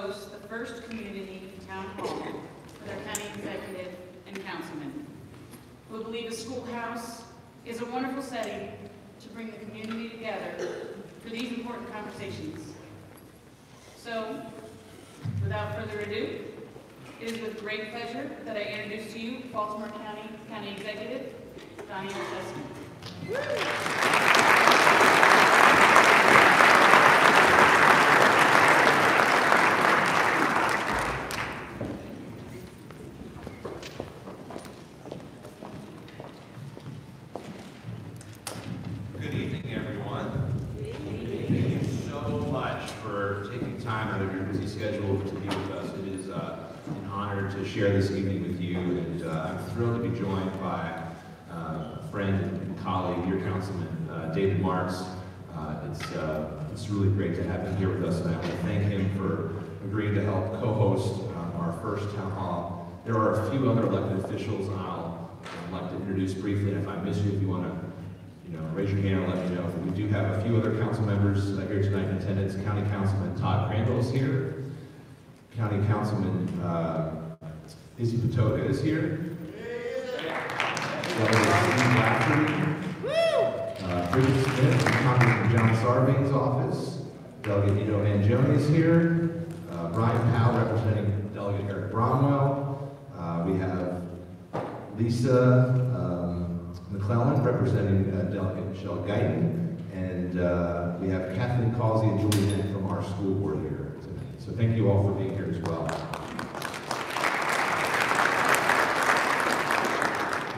host the first community town hall with our county executive and councilmen. We believe a schoolhouse is a wonderful setting to bring the community together for these important conversations. So, without further ado, it is with great pleasure that I introduce to you Baltimore County County Executive, Johnny Olszewski. Good evening, everyone. Thank you so much for taking time out of your busy schedule to be with us. It is uh, an honor to share this evening with you, and uh, I'm thrilled to be joined by uh, a friend and colleague, your councilman, uh, David Marks. Uh, It's, uh, it's really great to have him here with us, and I want to thank him for agreeing to help co-host uh, our first town hall. There are a few other elected officials I'll I'd like to introduce briefly, and if I miss you, if you want to you know, raise your hand and let me know. We do have a few other council members here tonight in attendance. County Councilman Todd Crandell is here. County Councilman uh, Izzy Patoka is here. Uh, Bridget Smith John Sarbanes' office. Delegate Nino Mangione is here. Uh, Brian Powell representing Delegate Eric Bromwell. Uh, we have Lisa um, McClellan representing uh, Delegate Michelle Guyton, and uh, we have Kathleen Causey and Julie Lynn from our school board here tonight. So thank you all for being here as well.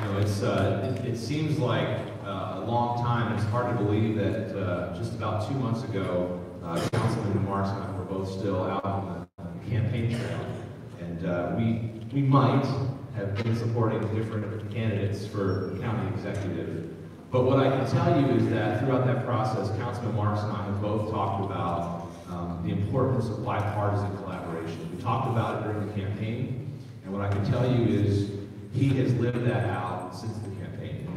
You know, it's, uh, it, it seems like uh, a long time. It's hard to believe that uh, just about two months ago, uh, Councilman Marks and I were both still out on the campaign trail. And uh, we, we might have been supporting different candidates for county executive. But what I can tell you is that throughout that process, Councilman Marks and I have both talked about um, the importance of bipartisan collaboration. We talked about it during the campaign, and what I can tell you is he has lived that out since the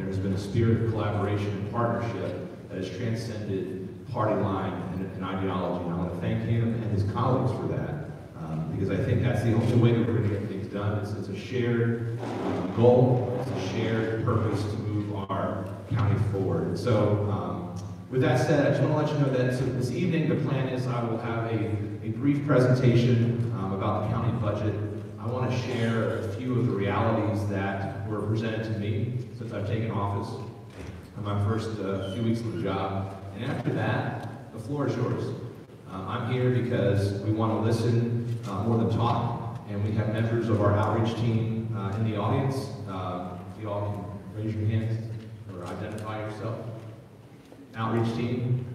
there has been a spirit of collaboration and partnership that has transcended party line and, and ideology. And I want to thank him and his colleagues for that, um, because I think that's the only way that we're going to get things done. It's, it's a shared uh, goal, it's a shared purpose to move our county forward. So, um, with that said, I just want to let you know that so this evening the plan is I will have a, a brief presentation um, about the county budget. I want to share a few of the realities that were presented to me I've taken office in my first uh, few weeks of the job. And after that, the floor is yours. Um, I'm here because we want to listen uh, more than talk, and we have members of our outreach team uh, in the audience. Uh, if you all can raise your hands or identify yourself. Outreach team,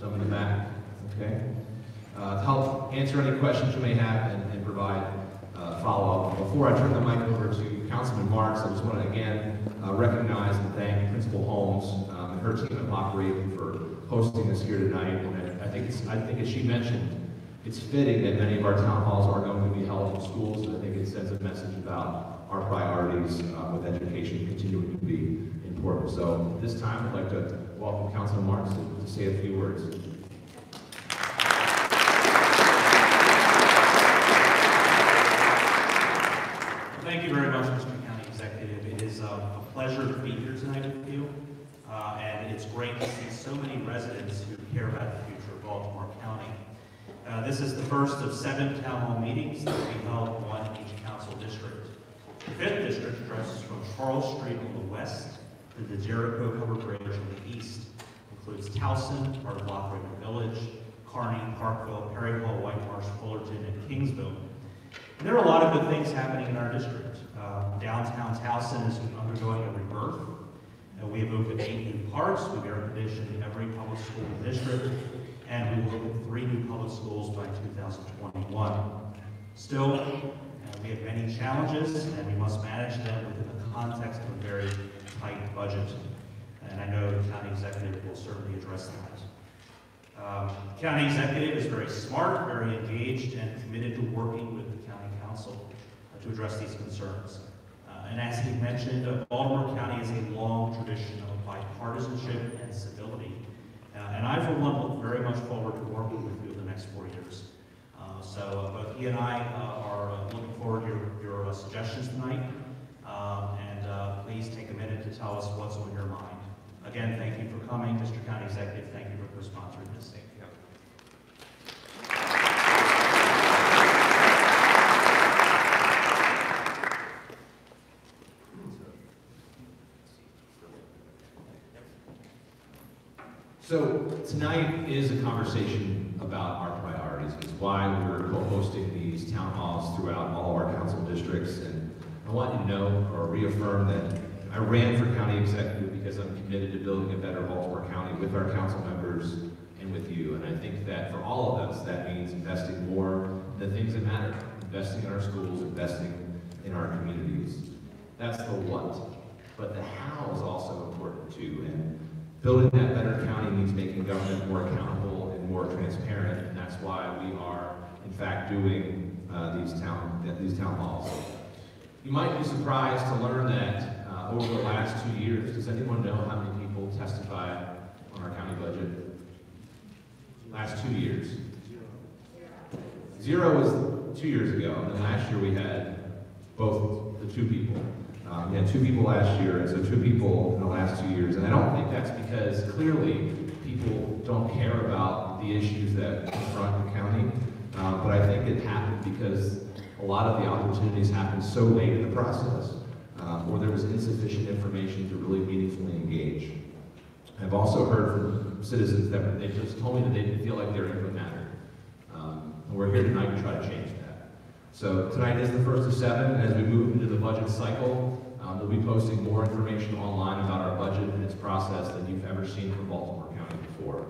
some in the back, okay? Uh, to help answer any questions you may have and, and provide uh, follow-up. Before I turn the mic over to Councilman Marks, I just want to again uh, recognize and thank Principal Holmes um, and her team at Raven for hosting us here tonight. And I, I think it's, I think as she mentioned, it's fitting that many of our town halls are going to be held in schools. And I think it sends a message about our priorities uh, with education continuing to be important. So at this time, I'd like to welcome Councilman Marks to, to say a few words. Thank you very much, Mr. County Executive. It is uh, a pleasure to be here tonight with you, uh, and it's great to see so many residents who care about the future of Baltimore County. Uh, This is the first of seven town hall meetings that we held, one in each council district. The fifth district stretches from Charles Street on the west to the Jericho Covered Bridge on the east. Includes Towson, part of Loch Raven Village, Carney, Parkville, Perry Hall, White Marsh, Fullerton, and Kingsville. And there are a lot of good things happening in our district. Uh, Downtown Towson is undergoing a rebirth. And we have opened eight new parks, we've air conditioned every public school in the district, and we will open three new public schools by 2021. Still, uh, we have many challenges, and we must manage them within the context of a very tight budget. And I know the county executive will certainly address that. Um, County executive is very smart, very engaged, and committed to working with the county council to address these concerns. Uh, And as he mentioned, uh, Baltimore County has a long tradition of bipartisanship and civility. Uh, And I, for one, look very much forward to working with you in the next four years. Uh, So uh, both he and I uh, are looking forward to your, your suggestions tonight. Um, And please take a minute to tell us what's on your mind. Again, thank you for coming, District County Executive, thank you for co-sponsoring this. Thank you. So tonight is a conversation about our priorities. It's why we're co-hosting these town halls throughout all of our council districts. And I want you to know or reaffirm that I ran for county executive because I'm committed to building a better Baltimore County with our council members and with you. And I think that for all of us, that means investing more in the things that matter. Investing in our schools, investing in our communities. That's the what. But the how is also important too. And Building that better county means making government more accountable and more transparent, and that's why we are, in fact, doing uh, these town, these town halls. You might be surprised to learn that uh, over the last two years, does anyone know how many people testified on our county budget? Last two years. Zero was two years ago, and last year we had both the two people. Um, we had two people last year, and so two people in the last two years. And I don't think that's because clearly people don't care about the issues that confront the county. Um, but I think it happened because a lot of the opportunities happened so late in the process, um, or there was insufficient information to really meaningfully engage. I've also heard from citizens that they just told me that they didn't feel like their input mattered. Um, and we're here tonight to try to change. So tonight is the first of seven. As we move into the budget cycle, um, we'll be posting more information online about our budget and its process than you've ever seen from Baltimore County before.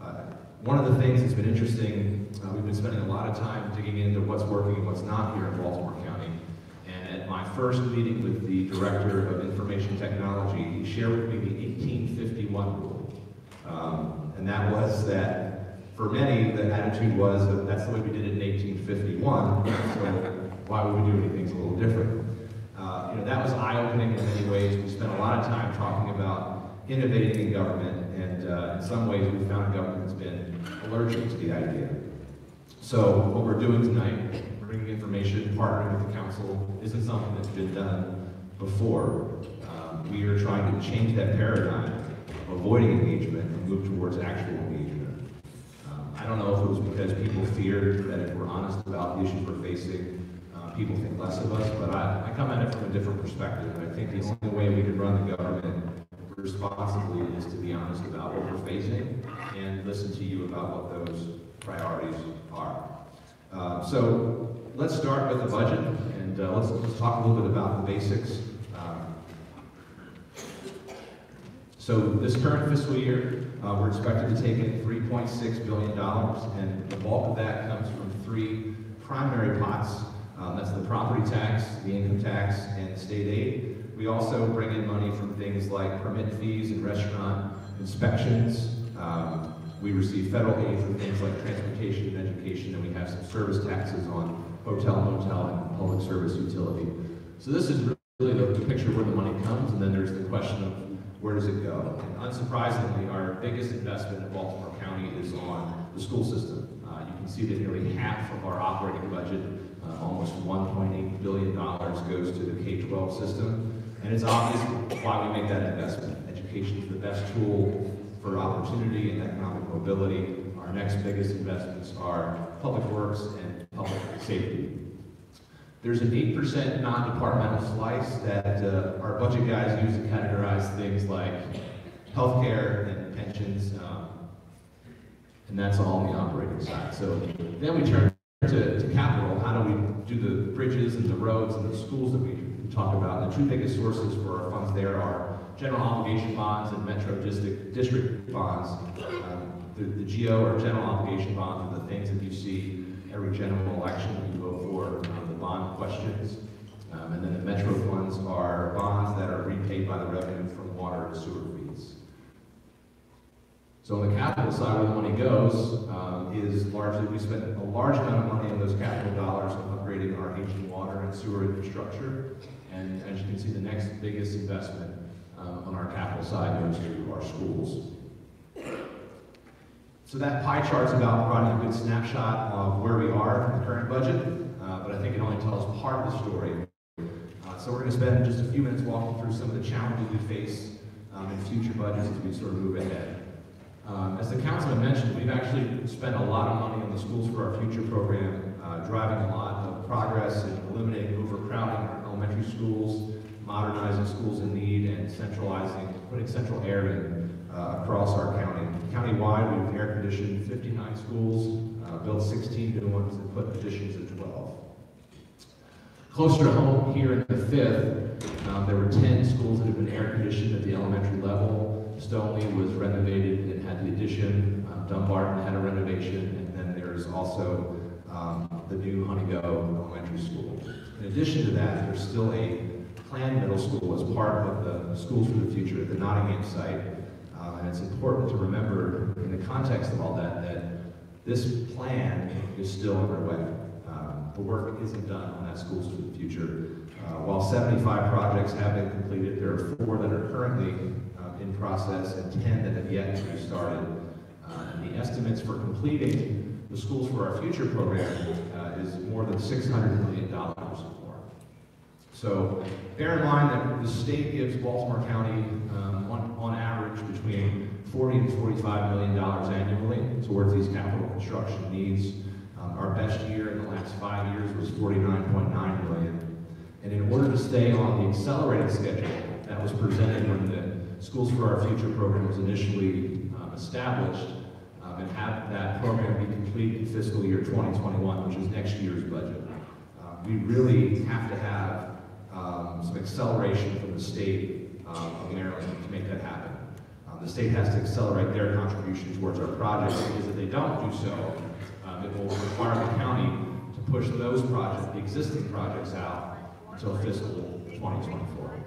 Uh, one of the things that's been interesting, uh, we've been spending a lot of time digging into what's working and what's not here in Baltimore County. And at my first meeting with the Director of Information Technology, he shared with me the 1851 rule. Um, and that was that for many, the attitude was that that's the way we did it in 1851, so why would we do anything a little different? Uh, you know, that was eye-opening in many ways. We spent a lot of time talking about innovating in government, and uh, in some ways we found government's been allergic to the idea. So what we're doing tonight, bringing information, partnering with the council, isn't something that's been done before. Um, we are trying to change that paradigm of avoiding engagement and move towards actual I don't know if it was because people feared that if we're honest about the issues we're facing, uh, people think less of us, but I, I come at it from a different perspective. I think the only way we can run the government responsibly is to be honest about what we're facing and listen to you about what those priorities are. Uh, so let's start with the budget and uh, let's, let's talk a little bit about the basics. Um, so this current fiscal year, uh, we're expected to take in $3.6 billion, and the bulk of that comes from three primary pots. Um, that's the property tax, the income tax, and state aid. We also bring in money from things like permit fees and restaurant inspections. Um, we receive federal aid for things like transportation and education, and we have some service taxes on hotel, motel, and public service utility. So this is really the, picture where the money comes, and then there's the question of where does it go? And unsurprisingly, our biggest investment in Baltimore County is on the school system. Uh, you can see that nearly half of our operating budget, uh, almost $1.8 billion, goes to the K-12 system. And it's obvious why we make that investment. Education is the best tool for opportunity and economic mobility. Our next biggest investments are public works and public safety. There's an 8% non-departmental slice that uh, our budget guys use to categorize things like healthcare and pensions, um, and that's all on the operating side. So then we turn to, to capital. How do we do the bridges and the roads and the schools that we talk about? The two biggest sources for our funds there are general obligation bonds and metro district, district bonds. Um, the, the GO or general obligation bonds are the things that you see every general election that you vote for, bond questions. Um, and then the metro funds are bonds that are repaid by the revenue from water and sewer fees. So on the capital side, where the money goes um, is largely, we spend a large amount of money on those capital dollars on upgrading our aging water and sewer infrastructure. And as you can see, the next biggest investment um, on our capital side goes to our schools. So that pie chart's about providing a good snapshot of where we are in the current budget, uh, but I think only tells part of the story. Uh, so we're going to spend just a few minutes walking through some of the challenges we face um, in future budgets as we sort of move ahead. Um, as the councilman mentioned, we've actually spent a lot of money on the Schools for Our Future program, uh, driving a lot of progress in eliminating overcrowding in elementary schools, modernizing schools in need, and centralizing, putting central air in uh, across our county. Countywide, we've air conditioned 59 schools, uh, built 16 new ones, and put additions of 12. Closer to home, here in the fifth, um, there were 10 schools that have been air conditioned at the elementary level. Stoneleigh was renovated and had the addition. Um, Dumbarton had a renovation, and then there's also um, the new Honeygo Elementary School. In addition to that, there's still a planned middle school as part of the Schools for the Future at the Nottingham site. Uh, and it's important to remember in the context of all that, that this plan is still underway. Um, the work isn't done Schools for the Future. Uh, while 75 projects have been completed, there are four that are currently uh, in process and 10 that have yet to be started. Uh, and the estimates for completing the Schools for Our Future program uh, is more than $600 million or more. So bear in mind that the state gives Baltimore County, um, on, on average, between 40 and 45 million dollars annually towards these capital construction needs. Our best year in the last five years was 49.9 million. And in order to stay on the accelerated schedule that was presented when the Schools for Our Future program was initially um, established, um, and have that program be complete in fiscal year 2021, which is next year's budget. Uh, we really have to have um, some acceleration from the state um, of Maryland to make that happen. Um, the state has to accelerate their contribution towards our projects because if they don't do so, it will require the county to push those projects, the existing projects out until fiscal 2024.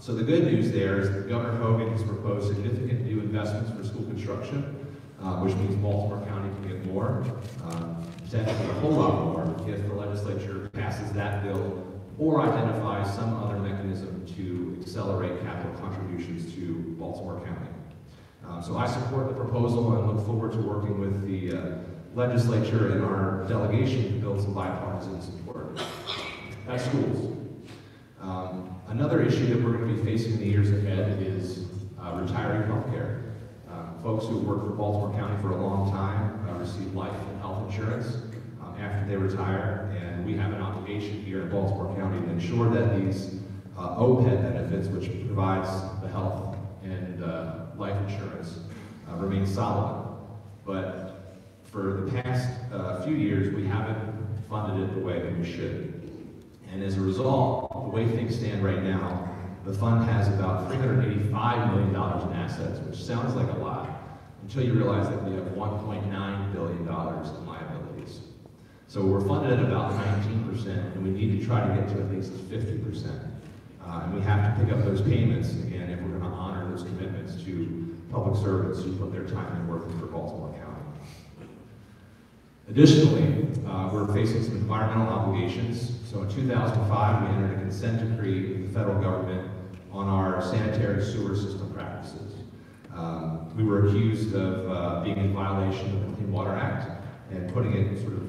So the good news there is that Governor Hogan has proposed significant new investments for school construction, uh, which means Baltimore County can get more, um, potentially a whole lot more if the legislature passes that bill or identifies some other mechanism to accelerate capital contributions to Baltimore County. Um, so I support the proposal and look forward to working with the uh, legislature and our delegation to build some bipartisan support. at schools. Um, another issue that we're going to be facing in the years ahead is uh, retiree health care. Um, folks who worked for Baltimore County for a long time uh, receive life and health insurance um, after they retire, and we have an obligation here in Baltimore County to ensure that these uh, OPEB benefits, which provides the health and uh, life insurance, uh, remain solid. But for the past uh, few years, we haven't funded it the way that we should. And as a result, the way things stand right now, the fund has about $385 million in assets, which sounds like a lot, until you realize that we have $1.9 billion in liabilities. So we're funded at about 19%, and we need to try to get to at least 50%. Uh, and we have to pick up those payments, again, if we're going to honor those commitments to public servants who put their time in working for Baltimore. Additionally, uh, we're facing some environmental obligations. So in 2005, we entered a consent decree with the federal government on our sanitary sewer system practices. Um, we were accused of uh, being in violation of the Clean Water Act and putting it sort of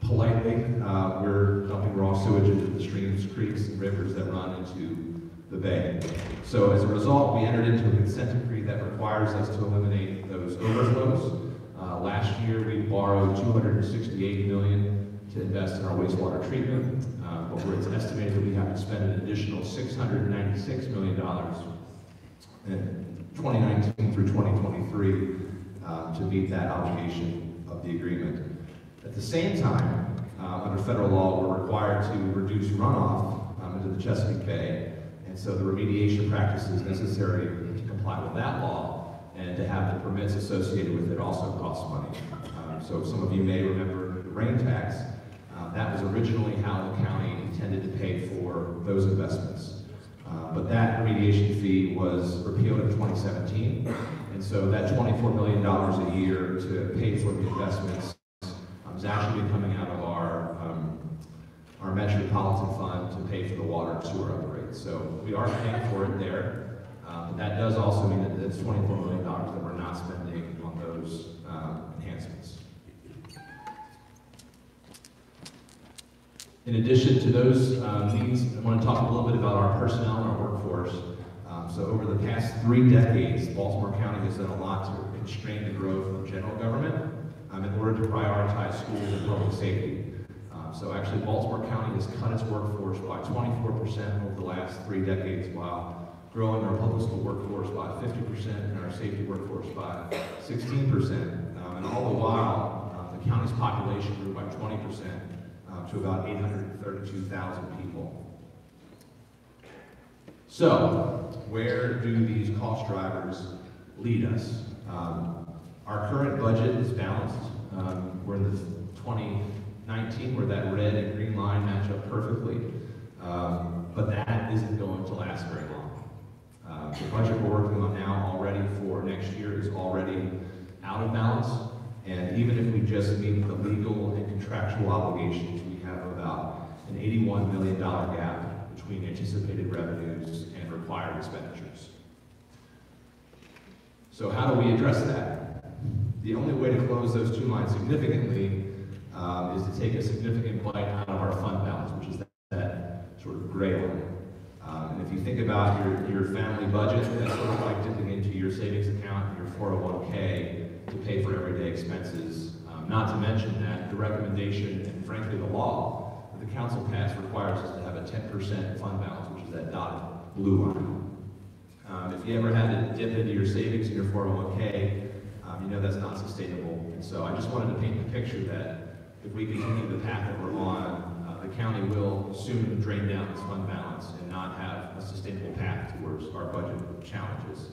politely, uh, we're dumping raw sewage into the streams, creeks, and rivers that run into the bay. So as a result, we entered into a consent decree that requires us to eliminate those overflows. Uh, last year, we borrowed 268 million to invest in our wastewater treatment, uh, but it's estimated that we have to spend an additional 696 million dollars in 2019 through 2023 uh, to meet that obligation of the agreement. At the same time, uh, under federal law, we're required to reduce runoff um, into the Chesapeake Bay, and so the remediation practices necessary to comply with that law and to have the permits associated with it also costs money. Um, so some of you may remember the rain tax. Uh, that was originally how the county intended to pay for those investments. Uh, but that remediation fee was repealed in 2017, and so that $24 million a year to pay for the investments um, is actually coming out of our um, our metropolitan fund to pay for the water and sewer upgrades. So we are paying for it there. But that does also mean that it's twenty-four million dollars that we're not spending on those, um, enhancements. In addition to those um, needs, I want to talk a little bit about our personnel and our workforce. Um, So over the past three decades, Baltimore County has done a lot to constrain the growth of general government um, in order to prioritize schools and public safety. Um, So actually, Baltimore County has cut its workforce by 24% over the last three decades, while growing our public school workforce by 50% and our safety workforce by 16%. Um, And all the while, uh, the county's population grew by 20% um, to about 832,000 people. So, where do these cost drivers lead us? Um, Our current budget is balanced. Um, We're in the 2019, where that red and green line match up perfectly. Um, But that isn't going to last very long. Uh, The budget we're working on now already for next year is already out of balance. And even if we just meet the legal and contractual obligations, we have about an $81 million gap between anticipated revenues and required expenditures. So how do we address that? The only way to close those two lines significantly um, is to take a significant bite out of our fund balance, which is that, that sort of gray line. Um, and if you think about your, your family budget, that's sort of like dipping into your savings account, and your 401k to pay for everyday expenses. Um, not to mention that the recommendation and frankly the law that the council passed requires us to have a 10% fund balance, which is that dotted blue line. Um, if you ever had to dip into your savings in your 401k, um, you know that's not sustainable. And so I just wanted to paint the picture that if we continue the path that we're on, uh, county will soon drain down its fund balance and not have a sustainable path towards our budget challenges.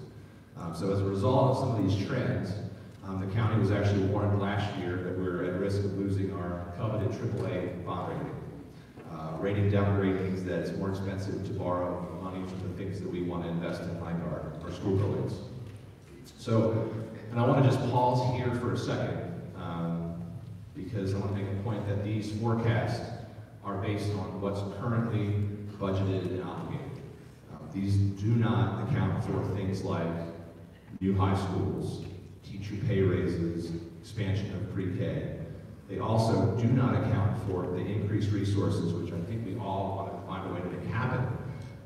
Um, so as a result of some of these trends, um, the county was actually warned last year that we were at risk of losing our coveted AAA bond rating. Uh, rating downgrade means that it's more expensive to borrow money for the things that we want to invest in, like our, our school buildings. So, and I want to just pause here for a second, um, because I want to make a point that these forecasts are based on what's currently budgeted and obligated. Um, These do not account for things like new high schools, teacher pay raises, expansion of pre-K. They also do not account for the increased resources, which I think we all want to find a way to make happen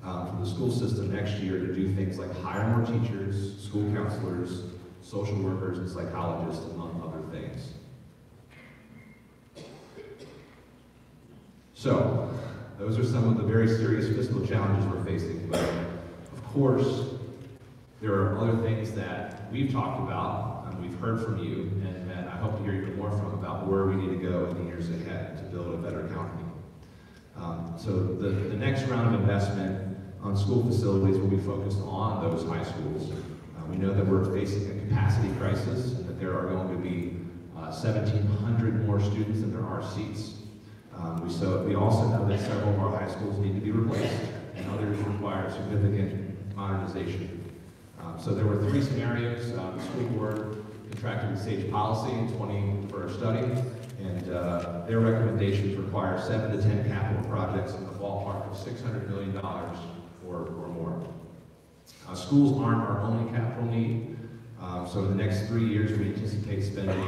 um, from the school system next year to do things like hire more teachers, school counselors, social workers, and psychologists, among other things. So, those are some of the very serious fiscal challenges we're facing. But of course, there are other things that we've talked about and we've heard from you, and that I hope to hear even more from about where we need to go in the years ahead to build a better county. Um, so the, the next round of investment on school facilities will be focused on those high schools. Uh, we know that we're facing a capacity crisis, and that there are going to be uh, 1,700 more students than there are seats. Um, we, so, we also know that several of our high schools need to be replaced, and others require significant modernization. Um, so there were three scenarios. Uh, the school board contracted with Sage Policy in 20 for a study, and uh, their recommendations require seven to 10 capital projects in the ballpark of $600 million or, or more. Uh, schools aren't our only capital need. Um, so in the next three years, we anticipate spending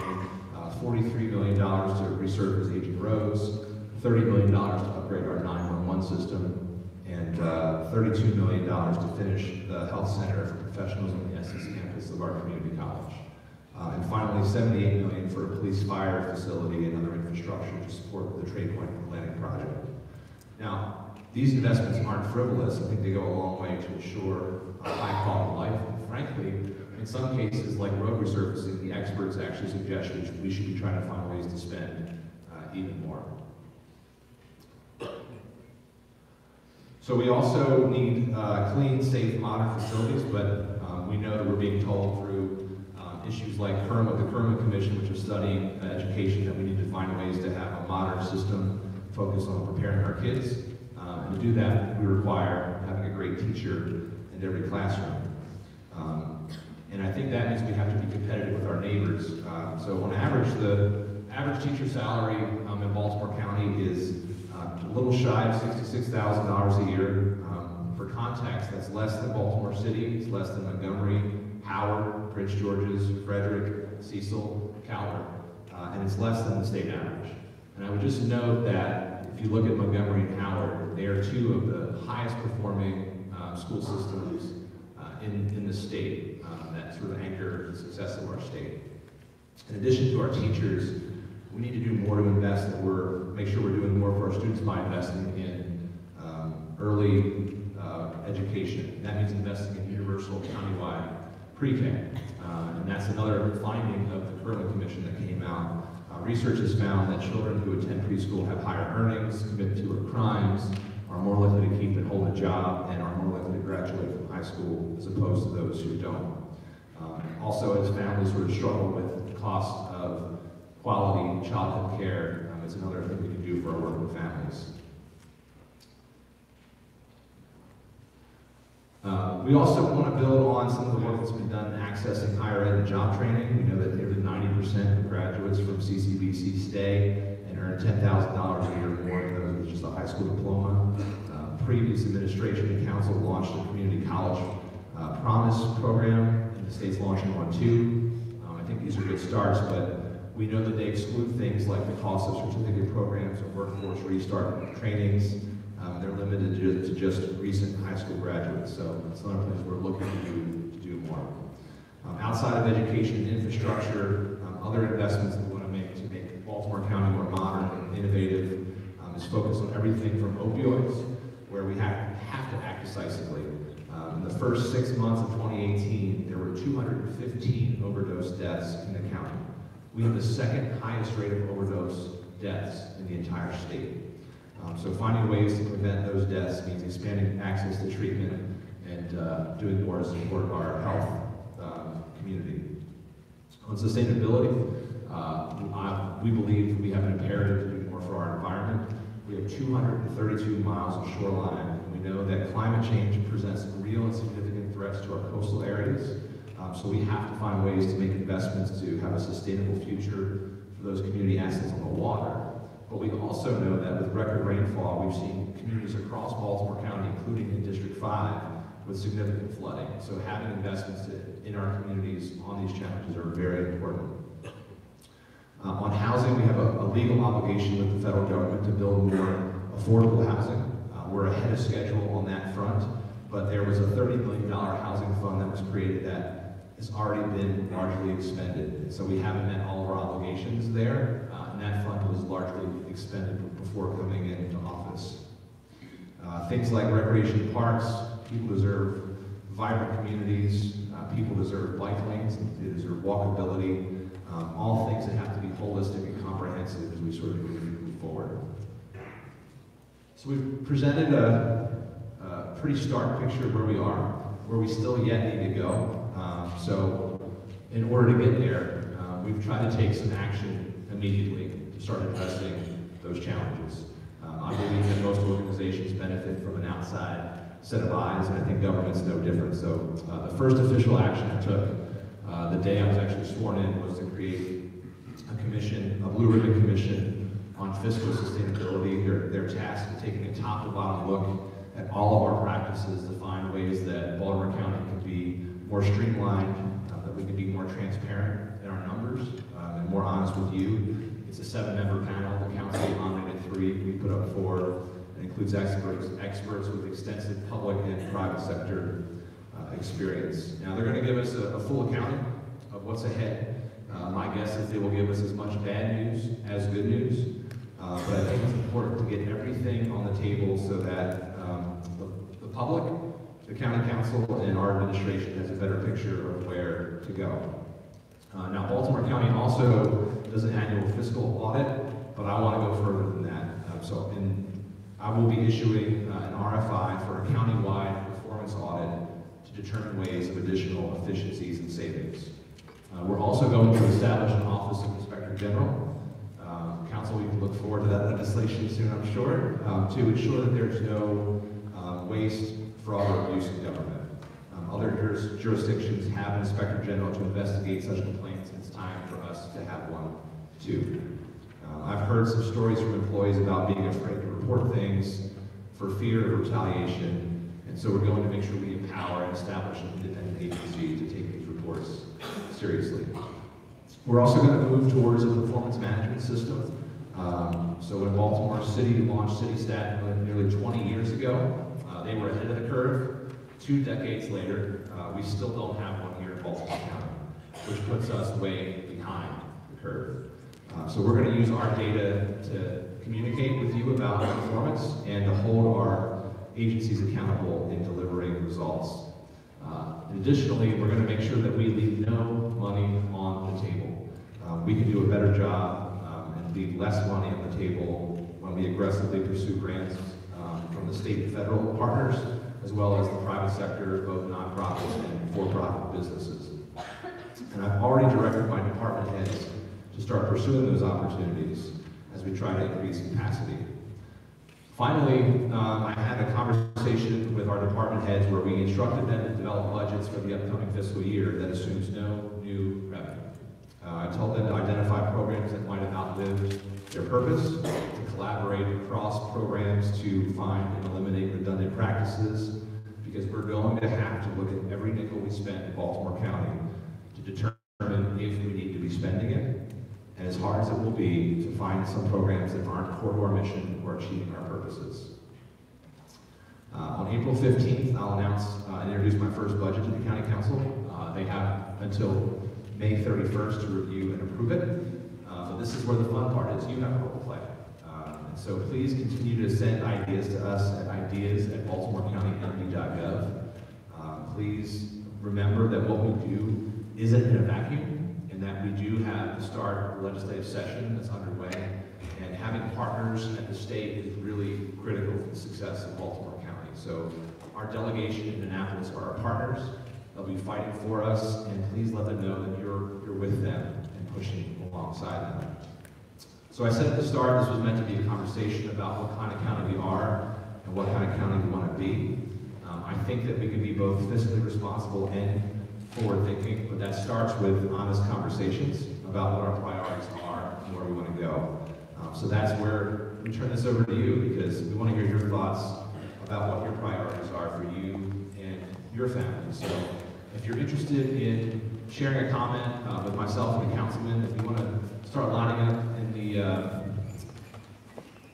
uh, $43 million to resurface aging roads, $30 million to upgrade our 911 system, and uh, $32 million to finish the health center for professionals on the Essex campus of our community college. Uh, and finally, 78 million for a police fire facility and other infrastructure to support the Trade Point Planning Project. Now, these investments aren't frivolous. I think they go a long way to ensure a high quality life. And frankly, in some cases, like road resurfacing, the experts actually suggest we should, we should be trying to find ways to spend uh, even more. So we also need uh, clean, safe, modern facilities, but um, we know that we're being told through um, issues like Kirwan, the Kirwan Commission, which is studying uh, education, that we need to find ways to have a modern system focused on preparing our kids. Um, and to do that, we require having a great teacher in every classroom. Um, and I think that means we have to be competitive with our neighbors. Um, so on average, the average teacher salary um, in Baltimore County is uh, a little shy of $66,000 a year. Um, for context, that's less than Baltimore City, it's less than Montgomery, Howard, Prince George's, Frederick, Cecil, Calvert, uh, and it's less than the state average. And I would just note that if you look at Montgomery and Howard, they are two of the highest performing uh, school systems uh, in, in the state uh, that sort of anchor the success of our state. In addition to our teachers, we need to do more to invest that we're, make sure we're doing more for our students by investing in um, early uh, education. That means investing in universal countywide pre-K. Uh, and that's another finding of the Kirwan Commission that came out. Uh, research has found that children who attend preschool have higher earnings, commit fewer crimes, are more likely to keep and hold a job, and are more likely to graduate from high school as opposed to those who don't. Um, also, as families sort of struggle with the cost of quality childhood care, um, it's another thing we can do for our working families. Uh, we also want to build on some of the work that's been done in accessing higher ed and job training. We know that nearly 90% of graduates from CCBC stay and earn $10,000 a year more than those with just a high school diploma. Uh, previous administration and council launched a community college uh, promise program, and the state's launching one too. Um, I think these are good starts, but we know that they exclude things like the cost of certificate programs or workforce restart trainings. Um, they're limited to, to just recent high school graduates, so it's another place we're looking to do, to do more. Um, outside of education and infrastructure, um, other investments that we want to make to make Baltimore County more modern and innovative um, is focused on everything from opioids, where we have, have to act decisively. Um, in the first six months of 2018, there were 215 overdose deaths in the county. We have the second highest rate of overdose deaths in the entire state. Um, so finding ways to prevent those deaths means expanding access to treatment and uh, doing more to support our health um, community. On sustainability, uh, I, we believe we have an imperative to do more for our environment. We have 232 miles of shoreline, and we know that climate change presents real and significant threats to our coastal areas. Um, so we have to find ways to make investments to have a sustainable future for those community assets on the water. But we also know that with record rainfall, we've seen communities across Baltimore County, including in District 5, with significant flooding. So having investments to, in our communities on these challenges are very important. Uh, on housing, we have a, a, legal obligation with the federal government to build more affordable housing. Uh, we're ahead of schedule on that front, but there was a $30 million housing fund that was created that has already been largely expended. So we haven't met all of our obligations there, uh, and that fund was largely expended before coming into office. Uh, things like recreation parks, people deserve vibrant communities, uh, people deserve bike lanes, they deserve walkability, um, all things that have to be holistic and comprehensive as we sort of move forward. So we've presented a, a pretty stark picture of where we are, where we still yet need to go. So in order to get there, uh, we've tried to take some action immediately to start addressing those challenges. Um, I believe that most organizations benefit from an outside set of eyes, and I think government's no different. So uh, the first official action I took uh, the day I was actually sworn in was to create a commission, a Blue Ribbon Commission on fiscal sustainability. They're, they're tasked with taking a top to bottom look at all of our practices to find ways that Baltimore County more streamlined, uh, that we can be more transparent in our numbers, uh, and more honest with you. It's a seven-member panel. The council nominated three. We put up four. It includes experts, experts with extensive public and private sector uh, experience. Now, they're going to give us a, a, full accounting of what's ahead. Uh, my guess is they will give us as much bad news as good news. Uh, but I think it's important to get everything on the table so that um, the, the, public, the county council, and our administration has a better picture of where to go. Uh, now, Baltimore County also does an annual fiscal audit, but I want to go further than that. Um, so, in, I will be issuing uh, an RFI for a countywide performance audit to determine ways of additional efficiencies and savings. Uh, we're also going to establish an Office of Inspector General. Um, Council, we can look forward to that legislation soon, I'm sure, um, to ensure that there's no um, waste, fraud, or abuse in government. Um, other juris jurisdictions have an Inspector General to investigate such complaints. It's time for us to have one too. Uh, I've heard some stories from employees about being afraid to report things for fear of retaliation and so we're going to make sure we empower and establish an independent agency to take these reports seriously. We're also going to move towards a performance management system. Um, so when Baltimore City launched CityStat nearly 20 years ago, they were ahead of the curve. Two decades later, uh, we still don't have one here in Baltimore County, which puts us way behind the curve. Uh, so we're going to use our data to communicate with you about performance and to hold our agencies accountable in delivering results. Uh, additionally, we're going to make sure that we leave no money on the table. Um, we can do a better job um, and leave less money on the table when we aggressively pursue grants from the state and federal partners, as well as the private sector, both nonprofits and for-profit businesses. And I've already directed my department heads to start pursuing those opportunities as we try to increase capacity. Finally, um, I had a conversation with our department heads where we instructed them to develop budgets for the upcoming fiscal year that assumes no new revenue. Uh, I told them to identify programs that might have outlived their purpose, collaborate across programs to find and eliminate redundant practices, because we're going to have to look at every nickel we spend in Baltimore County to determine if we need to be spending it, and as hard as it will be to find some programs that aren't core to our mission or achieving our purposes. Uh, on April 15th, I'll announce uh, and introduce my first budget to the County Council. Uh, they have until May 31st to review and approve it. Uh, but this is where the fun part is. You have a role to play. Uh, and so please continue to send ideas to us at ideas at baltimorecountyMD.gov. Uh, please remember that what we do isn't in a vacuum and that we do have the start of the legislative session that's underway. And having partners at the state is really critical for the success of Baltimore County. So our delegation in Annapolis are our partners. They'll be fighting for us, and please let them know that you're, you're with them and pushing alongside them. So I said at the start, this was meant to be a conversation about what kind of county we are and what kind of county we want to be. Um, I think that we can be both fiscally responsible and forward thinking, but that starts with honest conversations about what our priorities are and where we want to go. Um, so that's where we turn this over to you because we want to hear your thoughts about what your priorities are for you and your family. So if you're interested in sharing a comment uh, with myself and the councilman, if you want to start lining up the, uh,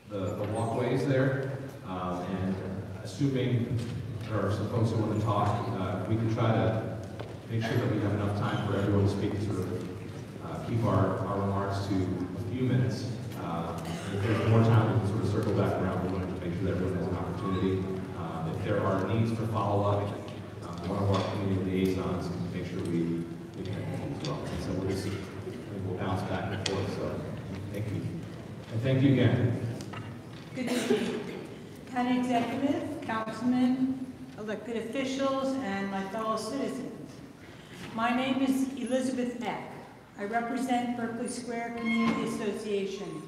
the, the walkways there, um, and assuming there are some folks who want to talk, uh, we can try to make sure that we have enough time for everyone to speak, of uh, keep our, our remarks to a few minutes. Uh, if there's more time, we can sort of circle back around. We want to make sure that everyone has an opportunity. Uh, if there are needs for follow-up, um, one of our community liaisons can make sure we, we can as well. And so we'll just, we'll bounce back and forth. So. Thank you again. Good evening, County Executive, Councilmen, elected officials, and my fellow citizens. My name is Elizabeth Eck. I represent Burkleigh Square Community Association.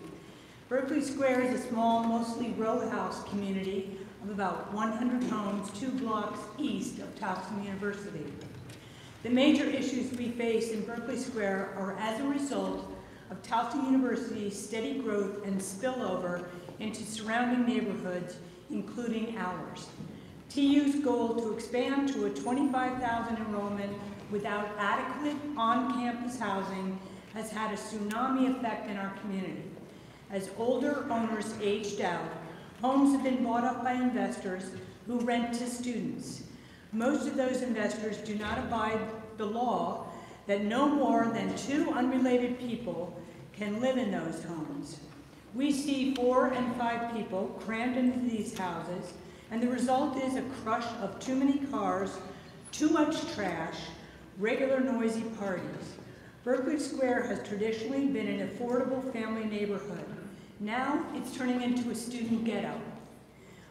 Burkleigh Square is a small, mostly row house community of about 100 homes, two blocks east of Towson University. The major issues we face in Burkleigh Square are as a result of Towson University's steady growth and spillover into surrounding neighborhoods, including ours. TU's goal to expand to a 25,000 enrollment without adequate on-campus housing has had a tsunami effect in our community. As older owners aged out, homes have been bought up by investors who rent to students. Most of those investors do not abide the law that no more than two unrelated people can live in those homes. We see four and five people crammed into these houses, and the result is a crush of too many cars, too much trash, regular noisy parties. Burkleigh Square has traditionally been an affordable family neighborhood. Now it's turning into a student ghetto.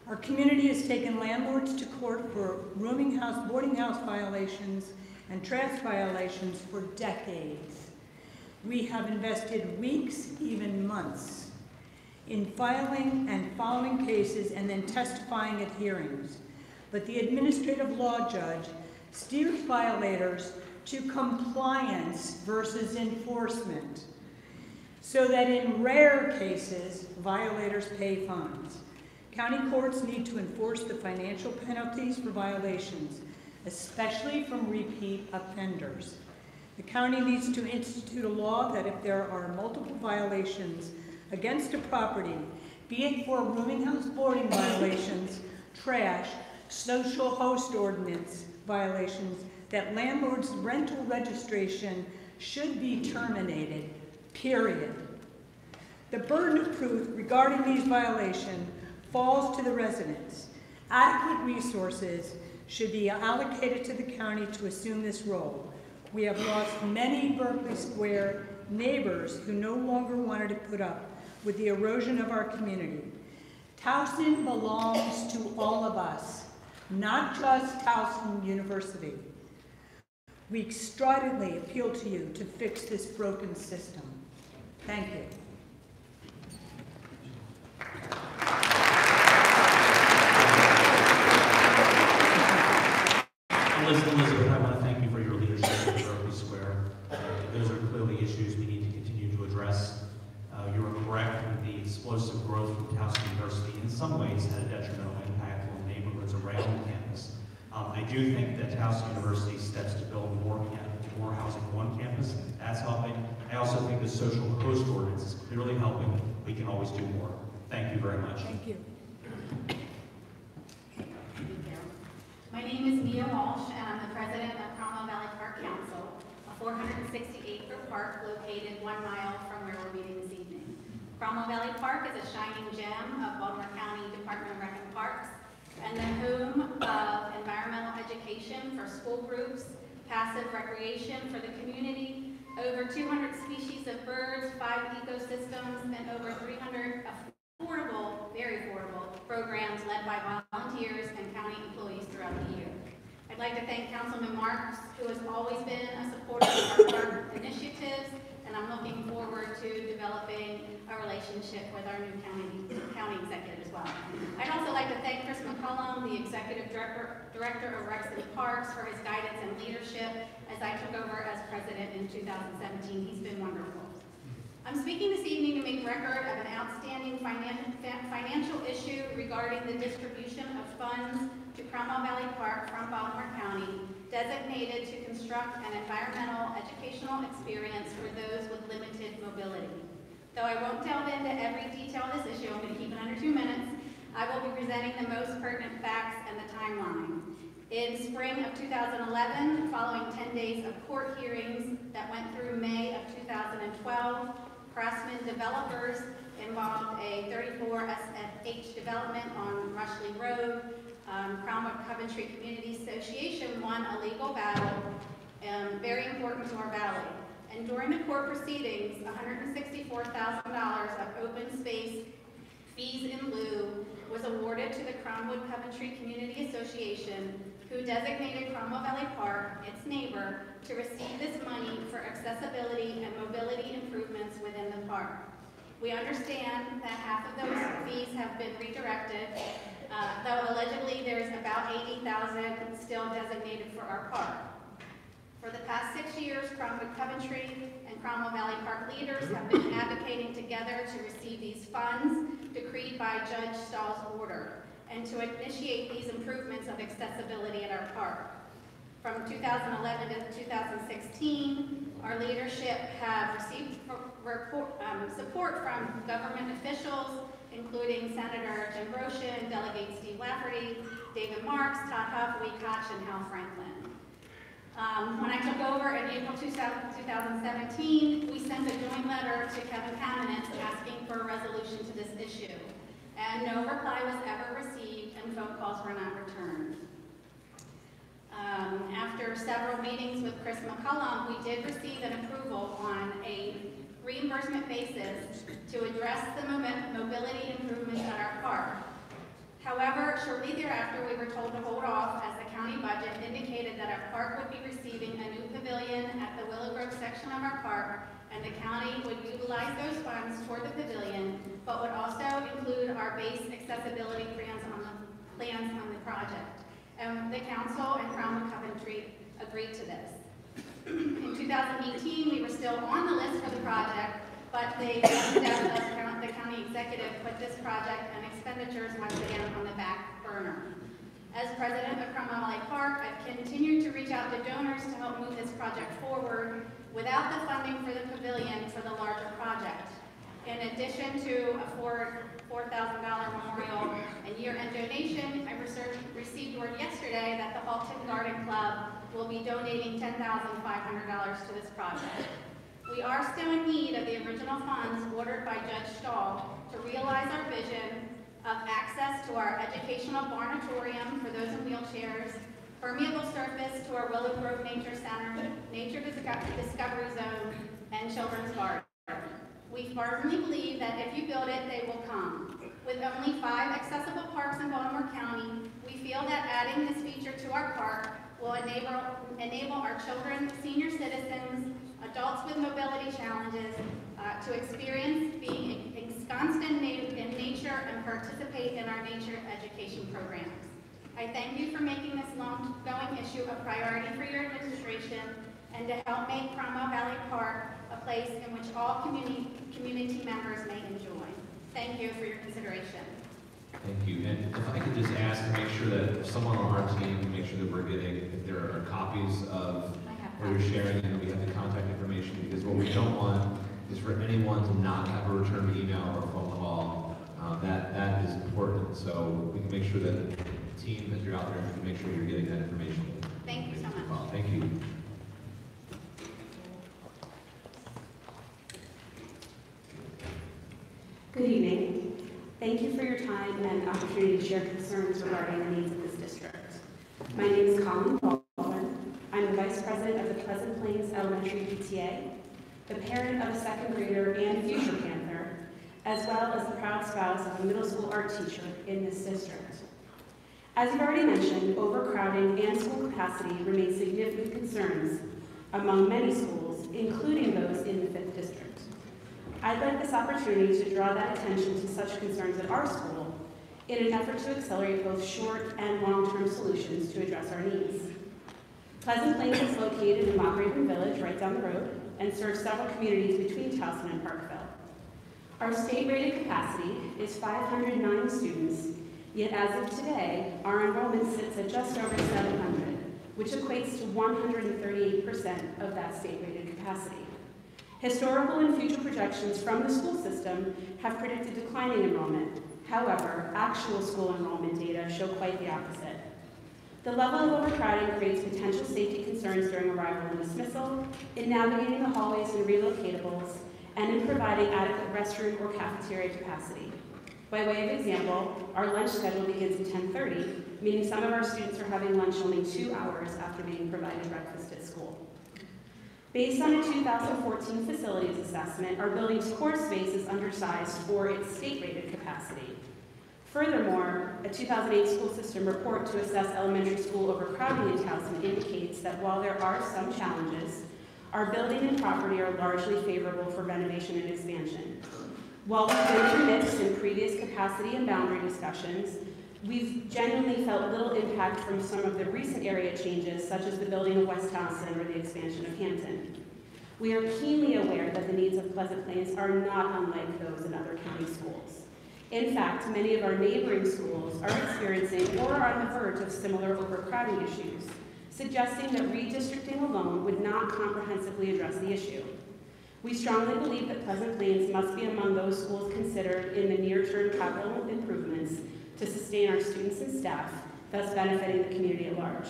Our community has taken landlords to court for rooming house, boarding house violations and trash violations for decades. We have invested weeks, even months, in filing and following cases and then testifying at hearings. But the administrative law judge steers violators to compliance versus enforcement, so that in rare cases, violators pay fines. County courts need to enforce the financial penalties for violations, especially from repeat offenders. The county needs to institute a law that if there are multiple violations against a property, be it for rooming house boarding violations, trash, social host ordinance violations, that landlord's rental registration should be terminated, period. The burden of proof regarding these violations falls to the residents. Adequate resources should be allocated to the county to assume this role. We have lost many Burkleigh Square neighbors who no longer wanted to put up with the erosion of our community. Towson belongs to all of us, not just Towson University. We stridently appeal to you to fix this broken system. Thank you. Elizabeth, Elizabeth, I want to thank you for your leadership at Burkleigh Square. Uh, Those are clearly issues we need to continue to address. Uh, You are correct, that the explosive growth from Towson University in some ways had a detrimental impact on neighborhoods around the campus. Um, I do think that Towson University steps to build more camp- more housing on campus, that's helping. I also think the social host ordinance is clearly helping. We can always do more. Thank you very much. Thank you. My name is Mia Walsh, and I'm the president of Cromwell Valley Park Council, a 460-acre park located one mile from where we're meeting this evening. Cromwell Valley Park is a shining gem of Baltimore County Department of Rec and Parks, and the home of environmental education for school groups, passive recreation for the community, over 200 species of birds, five ecosystems, and over 300 affordable, very affordable programs led by volunteers and county employees throughout the year. I'd like to thank Councilman Marks, who has always been a supporter of our initiatives, and I'm looking forward to developing a relationship with our new county, county executive as well. I'd also like to thank Chris McCollum, the Executive Director, Director of Rec and Parks, for his guidance and leadership as I took over as president in 2017. He's been wonderful. I'm speaking this evening to make record of an outstanding finan- financial issue regarding the distribution of funds to Cromwell Valley Park from Baltimore County designated to construct an environmental educational experience for those with limited mobility. Though I won't delve into every detail of this issue, I'm going to keep it under two minutes, I will be presenting the most pertinent facts and the timeline. In spring of 2011, following 10 days of court hearings that went through May of 2012, Craftsman Developers involved a 34 SFH development on Rushley Road. Um, Cromwell Coventry Community Association won a legal battle, um, very important to our valley. And during the court proceedings, $164,000 of open space fees in lieu was awarded to the Cromwood Coventry Community Association, who designated Cromwell Valley Park, its neighbor, to receive this money for accessibility and mobility improvements within the park. We understand that half of those fees have been redirected, uh, though allegedly there's about 80,000 still designated for our park. For the past six years, Cromwood Coventry and Cromwell Valley Park leaders have been advocating together to receive these funds decreed by Judge Stahl's order and to initiate these improvements of accessibility at our park. From 2011 to 2016, our leadership have received um, support from government officials, including Senator Jim Brochin, Delegate Steve Lafferty, David Marks, Todd Huff, Lee Koch, and Hal Franklin. Um, When I took over in April 2000 2017, we sent a joint letter to Kevin Kamenetz asking for a resolution to this issue. And no reply was ever received and phone calls were not returned. Um, After several meetings with Chris McCullum, we did receive an approval on a reimbursement basis to address the mobility improvements at our park. However, shortly thereafter, we were told to hold off as the county budget indicated that our park would be receiving a new pavilion at the Willow Grove section of our park, and the county would utilize those funds toward the pavilion, but would also include our base accessibility plans on the, plans on the project. And the council and Crown Coventry agreed to this. In 2018, we were still on the list for the project, but they, the county executive put this project and expenditures once again on the back burner. As president of Cromwell Valley Park, I've continued to reach out to donors to help move this project forward without the funding for the pavilion for the larger project. In addition to a four $4,000 memorial and year-end donation, I received word yesterday that the Halton Garden Club will be donating $10,500 to this project. We are still in need of the original funds ordered by Judge Stahl to realize our vision of access to our educational barnatorium for those in wheelchairs, permeable surface to our Willow Grove Nature Center, nature disco- discovery zone, and children's garden. We firmly believe that if you build it, they will come. With only five accessible parks in Baltimore County, we feel that adding this feature to our park will enable, enable our children, senior citizens, adults with mobility challenges, uh, to experience being ensconced in, in nature and participate in our nature education programs. I thank you for making this long-going issue a priority for your administration and to help make Cromwell Valley Park a place in which all community, community members may enjoy. Thank you for your consideration. Thank you. And if I could just ask to make sure that someone on our team can make sure that we're getting, if there are copies of what you're sharing and we have the contact information, because what we don't want is for anyone to not have a return email or phone call. Uh, that, that is important, so we can make sure that the team, that you're out there, can make sure you're getting that information. Thank you so much. Well, Thank you. Good evening. Thank you for your time and opportunity to share concerns regarding the needs of this district. My name is Colleen Baldwin. I'm the Vice President of the Pleasant Plains Elementary PTA, the parent of a second grader and future Panther, as well as the proud spouse of a middle school art teacher in this district. As you've already mentioned, overcrowding and school capacity remain significant concerns among many schools, including those in the fifth district. I'd like this opportunity to draw that attention to such concerns at our school in an effort to accelerate both short and long-term solutions to address our needs. Pleasant Plains is located in Mount Village, right down the road, and serves several communities between Towson and Parkville. Our state-rated capacity is 509 students, yet as of today, our enrollment sits at just over 700, which equates to 138% of that state-rated capacity. Historical and future projections from the school system have predicted declining enrollment. However, actual school enrollment data show quite the opposite. The level of overcrowding creates potential safety concerns during arrival and dismissal, in navigating the hallways and relocatables, and in providing adequate restroom or cafeteria capacity. By way of example, our lunch schedule begins at 10:30, meaning some of our students are having lunch only two hours after being provided breakfast at school. Based on a 2014 facilities assessment, our building's core space is undersized for its state-rated capacity. Furthermore, a 2008 school system report to assess elementary school overcrowding in Towson indicates that while there are some challenges, our building and property are largely favorable for renovation and expansion. While we've been in in previous capacity and boundary discussions, we've genuinely felt little impact from some of the recent area changes, such as the building of West Towson or the expansion of Hampton. We are keenly aware that the needs of Pleasant Plains are not unlike those in other county schools. In fact, many of our neighboring schools are experiencing or are on the verge of similar overcrowding issues, suggesting that redistricting alone would not comprehensively address the issue. We strongly believe that Pleasant Plains must be among those schools considered in the near-term capital improvements to sustain our students and staff, thus benefiting the community at large.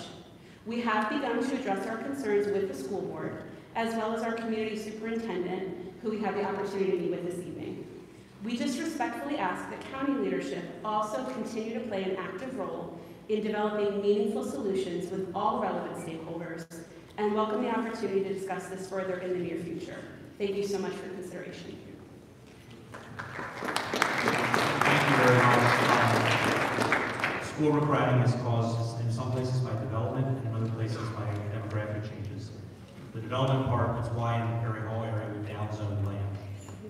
We have begun to address our concerns with the school board, as well as our community superintendent, who we have the opportunity to meet with this evening. We just respectfully ask that county leadership also continue to play an active role in developing meaningful solutions with all relevant stakeholders, and welcome the opportunity to discuss this further in the near future. Thank you so much for consideration. Overcrowding is caused in some places by development and in other places by demographic changes. The development part is why in the Perry Hall area we downzoned land.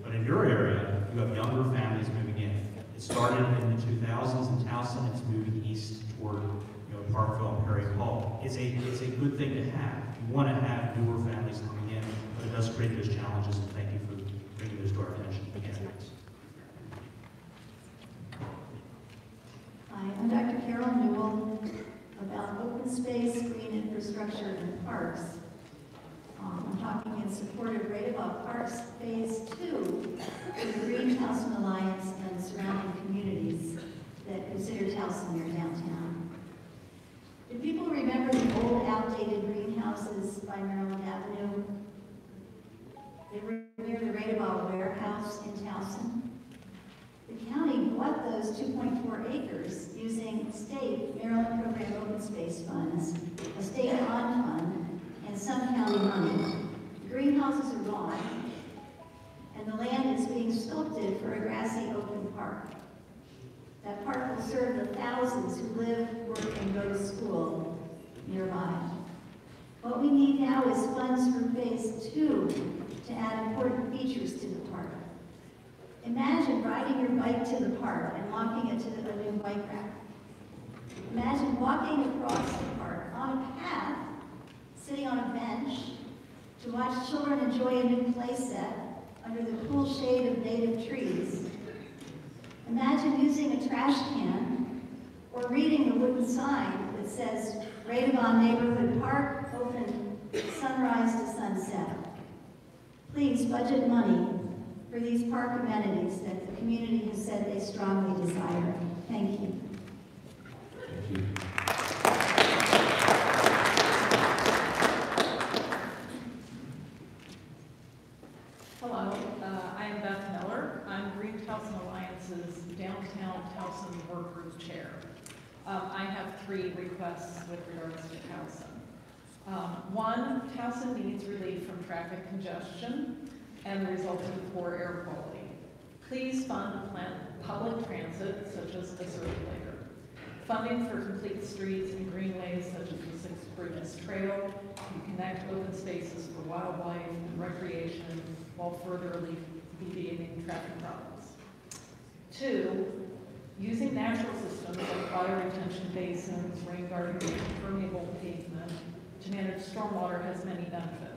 But in your area, you have younger families moving in. It started in the 2000s in Towson, it's moving east toward, you know, Parkville and Perry Hall. It's a, it's a good thing to have. You want to have newer families coming in, but it does create those challenges, and thank you for bringing those to our attention you so much. Hi, I'm Dr. Carol Newell. About open space, green infrastructure, and parks. Um, I'm talking in support of Radebaugh Parks Phase Two, for the Green Towson Alliance and surrounding communities that consider Towson their downtown. Do people remember the old outdated greenhouses by Maryland Avenue? They were near the Radebaugh warehouse in Towson. County bought those 2.4 acres using state Maryland Program Open Space funds, a state bond fund, and some county money. The Greenhouses are gone, and the land is being sculpted for a grassy open park. That park will serve the thousands who live, work, and go to school nearby. What we need now is funds for phase two to add important features to the. Imagine riding your bike to the park and walking it to the new bike rack. Imagine walking across the park on a path, sitting on a bench, to watch children enjoy a new playset under the cool shade of native trees. Imagine using a trash can or reading a wooden sign that says Radebaugh Neighborhood Park, open sunrise to sunset. Please budget money for these park amenities that the community has said they strongly desire. Thank you. Thank you. Hello, uh, I am Beth Miller. I'm Green Towson Alliance's Downtown Towson Work Group Chair. Um, I have three requests with regards to Towson. Um, One, Towson needs relief from traffic congestion and the resulting poor air quality. Please fund public transit such as the circulator. Funding for complete streets and greenways such as the Six Bridges Trail can connect open spaces for wildlife and recreation while further alleviating traffic problems. Two, using natural systems like water retention basins, rain gardens, and permeable pavement to manage stormwater has many benefits.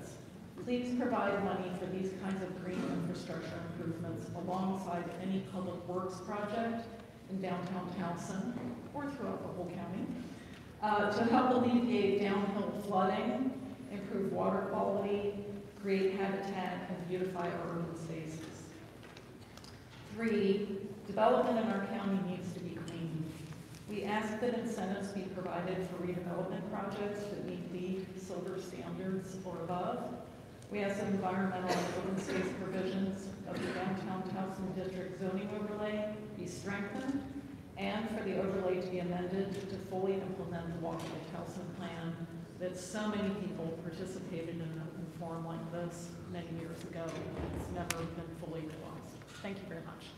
Please provide money for these kinds of green infrastructure improvements alongside any public works project in downtown Towson or throughout the whole county uh, to help alleviate downhill flooding, improve water quality, create habitat, and beautify our urban spaces. Three, development in our county needs to be clean. We ask that incentives be provided for redevelopment projects that meet LEED silver standards or above. We ask that environmental and open space provisions of the downtown Towson district zoning overlay be strengthened, and for the overlay to be amended to fully implement the Walk Towson plan that so many people participated in an open forum like this many years ago. It's never been fully realized. Thank you very much.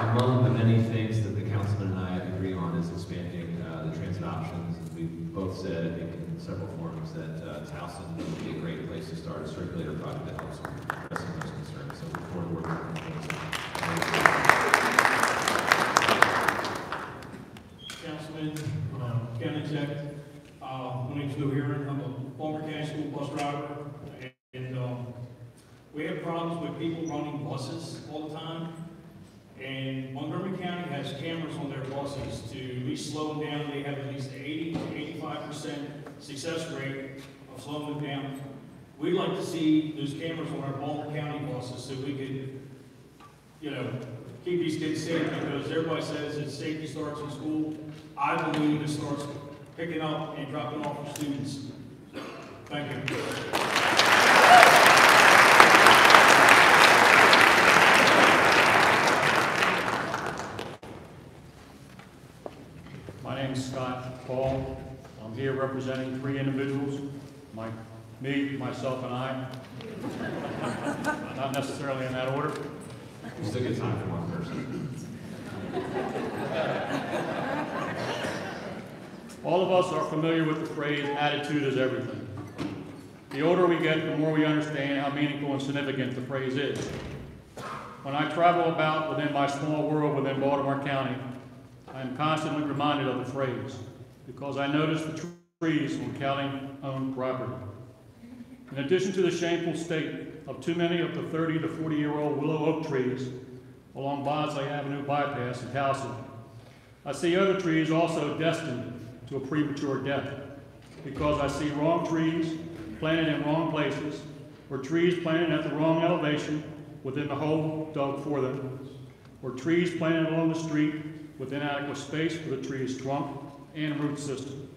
Among the many things that the councilman and I agree on is expanding uh, the transit options. We've both said, I think, in several forums that uh, Towson would be a great place to start a circulator project that helps addressing those concerns. So look forward to working with you. Councilman, uh, County Exec, uh, my name's Lou Heron, I'm a former county school bus driver, and, um, we have problems with people running buses all the time. And Montgomery County has cameras on their buses to at least slow them down, they have at least eighty to eighty-five percent success rate of slowing down. We'd like to see those cameras on our Baltimore County buses so we could, you know, keep these kids safe, because everybody says that safety starts in school. I believe it starts picking up and dropping off for students. Thank you. My name's Scott Paul. I'm here representing three individuals, my, me, myself, and I. Not necessarily in that order. Still get time for one person. All of us are familiar with the phrase, attitude is everything. The older we get, the more we understand how meaningful and significant the phrase is. When I travel about within my small world within Baltimore County, I am constantly reminded of the phrase, because I notice the trees on county-owned property. In addition to the shameful state of too many of the 30 to 40-year-old willow oak trees along Bosley Avenue bypass in Towson. I see other trees also destined to a premature death because I see wrong trees planted in wrong places, or trees planted at the wrong elevation within the hole dug for them, or trees planted along the street with inadequate space for the tree's trunk and root system.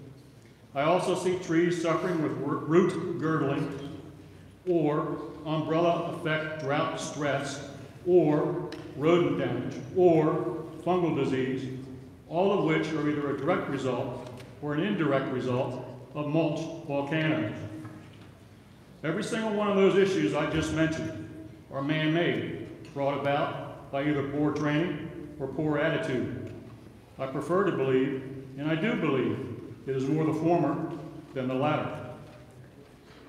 I also see trees suffering with root girdling, or umbrella effect drought stress, or rodent damage, or fungal disease, all of which are either a direct result or an indirect result of mulch volcanoes. Every single one of those issues I just mentioned are man-made, brought about by either poor training or poor attitude. I prefer to believe, and I do believe, it is more the former than the latter.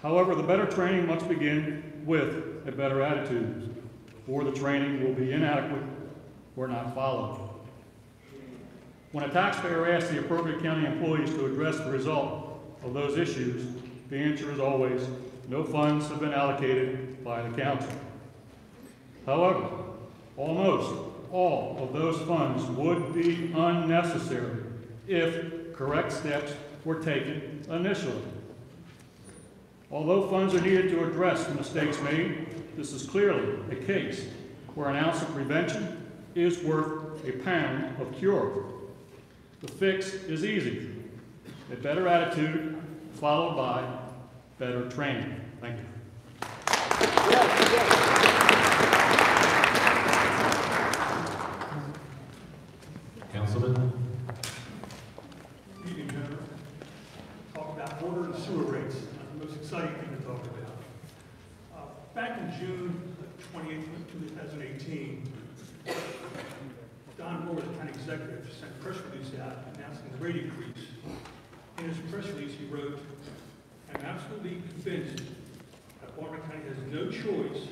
However, the better training must begin with a better attitude, or the training will be inadequate or not followed. When a taxpayer asks the appropriate county employees to address the result of those issues, the answer is always, no funds have been allocated by the council. However, almost all of those funds would be unnecessary if correct steps were taken initially. Although funds are needed to address the mistakes made, this is clearly a case where an ounce of prevention is worth a pound of cure. The fix is easy. A better attitude followed by better training. Thank you. Councilman? Water and sewer rates, the most exciting thing to talk about. Uh, Back in June twenty-eighth, two thousand eighteen, Don Mohler, the county executive, sent a press release out announcing the rate increase. In his press release, he wrote, "I'm absolutely convinced that Baltimore County has no choice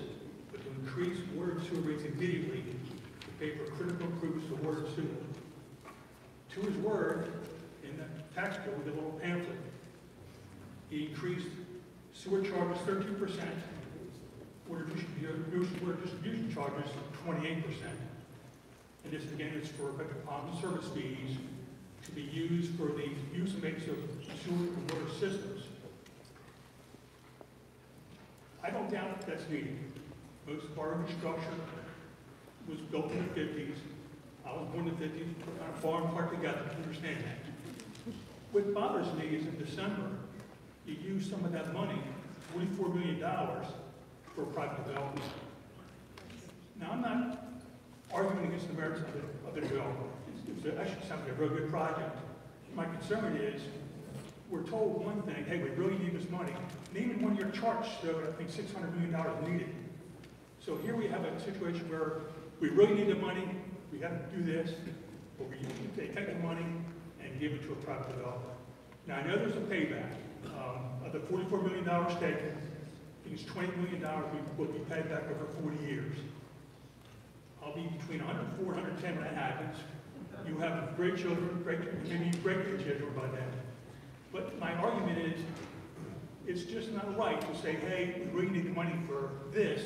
but to increase water and sewer rates immediately to pay for critical improvements to water and sewer." To his word, in the tax bill, a little pamphlet, he increased sewer charges thirteen percent, water distribution, charges twenty-eight percent. And this again is for effective and service fees to be used for the use and maintenance of sewer and water systems. I don't doubt that that's needed. Most of our infrastructure was built in the fifties. I was born in the fifties, put on a farm, park together, I understand that. What bothers me is in December, you used some of that money, forty-four million dollars, for private development. Now, I'm not arguing against the merits of the, of the development. It's, it's actually sounds like a real good project. My concern is, we're told one thing, hey, we really need this money. And even when your charts showed, I think, six hundred million dollars needed. So here we have a situation where we really need the money, we have to do this, but we, they take the money and give it to a private developer. Now, I know there's a payback, um, of the forty-four million dollars taken, I think twenty million dollars will be paid back over forty years. I'll be between 104 and 110 when that happens. You have great children, great, maybe great grandchildren by then. But my argument is, it's just not right to say, hey, we really need the money for this,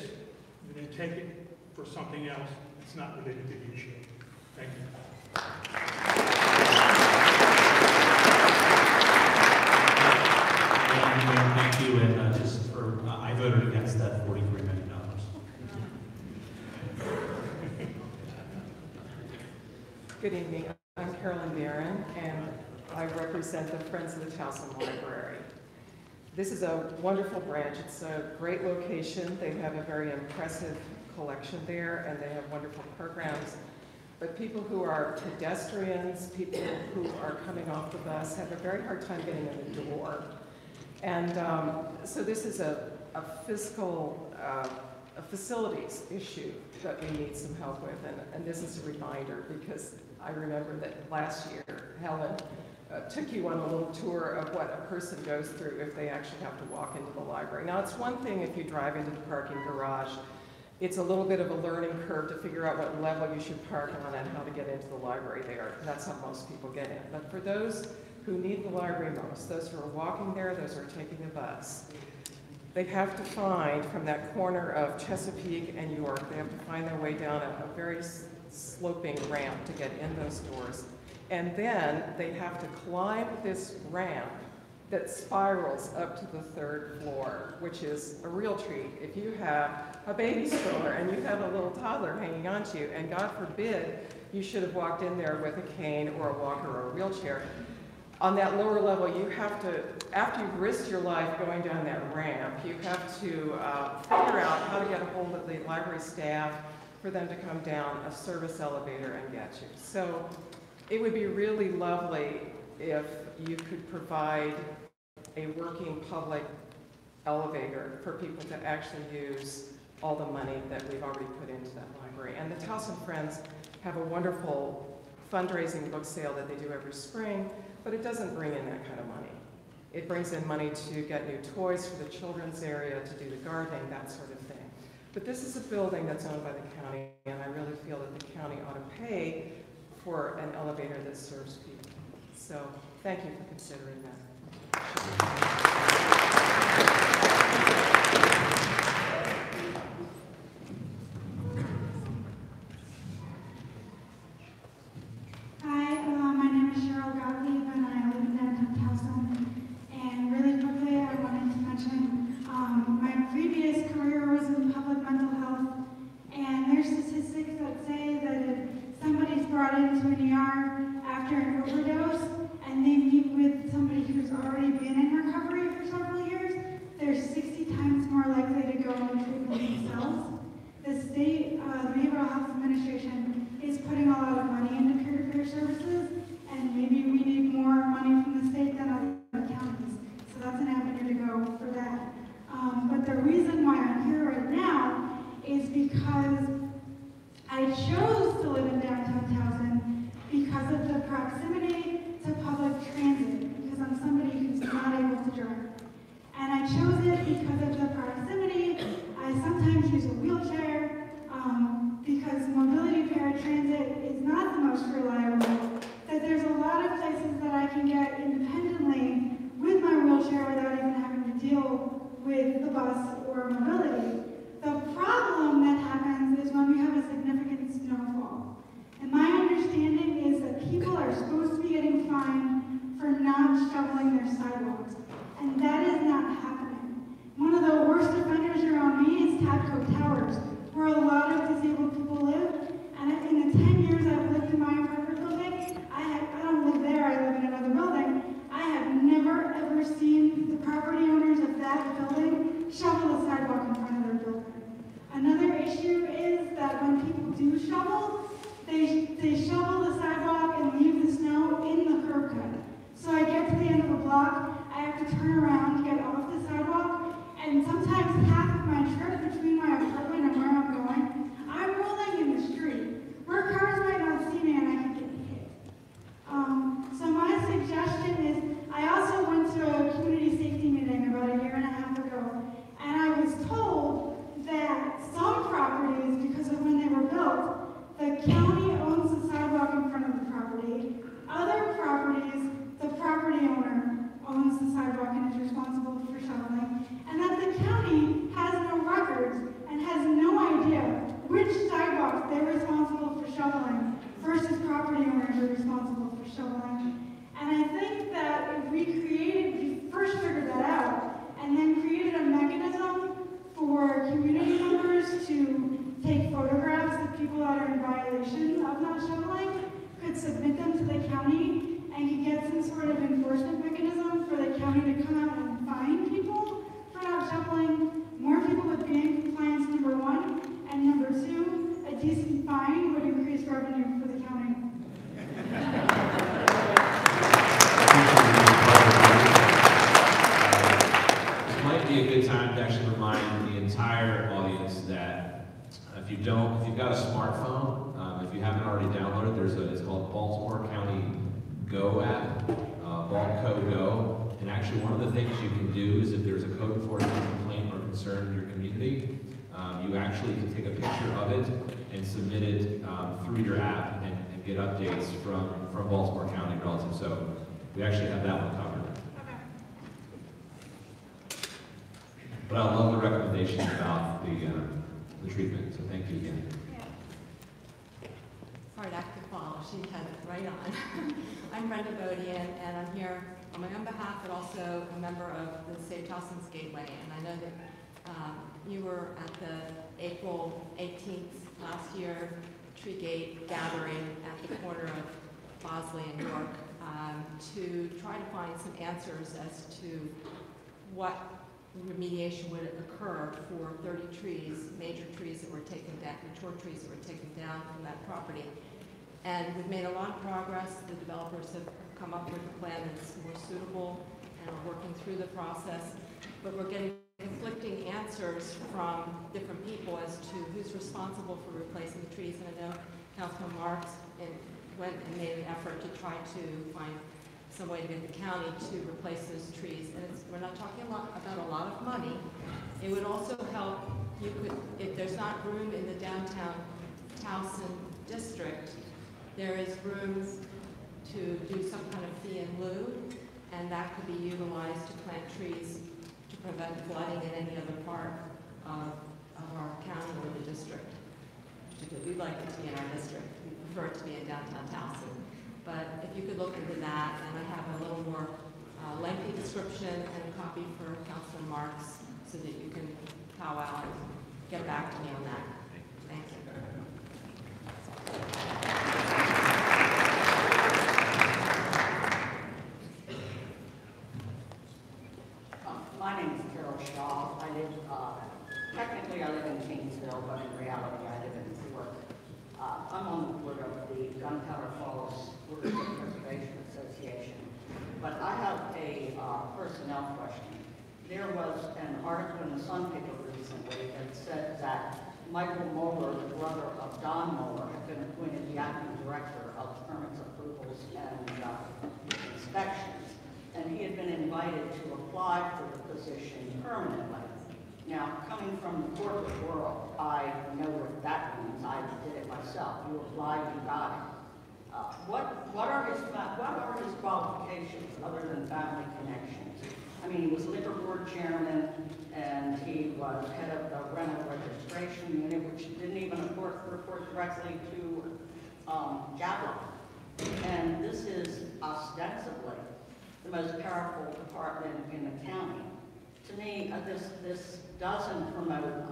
and then take it for something else that's not related to the issue. Thank you. $43 million. Good evening. I'm Carolyn Barron, and I represent the Friends of the Towson Library. This is a wonderful branch. It's a great location. They have a very impressive collection there, and they have wonderful programs. But people who are pedestrians, people who are coming off the bus, have a very hard time getting in the door. And um, so this is a a fiscal, uh, a facilities issue that we need some help with. And, and this is a reminder because I remember that last year, Helen uh, took you on a little tour of what a person goes through if they actually have to walk into the library. Now, it's one thing if you drive into the parking garage. It's a little bit of a learning curve to figure out what level you should park on and how to get into the library there. That's how most people get in. But for those who need the library most, those who are walking there, those who are taking a bus, They have to find from that corner of Chesapeake and York, they have to find their way down a, a very sloping ramp to get in those doors. And then they have to climb this ramp that spirals up to the third floor, which is a real treat. If you have a baby stroller and you have a little toddler hanging onto you, and God forbid, you should have walked in there with a cane or a walker or a wheelchair. On that lower level, you have to, after you've risked your life going down that ramp, you have to uh, figure out how to get a hold of the library staff for them to come down a service elevator and get you. So it would be really lovely if you could provide a working public elevator for people to actually use all the money that we've already put into that library. And the Towson Friends have a wonderful fundraising book sale that they do every spring, but it doesn't bring in that kind of money. It brings in money to get new toys for the children's area, to do the gardening, that sort of thing. But this is a building that's owned by the county, and I really feel that the county ought to pay for an elevator that serves people. So, thank you for considering that. Shoveling. And I think that if we created, we first figured that out, and then created a mechanism for community members to take photographs of people that are in violation of not shoveling, could submit them to the county, and could get some sort of enforcement mechanism for the county to come out and fine people for not shoveling. More people would be in compliance, number one, and number two, a decent fine would increase revenue for the county. This might be a good time to actually remind the entire audience that if you don't, if you've got a smartphone, um, if you haven't already downloaded, there's a, it's called Baltimore County Go app, uh, Baltco Go. And actually, one of the things you can do is if there's a code enforcement complaint or concern in your community, um, you actually can take a picture of it and submit it um, through your app and, and get updates from, from Baltimore County relative. So we actually have that one covered. But I love the recommendation about the, uh, the treatment, so thank you again. Hard act to follow, she had it right on. I'm Brenda Bodian, and I'm here on my own behalf, but also a member of the Save Towson's Gateway. And I know that um, you were at the April 18th last year Tree Gate gathering at the corner of Bosley and York um, to try to find some answers as to what remediation would occur for 30 trees, major trees that were taken down, mature trees that were taken down from that property. And we've made a lot of progress. The developers have come up with a plan that's more suitable and are working through the process. But we're getting conflicting answers from different people as to who's responsible for replacing the trees. And I know Councilman Marks and went and made an effort to try to find some way to get the county to replace those trees. And we're not talking a lot, about a lot of money. It would also help, you could, if there's not room in the downtown Towson district, there is room to do some kind of fee in lieu, and that could be utilized to plant trees to prevent flooding in any other part of, of our county or the district. We'd like it to be in our district, we prefer it to be in downtown Towson. But if you could look into that, and I have a little more uh, lengthy description and a copy for Councilman Marks, so that you can powwow and get back to me on that. Thank you. Um, My name is Carol Shaw. I live, uh, technically I live in Kingsville, but in reality I live in Fork. Uh, I'm on the board of the Gunpowder Falls Workers Preservation Association. But I have a uh, personnel question. There was an article in the Sun paper recently that said that Michael Mohler, the brother of Don Mohler, had been appointed the acting director of permits approvals and uh, inspections and he had been invited to apply for the position permanently. Now, coming from the corporate world, I know what that means. I did it myself. You applied, you got it. Uh, what, what are his, what are his qualifications other than family connections? I mean, he was liquor board chairman, and he was head of the rental registration unit, which didn't even report, report directly to, um. And this is ostensibly the most powerful department in the county. To me, uh, this, this doesn't promote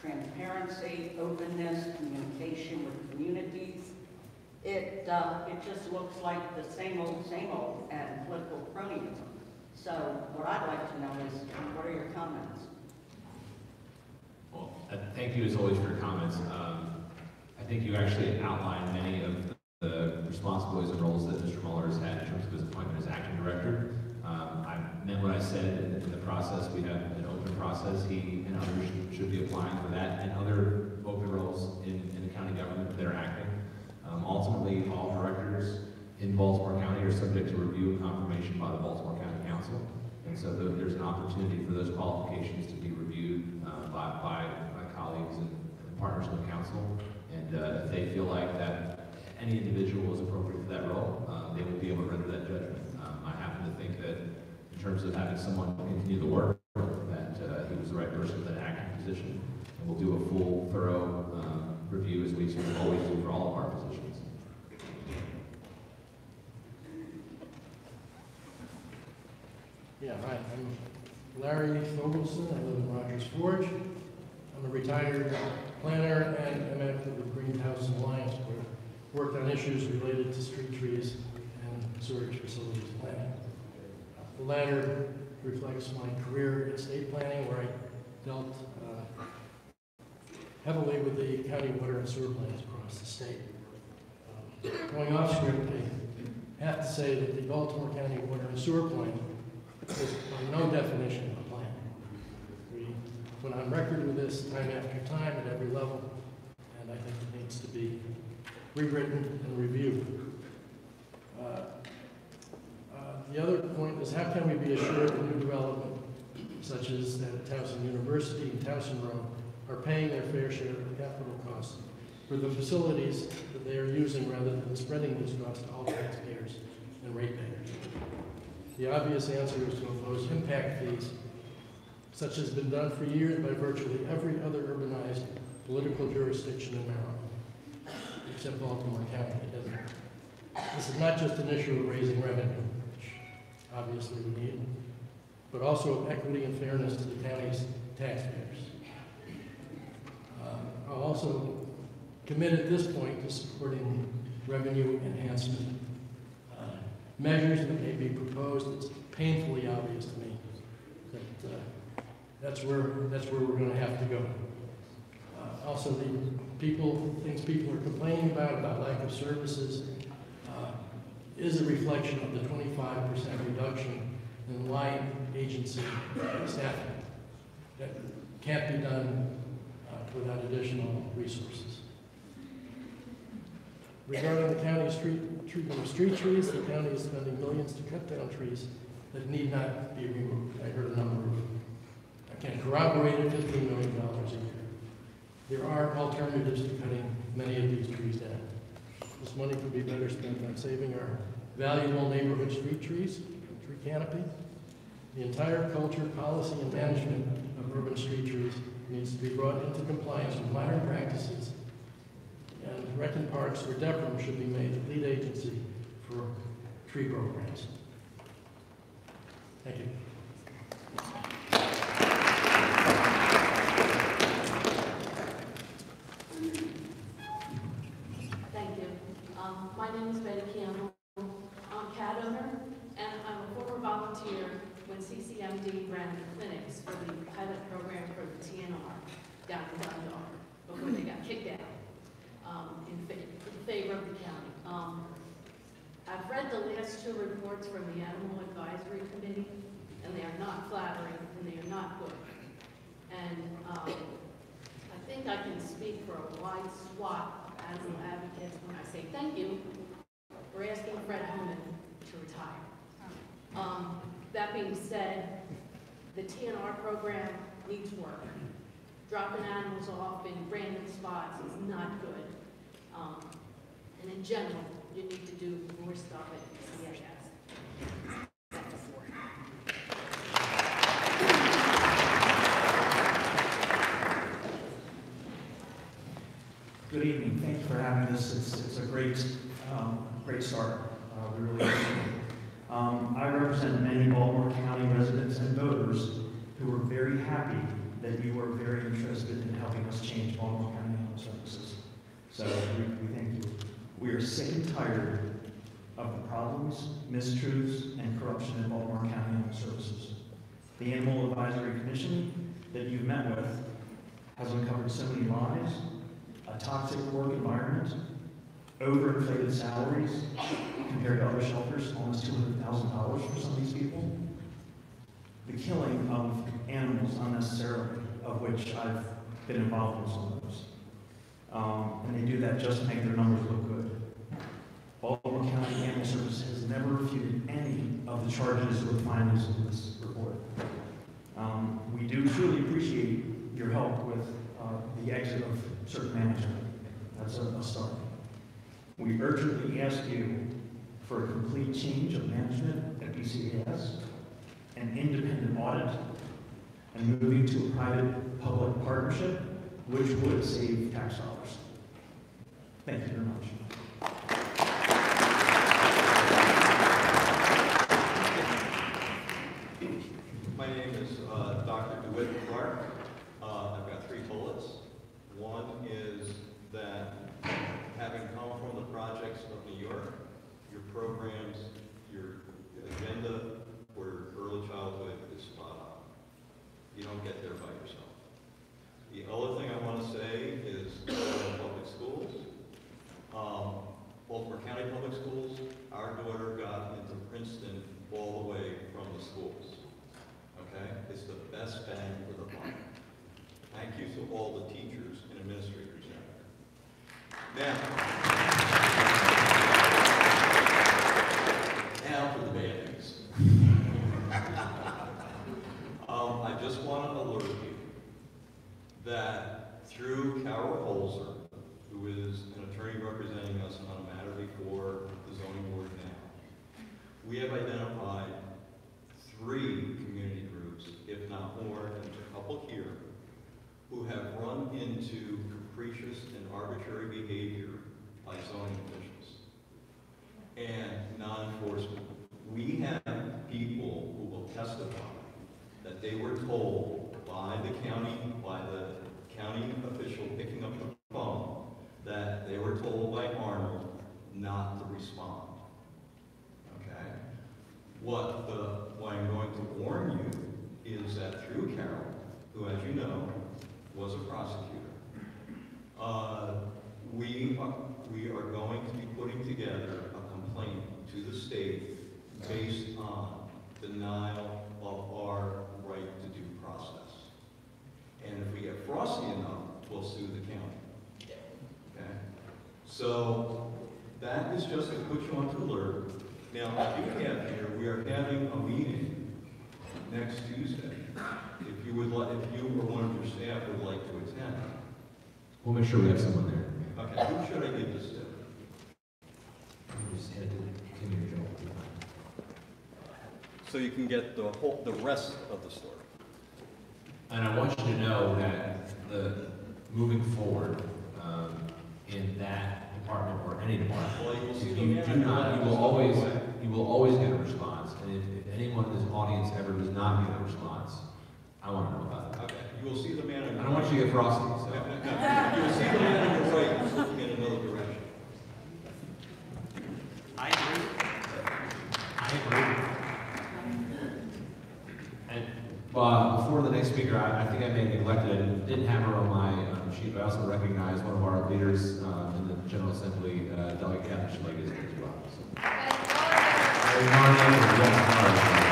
transparency, openness, communication with communities. It, uh, it just looks like the same old, same old and political cronyism. So what I'd like to know is, what are your comments? Well, uh, thank you as always for your comments. Um, I think you actually outlined many of the responsibilities and roles that Mr. Mohler has had in terms of his appointment as acting director. Um, I meant what I said in, in the process. We have an open process. He and others should, should be applying for that and other open roles in, in the county government that are acting. Ultimately, all directors in Baltimore County are subject to review and confirmation by the Baltimore County Council. And so there's an opportunity for those qualifications to be reviewed uh, by, by my colleagues and, partners in the council. And uh, if they feel like that any individual is appropriate for that role, uh, they will be able to render that judgment. Um, I happen to think that in terms of having someone continue the work, that uh, he was the right person for that acting position. And we'll do a full, thorough um, review as we sort of always do for all of our positions. Yeah, hi, I'm Larry Fogelson, I live in Rodgers Forge. I'm a retired planner and I'm active with Green Towson Alliance, where I worked on issues related to street trees and storage facilities planning. The latter reflects my career in state planning, where I dealt heavily with the county water and sewer plans across the state. Um, Going off script, I have to say that the Baltimore County Water and Sewer Plan is by no definition a plan. We went on record with this time after time at every level, and I think it needs to be rewritten and reviewed. Uh, uh, The other point is how can we be assured that new development, such as that Towson University and Towson Row, are paying their fair share of the capital costs for the facilities that they are using rather than spreading these costs to all taxpayers and ratepayers? The obvious answer is to impose impact fees such as has been done for years by virtually every other urbanized political jurisdiction in Maryland, except Baltimore County. This is not just an issue of raising revenue, which obviously we need, but also of equity and fairness to the county's taxpayers. Uh, I'll also commit at this point to supporting revenue enhancement uh, measures that may be proposed. It's painfully obvious to me that uh, that's where that's where we're going to have to go. Uh, also, the people things people are complaining about about lack of services uh, is a reflection of the 25% reduction in line agency staffing. That can't be done without additional resources. Regarding the county's street, treatment of street trees, the county is spending millions to cut down trees that need not be removed. I heard a number of, I can corroborate it, $15 million a year. There are alternatives to cutting many of these trees down. This money could be better spent on saving our valuable neighborhood street trees, tree canopy. The entire culture, policy, and management of urban street trees needs to be brought into compliance with modern practices. And Rec and Parks or Decorum should be made the lead agency for tree programs. Thank you. Thank you. Um, my name is Betty Campbell. I'm a cat owner, and I'm a former volunteer when CCMD ran clinics for the pilot program in Dundalk before they got kicked out um, in, fa- in favor of the county. Um, I've read the last two reports from the Animal Advisory Committee, and they are not flattering, and they are not good. And um, I think I can speak for a wide swath of animal advocates when I say thank you for asking Fred Homan to retire. Um, That being said, the TNR program needs work. Dropping animals off in random spots is not good. Um, And in general, you need to do more stuff at CAS. Good evening. Thank you for having us. It's, it's a great, um, great start. Uh, we really appreciate it. Um, I represent many Baltimore County residents and voters who are very happy that you are very interested in helping us change Baltimore County Home Services. So we, we thank you. We are sick and tired of the problems, mistruths, and corruption in Baltimore County Home Services. The Animal Advisory Commission that you've met with has uncovered so many lies, a toxic work environment, overinflated salaries compared to other shelters, almost $200,000 for some of these people, the killing of animals unnecessarily, of which I've been involved in some of those. Um, and they do that just to make their numbers look good. Baltimore County Animal Service has never refuted any of the charges or findings in this report. Um, we do truly appreciate your help with uh, the exit of certain management. That's a, a start. We urgently ask you for a complete change of management at BCAS, an independent audit, and moving to a private-public partnership, which would save tax dollars. Thank you very much. We'll make sure we have someone there. Okay, who should I give this to? Just hand it to Timmy or Joel. So you can get the whole, the rest of the story. And I want you to know that the, moving forward, um, in that department or any department, if you do not, you will always, you will always get a response. And if, if anyone in this audience ever does not get a response, I want to know about it. Okay, you will see the man. I don't want you to get frosty, so. You will see the man on your right looking in another direction. I agree. I agree. And, uh, before the next speaker, I, I think I may have neglected, and didn't have her on my um, sheet, but I also recognize one of our leaders, uh, in the General Assembly, uh, Delegate Catherine Schlegel is here as well. So. Mary Marnie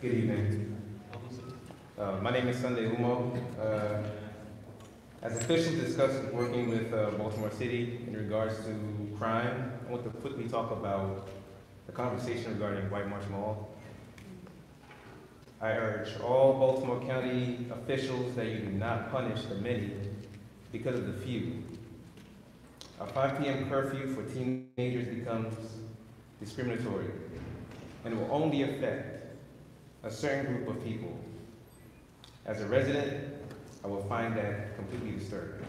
Good evening. Uh, my name is Sunday Umo. Uh, as officials discuss working with uh, Baltimore City in regards to crime, I want to quickly talk about the conversation regarding White Marsh Mall. I urge all Baltimore County officials that you do not punish the many because of the few. A 5 p.m. curfew for teenagers becomes discriminatory and will only affect a certain group of people. As a resident, I will find that completely disturbing.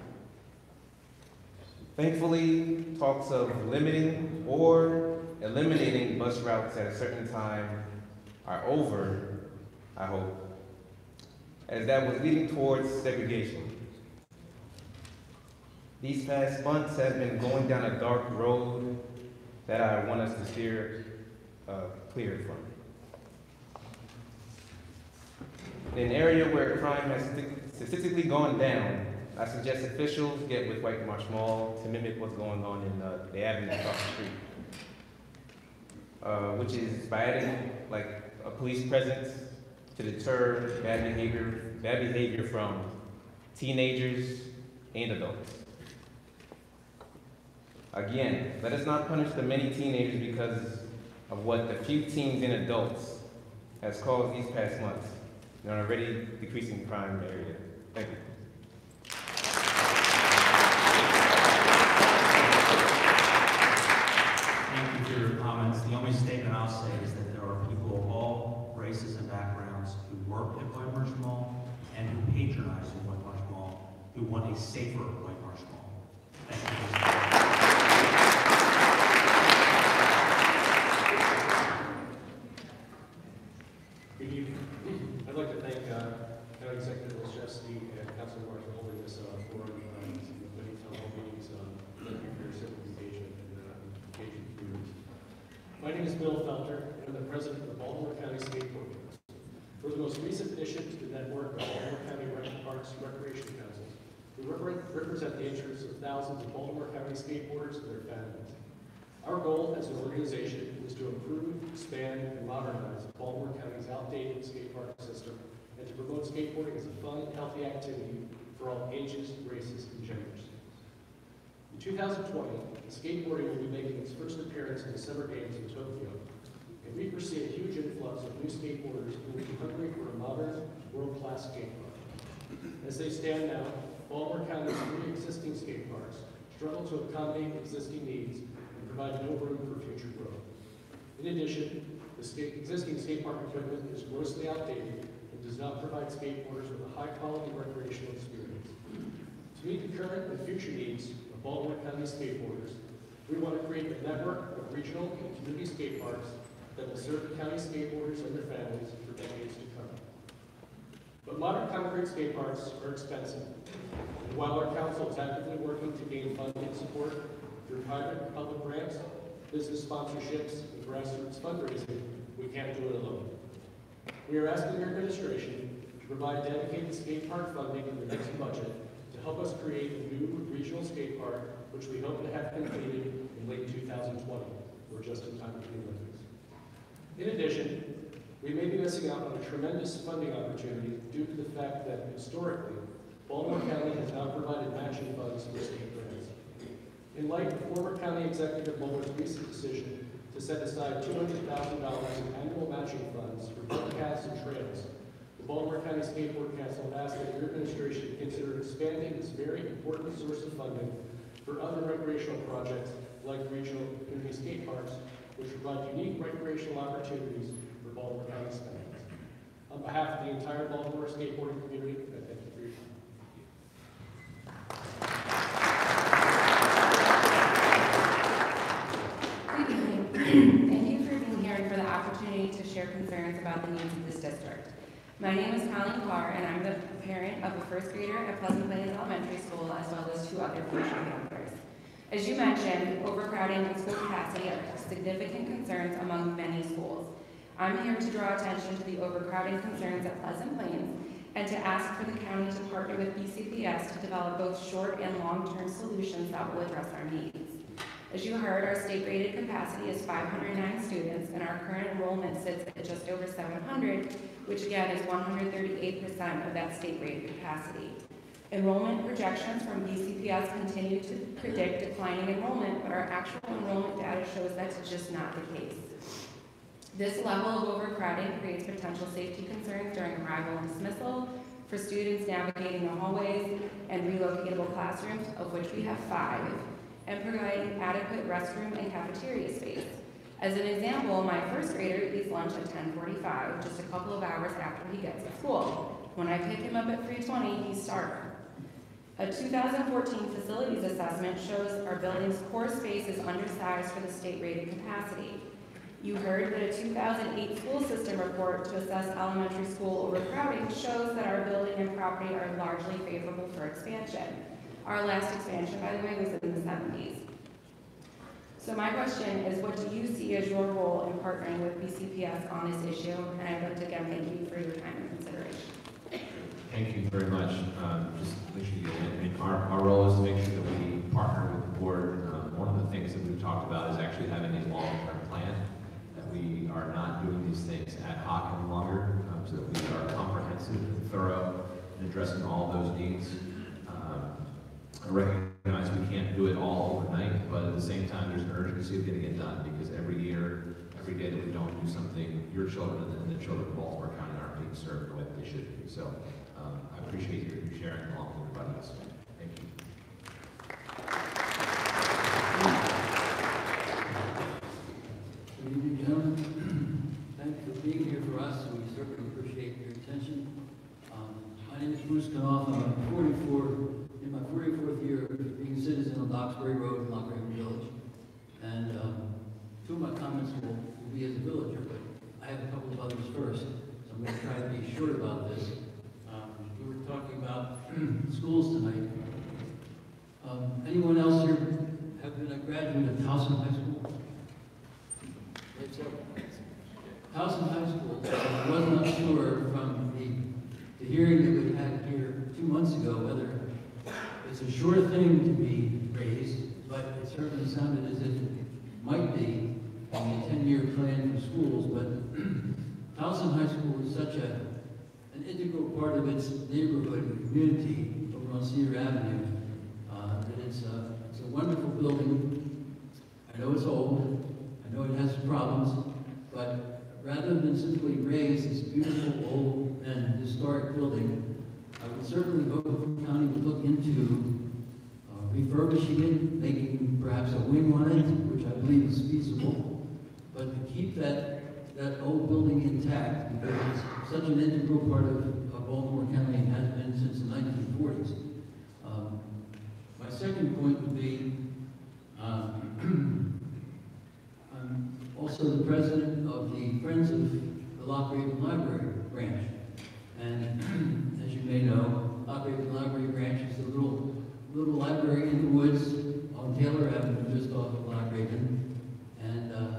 Thankfully, talks of limiting or eliminating bus routes at a certain time are over, I hope, as that was leading towards segregation. These past months have been going down a dark road that I want us to steer uh, clear from. In an area where crime has statistically gone down, I suggest officials get with White Marsh Mall to mimic what's going on in uh, the avenue across the street. Uh, which is by adding like a police presence to deter bad behavior, bad behavior from teenagers and adults. Again, let us not punish the many teenagers because of what the few teens and adults has caused these past months in an already decreasing crime area. Thank you. Thank you for your comments. The only statement I'll say is that there are people of all races and backgrounds who work at White Marsh Mall and who patronize the White Marsh Mall, who want a safer White Marsh Mall. Thank you. Good evening. I'd like to thank uh, County Executive Olszewski and Council Martin for holding this uh, forum, um, many town hall meetings. um, Thank you for your civil engagement and uh, engaging communities. My name is Bill Felter, and I'm the president of the Baltimore County Skateboard Council. We're the most recent addition to the network of Baltimore County Rec- Parks and Recreation Councils. We repre- represent the interests of thousands of Baltimore County skateboarders and their families. Our goal as an organization is to improve, expand, and modernize Baltimore County's outdated skate park system and to promote skateboarding as a fun, healthy activity for all ages, races, and genders. In 2020, skateboarding will be making its first appearance in the Summer Games in Tokyo, and we foresee a huge influx of new skateboarders who will be hungry for a modern, world-class skate park. As they stand now, Baltimore County's three existing skate parks struggle to accommodate existing needs and provide no room for future growth. In addition, the existing skate park equipment is grossly outdated and does not provide skateboarders with a high-quality recreational experience. To meet the current and future needs of Baltimore County skateboarders, we want to create a network of regional and community skate parks that will serve county skateboarders and their families for decades to come. But modern concrete skate parks are expensive. And while our council is actively working to gain funding support through private public grants, business sponsorships, and grassroots fundraising, we can't do it alone. We are asking your administration to provide dedicated skate park funding in the next budget to help us create a new regional skate park, which we hope to have completed in late 2020, or just in time for the Olympics. In addition, we may be missing out on a tremendous funding opportunity due to the fact that historically, Baltimore County has not provided matching funds for state grants. In light of former County Executive Mohler's recent decision to set aside $200,000 in annual matching funds for foot paths and trails, the Baltimore County Skateboard Council asks that your administration consider expanding this very important source of funding for other recreational projects like regional community skate parks, which provide unique recreational opportunities for Baltimore County families. On behalf of the entire Baltimore skateboarding community, I thank you for your time. Thank you for being here and for the opportunity to share concerns about the needs of this district. My name is Colleen Carr, and I'm the parent of a first grader at Pleasant Plains Elementary School, as well as two other future members. As you mentioned, overcrowding and school capacity are significant concerns among many schools. I'm here to draw attention to the overcrowding concerns at Pleasant Plains and to ask for the county to partner with BCPS to develop both short and long-term solutions that will address our needs. As you heard, our state rated capacity is 509 students, and our current enrollment sits at just over 700, which again is 138% of that state rated capacity. Enrollment projections from BCPS continue to predict declining enrollment, but our actual enrollment data shows that's just not the case. This level of overcrowding creates potential safety concerns during arrival and dismissal for students navigating the hallways and relocatable classrooms, of which we have five, and providing adequate restroom and cafeteria space. As an example, my first grader eats lunch at 10:45, just a couple of hours after he gets to school. When I pick him up at 3:20, he's starving. A 2014 facilities assessment shows our building's core space is undersized for the state-rated capacity. You heard that a 2008 school system report to assess elementary school overcrowding shows that our building and property are largely favorable for expansion. Our last expansion, by the way, was in the 70s. So my question is, what do you see as your role in partnering with BCPS on this issue? And I'd like to again thank you for your time. Thank you very much. Um, Just sure you mean, our, our role is to make sure that we partner with the board. Um, One of the things that we've talked about is actually having a long-term plan, that we are not doing these things ad hoc any longer, um, so that we are comprehensive and thorough in addressing all those needs. Um, I recognize we can't do it all overnight, but at the same time, there's an urgency of getting it done, because every year, every day that we don't do something, your children and the children of Baltimore County aren't being served the way they should be. So um, I appreciate you sharing along with everybody else. Thank you. Good evening, gentlemen. Thank you for being here for us. We certainly appreciate your attention. Um, My name is Bruce Kanoff. I'm 44, in my 44th year of being a citizen of Duxbury Road in Loch Raven Village. And um, two of my comments will will be as a villager, but I have a couple of others first. So I'm going to try to be short about this. Um, We were talking about schools tonight. Um, Anyone else here have been a graduate of Towson High School? So, Towson High School, I was not sure from the, the hearing that we had here two months ago whether it's a sure thing to be razed, but it certainly sounded as if it might be in the ten-year plan for schools, but Towson High School is such a, an integral part of its neighborhood and community over on Cedar Avenue, uh, that it's a, it's a wonderful building. I know it's old, I know it has problems, but rather than simply raze this beautiful old and historic building, I would certainly hope the county would look into uh, refurbishing it, making perhaps a wing on it, which I believe is feasible. but to keep that, that old building intact, because it's such an integral part of, of Baltimore County and has been since the nineteen forties. Um, My second point would be, um, I'm also the president of the Friends of the Loch Raven Library branch. And as you may know, Loch Raven Library branch is a little, little library in the woods on Taylor Avenue, just off of Loch Raven. And uh,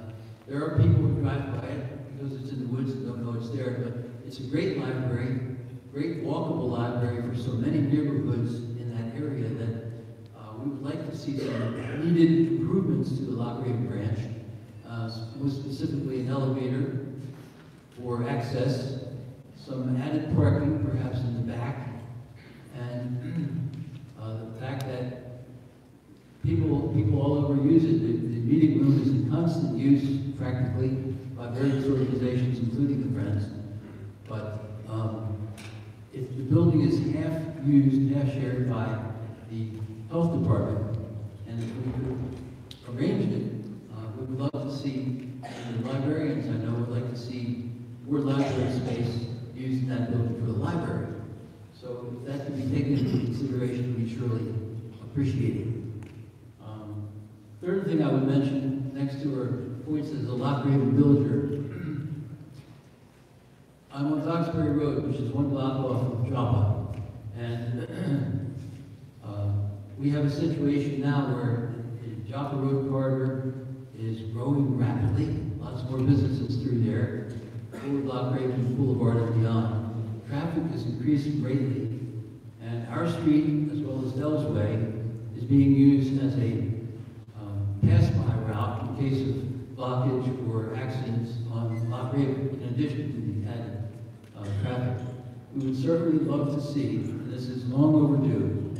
there are people who drive by it because it's in the woods and don't know it's there, but it's a great library, great walkable library for so many neighborhoods in that area that uh, we would like to see some needed improvements to the Raven branch, uh, most specifically an elevator for access, some added parking perhaps in the back, and uh, the fact that people, people all over use it. The, the meeting room is in constant use practically by various organizations, including the Friends. But um, if the building is half used, half shared by the health department, and if we could arrange it, uh, we would love to see, the librarians I know would like to see more library space used in that building for the library. So if that could be taken into consideration, we surely appreciate it. Um, Third thing I would mention, next to our points as a Loch Raven villager, I'm on Duxbury Road, which is one block off of Joppa. And uh, we have a situation now where the Joppa Road corridor is growing rapidly. Lots more businesses through there. Old Loch Raven Boulevard and beyond. Traffic is increasing greatly. And our street, as well as Dell's Way, is being used as a um, pass-by route in case of blockage or accidents on Loch in addition to the added uh, traffic. We would certainly love to see, and this is long overdue,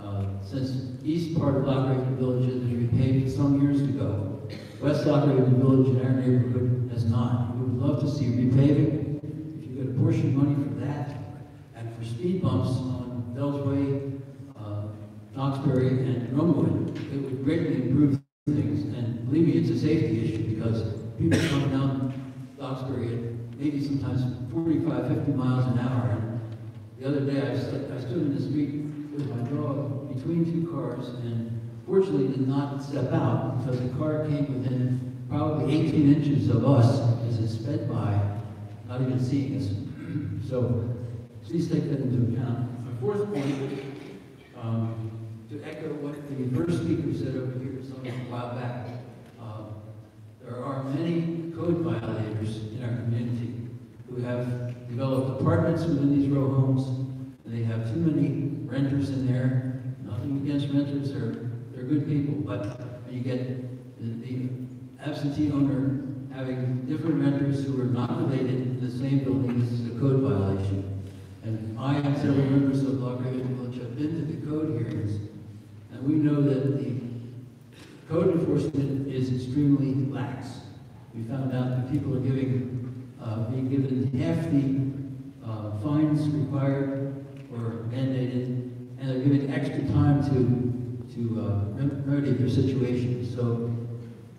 uh, since east part of Loch Village is repaved some years ago, West Loch Village in our neighborhood has not. We would love to see repaving. If you get a portion money for that, and for speed bumps on Bell's Way, uh, Knoxbury, and Rumwood, it would greatly improve things. And believe me, it's a safety issue because people come down Knoxbury at maybe sometimes 45, 50 miles an hour. And the other day, I stood, I stood in the street with my dog between two cars and fortunately did not step out because the car came within probably 18 inches of us as it sped by, not even seeing us. So please take that into account. My fourth point, um, to echo what the first speaker said over here a while back, uh, there are many code violators in our community who have developed apartments within these row homes, and they have too many renters in there. Nothing against renters, they're, they're good people, but you get the, the absentee owner having different renters who are not related in the same building, this is a code violation. And I and several members of the Loch Raven Village have been to the code hearings, and we know that the code enforcement is extremely lax. We found out that people are giving, uh, being given half the uh, fines required or mandated, and they're given extra time to, to uh, remedy their situation. So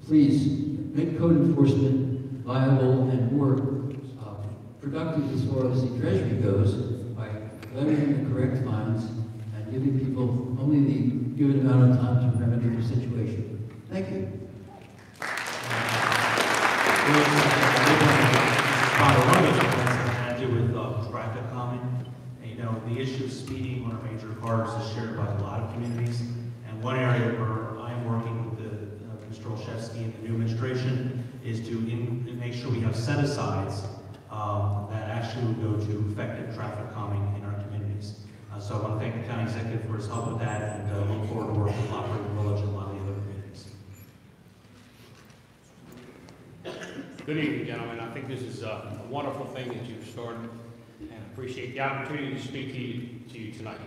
please, make code enforcement viable and more uh, productive as far as the treasury goes by levying the correct fines and giving people only the given amount of time to remedy their situation. Thank you. With uh, traffic calming. And, you know, the issue of speeding on our major corridors is shared by a lot of communities. And one area where I'm working with the, uh, Mr. Olszewski and the new administration is to in, make sure we have set-asides um, that actually would go to effective traffic calming in our communities. Uh, so I want to thank the county executive for his help with that and uh, look forward to working with Loch Raven Village and a lot of the other communities. Good evening, gentlemen. I think this is a a wonderful thing that you've started, and appreciate the opportunity to speak to you, to you tonight.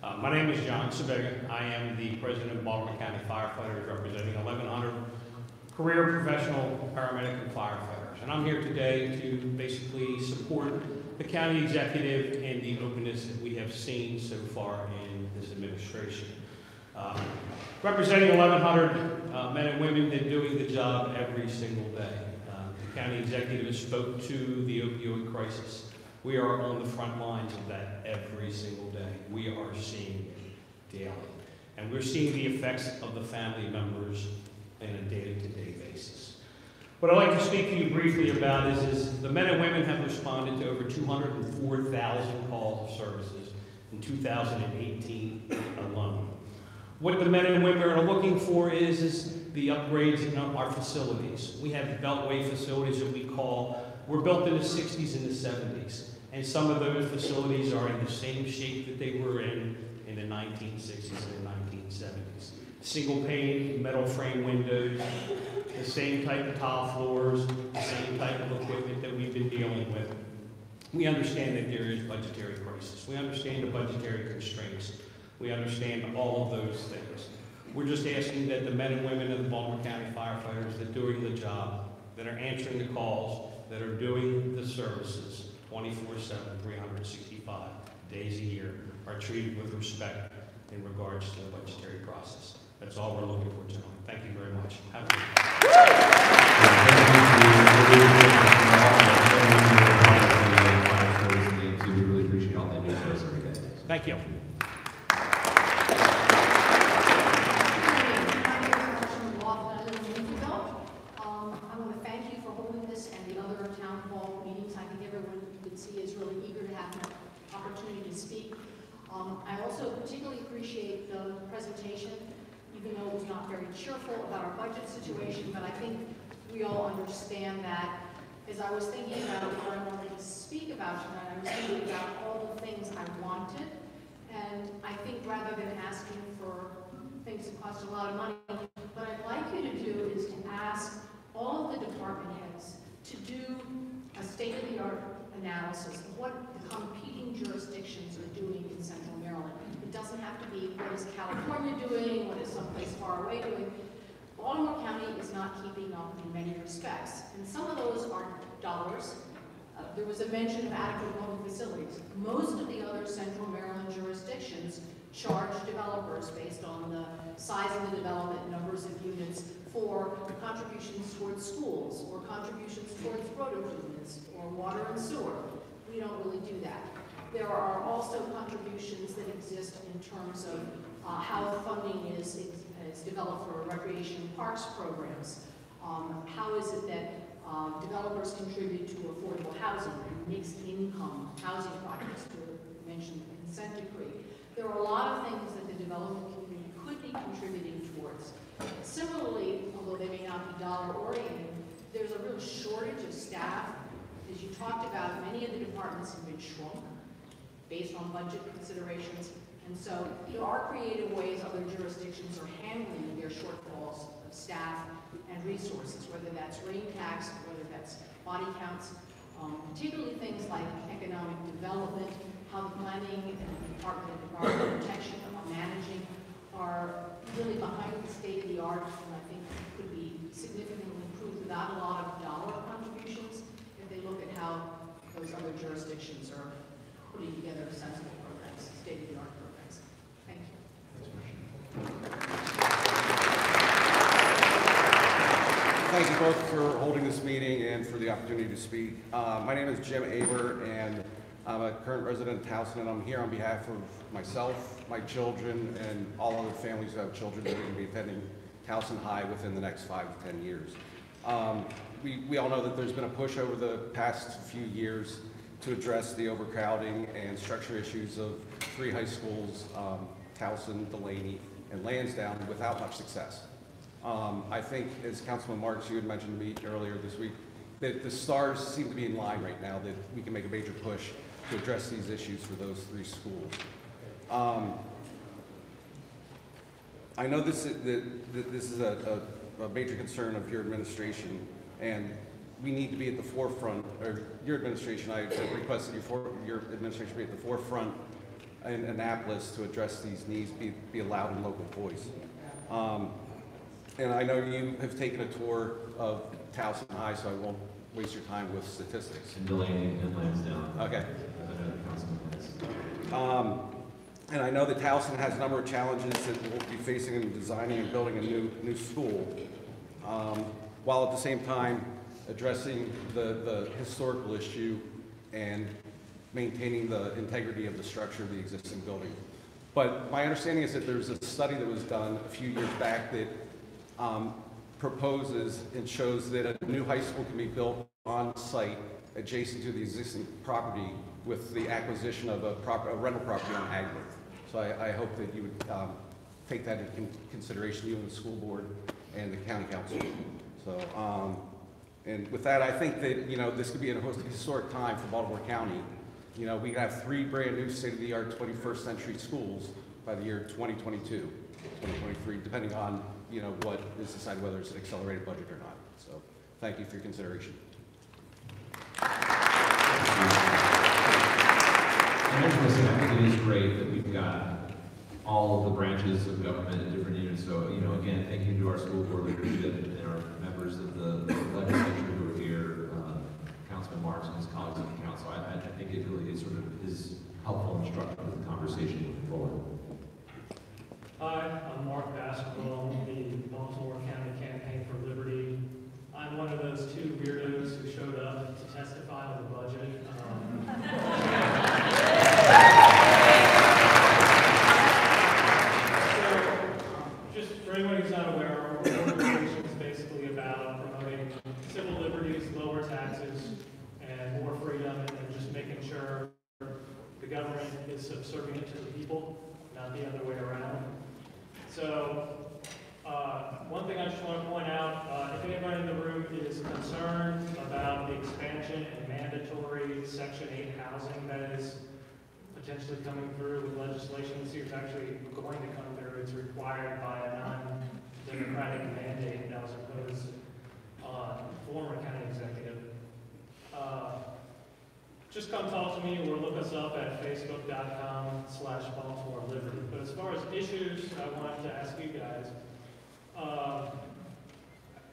Uh, my name is John Sabega. I am the president of Baltimore County Firefighters, representing 1,100 career professional paramedic and firefighters. And I'm here today to basically support the county executive and the openness that we have seen so far in this administration. Uh, representing 1,100 uh, men and women that doing the job every single day. County executive spoke to the opioid crisis. We are on the front lines of that every single day. We are seeing it daily. And we're seeing the effects of the family members on a day-to-day basis. What I'd like to speak to you briefly about is, is the men and women have responded to over 204,000 calls of services in 2018 alone. What the men and women are looking for is, is the upgrades in our facilities. We have beltway facilities that we call, were built in the 60s and the 70s. And some of those facilities are in the same shape that they were in in the 1960s and the 1970s. Single pane, metal frame windows, the same type of tile floors, the same type of equipment that we've been dealing with. We understand that there is budgetary crisis. We understand the budgetary constraints. We understand all of those things. We're just asking that the men and women of the Baltimore County firefighters that are doing the job, that are answering the calls, that are doing the services 24/7, 365 days a year, are treated with respect in regards to the budgetary process. That's all we're looking for tonight. Thank you very much. Have a good We really appreciate all that you do for us every day. Thank you. Um, I want to thank you for holding this and the other town hall meetings. I think everyone you could see is really eager to have an opportunity to speak. Um, I also particularly appreciate the presentation, even though it was not very cheerful about our budget situation, but I think we all understand that. As I was thinking about what I wanted to speak about tonight, I was thinking about all the things I wanted. And I think rather than asking for things that cost a lot of money, what I'd like you to do is to ask all the department heads to do a state-of-the-art analysis of what the jurisdictions are doing in central Maryland. It doesn't have to be what is California doing, what is someplace far away doing. Baltimore County is not keeping up in many respects, and some of those are dollars. Uh, There was a mention of adequate public facilities. Most of the other central Maryland jurisdictions charge developers based on the size of the development, numbers of units, for contributions towards schools, or contributions towards road improvements, or water and sewer. We don't really do that. There are also contributions that exist in terms of uh, how funding is, is developed for recreation parks programs. Um, How is it that um, developers contribute to affordable housing and mixed income housing projects, to mention the consent decree? There are a lot of things that the development community could be contributing towards. Similarly, although they may not be dollar oriented, there's a real shortage of staff. As you talked about, many of the departments have been shrunk based on budget considerations. And so there are creative ways other jurisdictions are handling their shortfalls of staff and resources, whether that's rain tax, whether that's body counts, um, particularly things like economic development, how planning and the Department of Environmental Protection are managing are really behind the state of the art and I think could be significantly improved without a lot of dollar contributions if they look at how those other jurisdictions are putting together sensible programs, state of the art programs. Thank you. Thank you both for holding this meeting and for the opportunity to speak. Uh, My name is Jim Aber, and I'm a current resident of Towson, and I'm here on behalf of myself, my children, and all other families who have children that are going to be attending Towson High within the next five to 10 years. Um, We we all know that there's been a push over the past few years to address the overcrowding and structure issues of three high schools, um, Towson, Dulaney, and Lansdowne, without much success. Um, I think, as Councilman Marks, you had mentioned to me earlier this week, that the stars seem to be in line right now, that we can make a major push to address these issues for those three schools. Um, I know this is, that, that this is a, a, a major concern of your administration, and we need to be at the forefront, or your administration, I request that your, for- your administration be at the forefront in Annapolis to address these needs, be, be a loud and local voice. Um, and I know you have taken a tour of Towson High, so I won't waste your time with statistics. And Dulaney and Lansdowne. Okay. I know the councilman has. Um, And I know that Towson has a number of challenges that we'll be facing in designing and building a new, new school. Um, While at the same time, addressing the, the historical issue and maintaining the integrity of the structure of the existing building. But my understanding is that there's a study that was done a few years back that um, proposes and shows that a new high school can be built on site adjacent to the existing property with the acquisition of a proper, a rental property on Aglet. So I, I hope that you would um, take that into consideration, you and the school board and the county council. So, um, and with that, I think that, you know, this could be a historic time for Baltimore County. You know, we could have three brand-new state-of-the-art 21st century schools by the year 2022, 2023, depending on, you know, what is decided, whether it's an accelerated budget or not. So, thank you for your consideration. Listen, I think it is great that we've got all of the branches of government and different units. So, you know, again, thank you to our school board leadership and our members of the legislature who are here, uh, Councilman Marks and his colleagues on the council. I, I I think it sort of is helpful and instructive to the conversation moving forward. Hi, I'm Mark Baskerville, the Baltimore County Campaign for Liberty. I'm one of those two weirdos who showed up to testify on the budget. Um, So, just for anyone who's not aware, our organization is basically about promoting civil liberties, lower taxes, and more freedom, and just making sure the government is subservient to the people, not the other way around. So, uh, one thing I just want to point out, uh, if anybody in the room is concerned about the expansion and mandatory Section 8 housing that is coming through with legislation this year, it's actually going to come through, it's required by a non-democratic mandate that was imposed on former county executive. Uh, just come talk to me or look us up at facebook.com slash Baltimore Liberty. But as far as issues, I wanted to ask you guys, uh,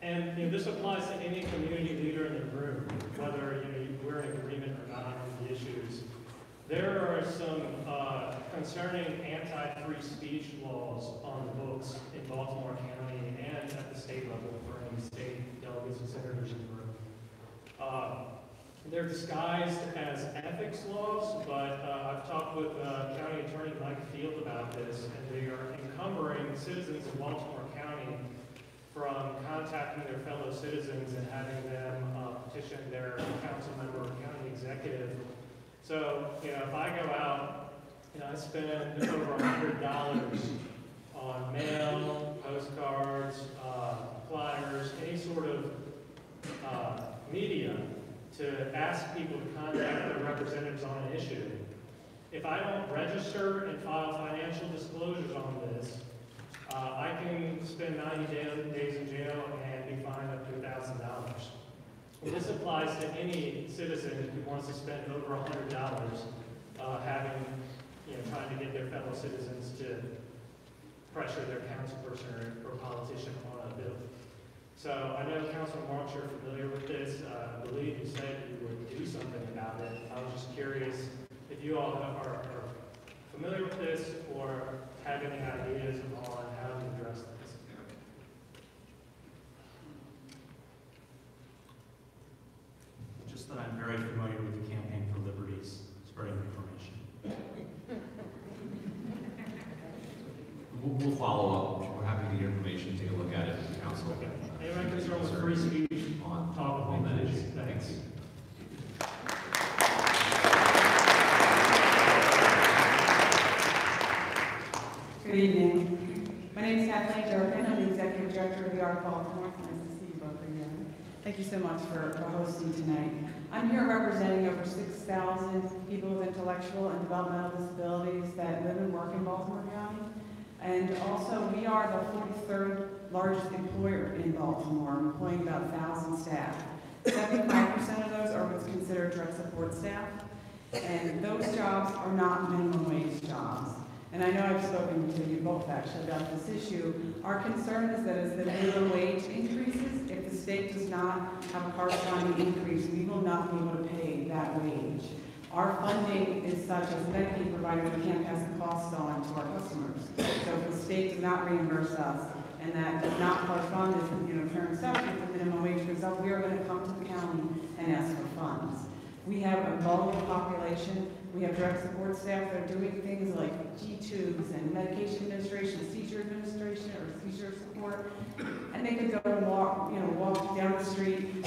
and you know, this applies to any community leader in the room, whether you know, we're in agreement or not on the issues. There are some uh, concerning anti-free speech laws on the books in Baltimore County and at the state level for any state delegates and senators in the room. Uh, they're disguised as ethics laws, but uh, I've talked with uh, County Attorney Mike Field about this, and they are encumbering citizens of Baltimore County from contacting their fellow citizens and having them uh, petition their council member or county executive. So, you know, if I go out, know, I spend over a hundred dollars on mail, postcards, uh, flyers, any sort of uh, media to ask people to contact their representatives on an issue. If I don't register and file financial disclosures on this, uh, I can spend 90 days in jail and be fined up to $1,000. This applies to any citizen who wants to spend over $100 uh, having, you know, trying to get their fellow citizens to pressure their councilperson or- or politician on a bill. So I know Councilman Marks, you're familiar with this. Uh, I believe you said you would do something about it. I was just curious if you all are, are familiar with this or have any ideas on how to address this. Just that I'm very familiar with the Campaign for Liberties spreading information. We'll, we'll follow up. We're happy to get your information, take a look at it as a council. Anyone concerned with free speech, On, talk on with that me, issue. please. Thanks. Good evening. My name is Kathleen Durkin. I'm the Executive Director of the Arc of Baltimore. Nice to see you both again. Thank you so much for for hosting tonight. I'm here representing over 6,000 people with intellectual and developmental disabilities that live and work in Baltimore County. And also, we are the 43rd largest employer in Baltimore, employing about 1,000 staff. 75% of those are what's considered direct support staff. And those jobs are not minimum wage jobs. And I know I've spoken to you both actually about this issue. Our concern is that as the minimum wage increases, if the state does not have a corresponding increase, we will not be able to pay that wage. Our funding is such as Medicaid provider, we can't pass the cost on to our customers. So if the state does not reimburse us, and that does not correspond, as you know, if the minimum wage goes up, we are going to come to the county and ask for funds. We have a vulnerable population. We have direct support staff that are doing things like G-tubes and medication administration, seizure administration, or seizure support. And they could go and walk, you know, walk down the street,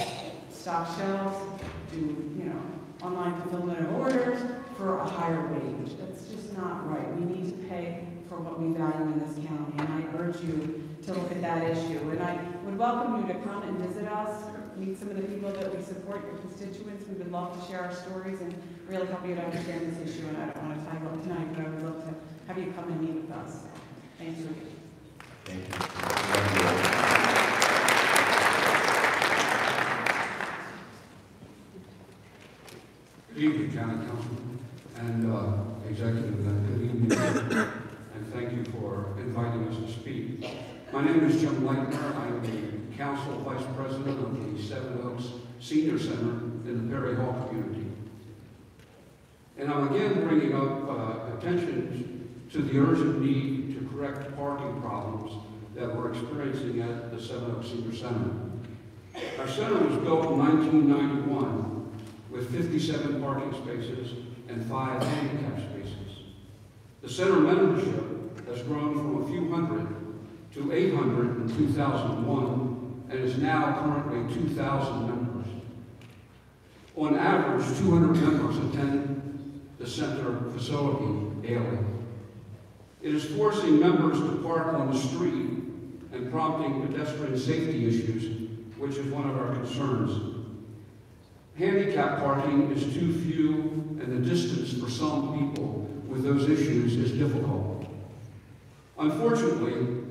stock shelves, do, you know, online fulfillment of orders for a higher wage. That's just not right. We need to pay for what we value in this county, and I urge you to look at that issue. And I would welcome you to come and visit us, meet some of the people that we support, your constituents. We would love to share our stories and really help you to understand this issue. And I don't want to tie you up tonight, but I would love to have you come and meet with us. Thank you. Thank you. Good evening, County Councilman and uh, Executive, and good evening, and thank you for inviting us to speak. My name is Jim Leitner. I'm the Council Vice President of the Seven Oaks Senior Center in the Perry Hall community. And I'm again bringing up uh, attention to the urgent need to correct parking problems that we're experiencing at the Seven Oaks Senior Center. Our center was built in 1991 with 57 parking spaces and five handicap spaces. The center membership has grown from a few hundred to 800 in 2001 and is now currently 2,000 members. On average, 200 members attend the center facility daily. It is forcing members to park on the street and prompting pedestrian safety issues, which is one of our concerns. Handicap parking is too few, and the distance for some people with those issues is difficult. Unfortunately,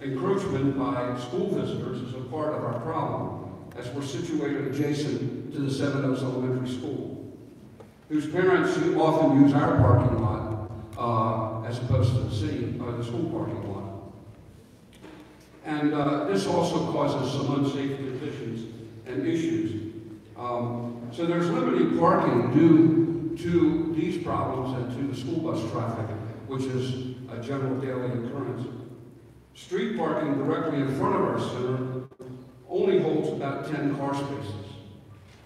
encroachment by school visitors is a part of our problem, as we're situated adjacent to the Seven Oaks Elementary School, whose parents often use our parking lot uh, as opposed to the city, uh, the school parking lot. And uh, this also causes some unsafe conditions and issues. Um, so there's limited parking due to these problems and to the school bus traffic, which is a general daily occurrence. Street parking directly in front of our center only holds about 10 car spaces.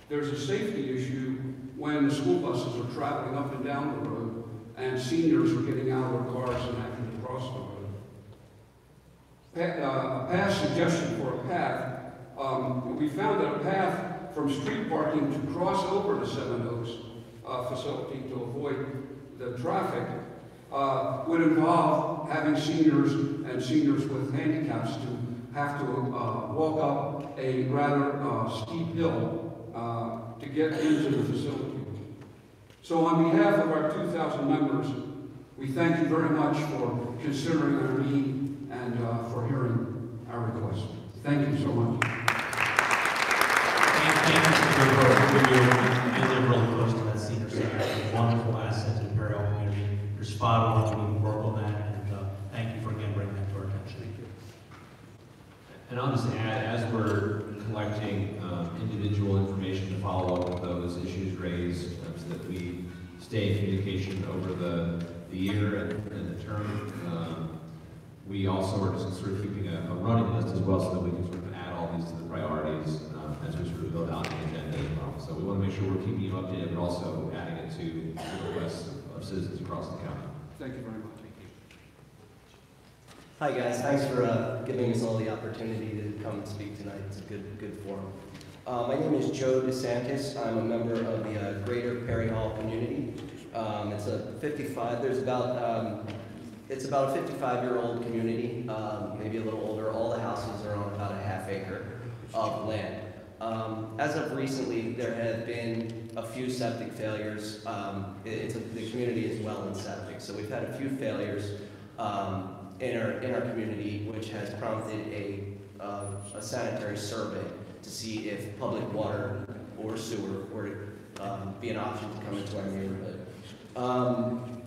There's a safety issue when the school buses are traveling up and down the road and seniors are getting out of their cars and having to cross the road. Uh, A path suggestion for a path, um, we found that a path from street parking to cross over to Seven Oaks uh, facility to avoid the traffic uh, would involve having seniors and seniors with handicaps to have to uh, walk up a rather uh, steep hill uh, to get into the facility. So on behalf of our 2,000 members, we thank you very much for considering our need and uh, for hearing our request. Thank you so much. Thank you, Mr. Gerber. You live really close to that senior center. It's a wonderful asset to the Perry Hall community. You're spot on, we can work on that, and uh, thank you for again bringing that to our attention. And I'll just add, as we're um, individual information to follow up with those issues raised, um, so that we stay in communication over the, the year and, and the term, um, we also are just sort of keeping a, a running list as well, so that we can sort of add all these to the priorities um, as we sort of build out the agenda as well. So we want to make sure we're keeping you updated, but also adding it to the requests of citizens across the county. Thank you very much. Hi, guys. Thanks for uh, giving us all the opportunity to come and speak tonight. It's a good, good forum. Uh, my name is Joe DeSantis. I'm a member of the uh, Greater Perry Hall community. Um, it's a 55. There's about um, it's about a 55-year-old community, um, maybe a little older. All the houses are on about a half acre of land. Um, as of recently, there have been a few septic failures. Um, it- it's a, the community is well in septic, so we've had a few failures um, in our in our community, which has prompted a uh, a sanitary survey to see if public water or sewer to um, be an option to come into our neighborhood. Um,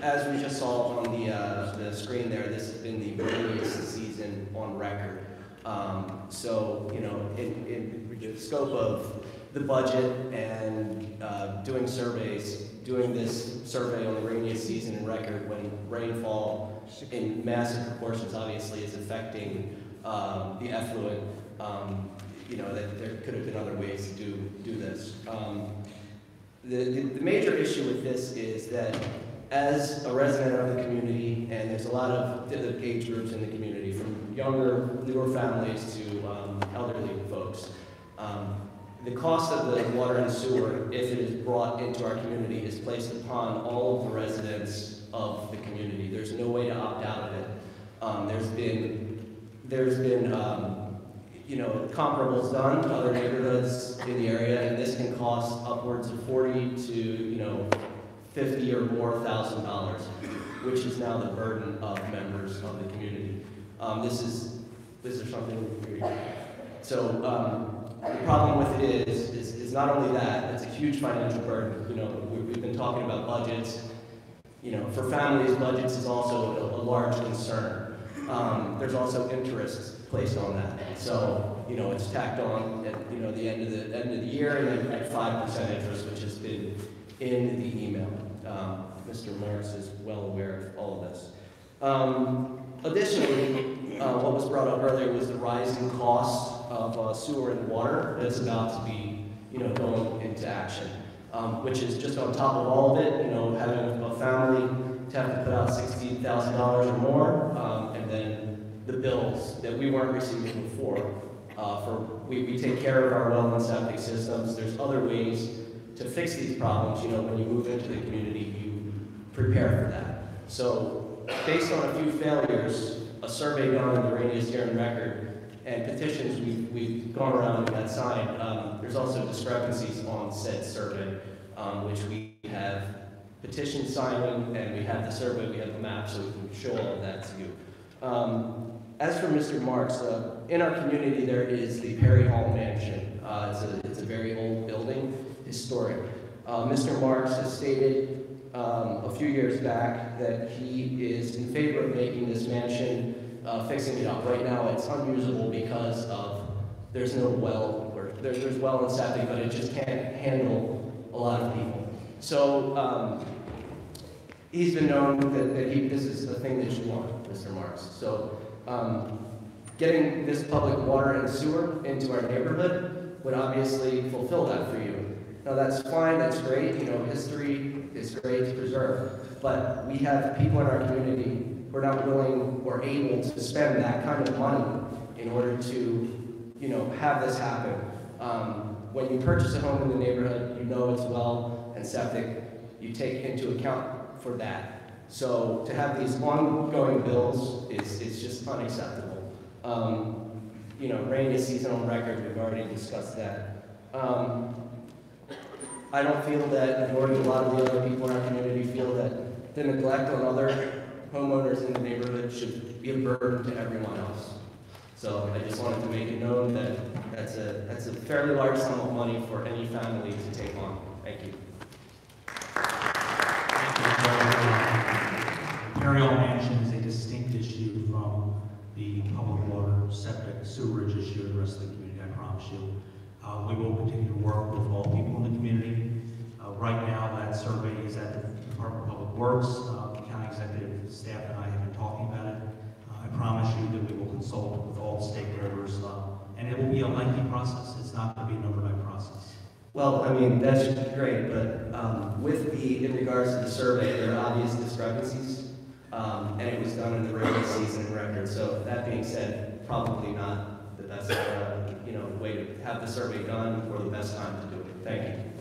as we just saw on the uh, the screen there, this has been the rainiest season on record. Um, so you know, in, in the scope of the budget and uh, doing surveys, doing this survey on the rainiest season in record when rainfall in massive proportions obviously is affecting um, the effluent. Um, you know, that there could have been other ways to do, do this. Um, The, the, the major issue with this is that as a resident of the community, and there's a lot of age groups in the community, from younger, newer families to um, elderly folks, um, the cost of the water and sewer, if it is brought into our community, is placed upon all of the residents of the community. There's no way to opt out of it. Um, there's been, there's been, um, you know, comparables done to other neighborhoods in the area, and this can cost upwards of 40 to, you know, 50 or more thousand dollars, which is now the burden of members of the community. Um, this is, this is something, so, um, the problem with it is, is, is not only that, it's a huge financial burden. You know, we've been talking about budgets. You know, for families, budgets is also a, a large concern. Um, there's also interest placed on that. So, you know, it's tacked on at, you know, the end of the, end of the year and at five percent interest, which has been in the email. Um, Mr. Morris is well aware of all of this. Um, additionally, uh, what was brought up earlier was the rising cost of uh, sewer and water that's about to be, you know, going into action, um, which is just on top of all of it, you know, having a family to have to put out sixteen thousand dollars or more, um, and then the bills that we weren't receiving before. Uh, for we, we take care of our well and septic systems. There's other ways to fix these problems. You know, when you move into the community, you prepare for that. So, based on a few failures, a survey done in the Radius Hearing Record and petitions we've, we've gone around and got signed. Um, there's also discrepancies on said survey, um, which we have petition signing, and we have the survey, we have the map, so we can show all of that to you. Um, as for Mr. Marks, uh, in our community there is the Perry Hall Mansion. Uh, it's, a, it's a very old building, historic. Uh, Mr. Marks has stated um, a few years back that he is in favor of making this mansion uh, fixing it up. Right now, it's unusable because of, there's no well, or there, there's well and septic, but it just can't handle a lot of people. So, um, he's been known that, that he, this is the thing that you want, Mr. Marks. So, um, getting this public water and sewer into our neighborhood would obviously fulfill that for you. Now, that's fine, that's great, you know, history is great to preserve, but we have people in our community we're not willing or able to spend that kind of money in order to, you know, have this happen. Um, when you purchase a home in the neighborhood, you know it's well and septic. You take into account for that. So to have these ongoing bills is, is just unacceptable. Um, you know, rain is seasonal record, we've already discussed that. Um, I don't feel that, nor do a lot of the other people in our community feel that the neglect on other homeowners in the neighborhood should be a burden to everyone else. So I just wanted to make it known that that's a, that's a fairly large sum of money for any family to take on. Thank you. Hall Mansion is a distinct issue from the public water, septic, sewerage issue of the rest of the community, I promise you. Uh, we will continue to work with all people in the community. Uh, right now, that survey is at the Department of Public Works. Uh, executive staff and I have been talking about it. Uh, I promise you that we will consult with all stakeholders, uh, and it will be a lengthy process. It's not going to be an overnight process. Well, I mean, that's great, but um, with the, in regards to the survey, there are obvious discrepancies, um, and it was done in the rainy season record. So that being said, probably not the best, uh, you know, way to have the survey done or the best time to do it. Thank you.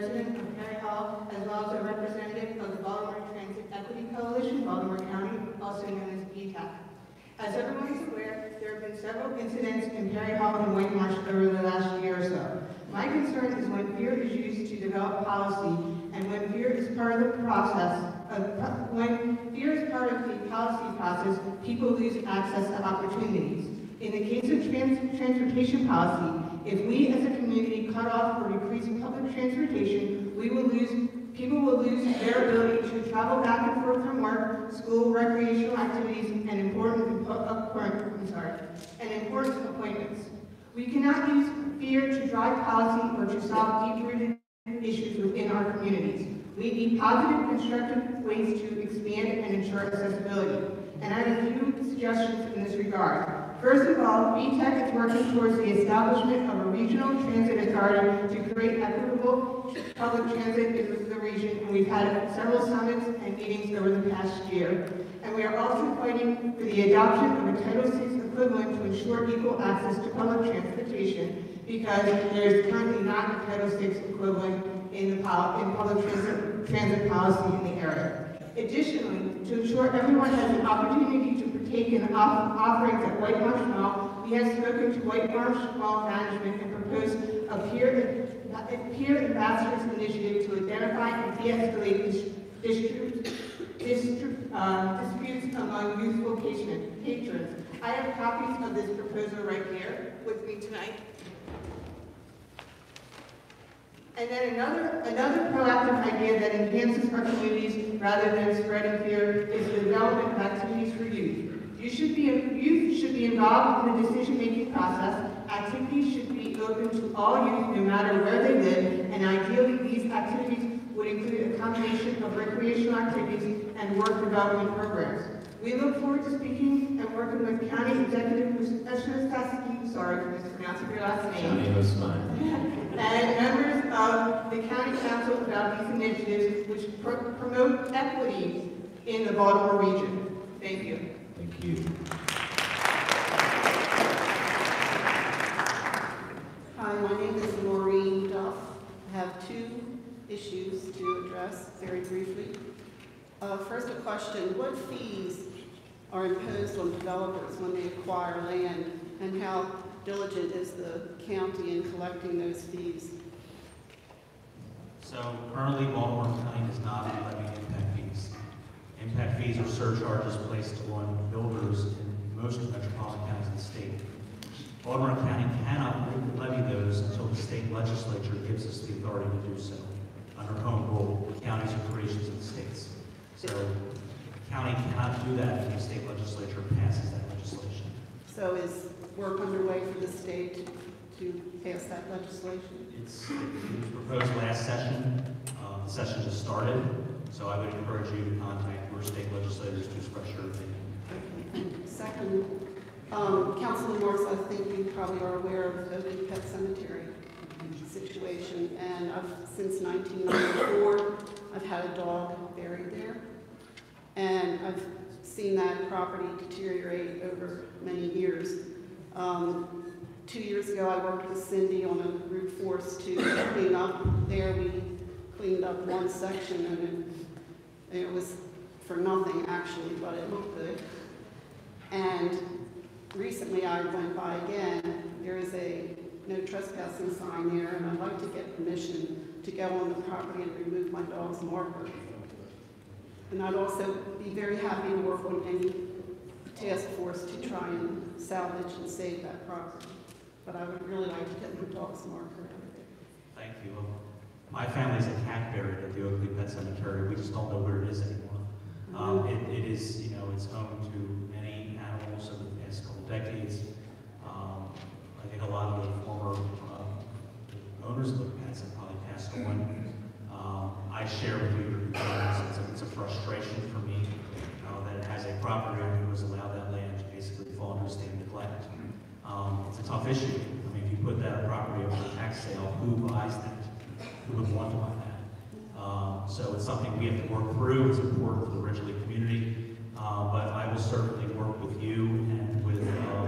Resident of Perry Hall, as well as a representative of the Baltimore Transit Equity Coalition, Baltimore County, also known as BTEC. As everyone is aware, there have been several incidents in Perry Hall and White Marsh over the last year or so. My concern is when fear is used to develop policy, and when fear is part of the process, of, when fear is part of the policy process, people lose access to opportunities. In the case of trans transportation policy, if we as a community cut off or decrease public transportation, we will lose, people will lose their ability to travel back and forth from work, school, recreational activities, and important, uh, I'm sorry, and important appointments. We cannot use fear to drive policy or to solve deep-rooted issues within our communities. We need positive, constructive ways to expand and ensure accessibility. And I have a few suggestions in this regard. First of all, BTEC is working towards the establishment of a regional transit authority to create equitable public transit in the region, and we've had several summits and meetings over the past year. And we are also fighting for the adoption of a Title VI equivalent to ensure equal access to public transportation, because there is currently not a Title VI equivalent in the, in public transit, transit policy in the area. Additionally, to ensure everyone has an opportunity to partake in off- offerings at White Marsh Mall, we have spoken to White Marsh Mall management and proposed a peer, a peer ambassadors initiative to identify and de-escalate dis- distru- distru- uh, disputes among youthful patron- patrons. I have copies of this proposal right here with me tonight. And then another, another proactive idea that enhances our communities rather than spreading fear is the development of activities for youth. You should be, youth should be involved in the decision-making process. Activities should be open to all youth, no matter where they live, and ideally, these activities would include a combination of recreational activities and work development programs. We look forward to speaking and working with County Executive Wisniewski, sorry for mispronouncing your last name. Was and members of the county council about these initiatives which pro- promote equity in the Baltimore region. Thank you. Thank you. Hi, my name is Maureen Duff. I have two issues to address very briefly. Uh, First, a question, what fees are imposed on developers when they acquire land, and how diligent is the county in collecting those fees? So currently Baltimore County does not levy impact fees. Impact fees or surcharges placed on builders in most metropolitan counties in the state. Baltimore County cannot levy those until the state legislature gives us the authority to do so. Under home rule, counties are creations of the states. So the county cannot do that if the state legislature passes that legislation. So is work underway for the state to pass that legislation? It's, it was proposed last session, uh, the session just started, so I would encourage you to contact your state legislators to express your opinion. Second, um, Councilman Morris, I think you probably are aware of Oakland Pet Cemetery situation, and I've, since 1994, I've had a dog buried there, and I've seen that property deteriorate over many years. Um, Two years ago, I worked with Cindy on a route force to clean up there. We cleaned up one section, and it, it was for nothing, actually, but it looked good. And recently I went by again, there is a no trespassing sign there, and I'd like to get permission to go on the property and remove my dog's marker. And I'd also be very happy to work on any task force to try and salvage and save that property. But I would really like to get my dog's marker out of there. Thank you. My family's a cat buried at the Oakleigh Pet Cemetery. We just don't know where it is anymore. Um, it, it is, you know, it's home to many animals over the past couple decades. Um, I think a lot of the former, um, owners of the pets have probably passed on. Um, I share with you, it's a, it's a frustration for me, uh, that as a property owner who has allowed that land to basically fall into state neglect. Um, it's a tough issue. I mean, if you put that property up for tax sale, who buys that? Who would want to buy that? Um, so it's something we have to work through. It's important for the Ridgely community. Uh, but I will certainly work with you and with uh,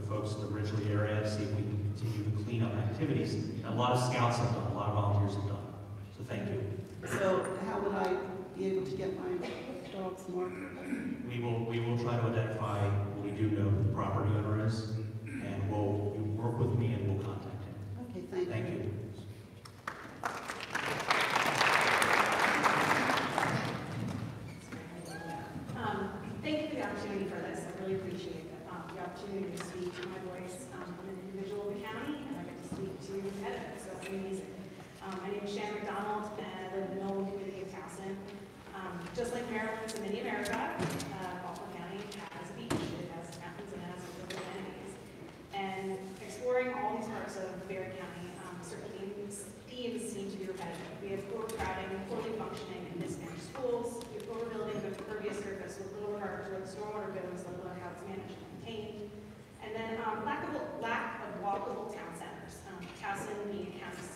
the folks in the Ridgely area to see if we can continue the cleanup activities. And a lot of scouts have done, a lot of volunteers have done. So thank you. So how would I be able to get my dog's marker? We will, we will try to identify, we do know who the property owner is, and we'll, you work with me and we'll contact him. Okay, thank you. Thank you. Um, my name is Shan McDonald, and I live in the Nolan community of Towson. Um, just like Maryland, so many America, uh, Baltimore County has a beach, it has mountains, and it has local amenities. And exploring all these parts of Barry County, um, certain themes, themes seem to be repetitive. We have overcrowding, poorly functioning, and mismanaged schools. We have overbuilding of pervious surface with little regard to where the stormwater goes, let alone how it's managed and contained. And then um, lack, of, lack of walkable town centers. Um, Towson being Kansas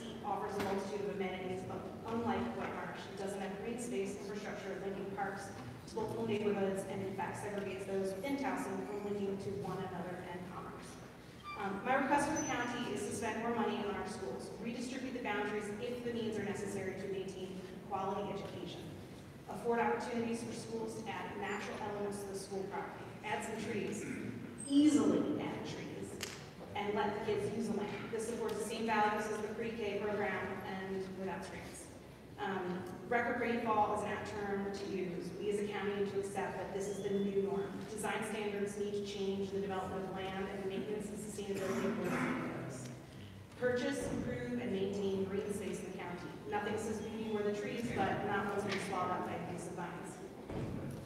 unlike White Marsh, it doesn't have green space infrastructure linking parks to multiple neighborhoods and in fact segregates those within Towson from linking to one another and commerce. Um, my request for the county is to spend more money on our schools, redistribute the boundaries if the means are necessary to maintain quality education, afford opportunities for schools to add natural elements to the school property, add some trees, easily add trees, and let the kids use the land. This supports the same values as the pre-K program and without screens. Um, record rainfall is an apt term to use. We as a county need to accept that this is the new norm. Design standards need to change the development of land and maintenance and sustainability of those. Purchase, improve, and maintain green space in the county. Nothing says beauty more than trees, but not what's been swallowed up by invasive vines.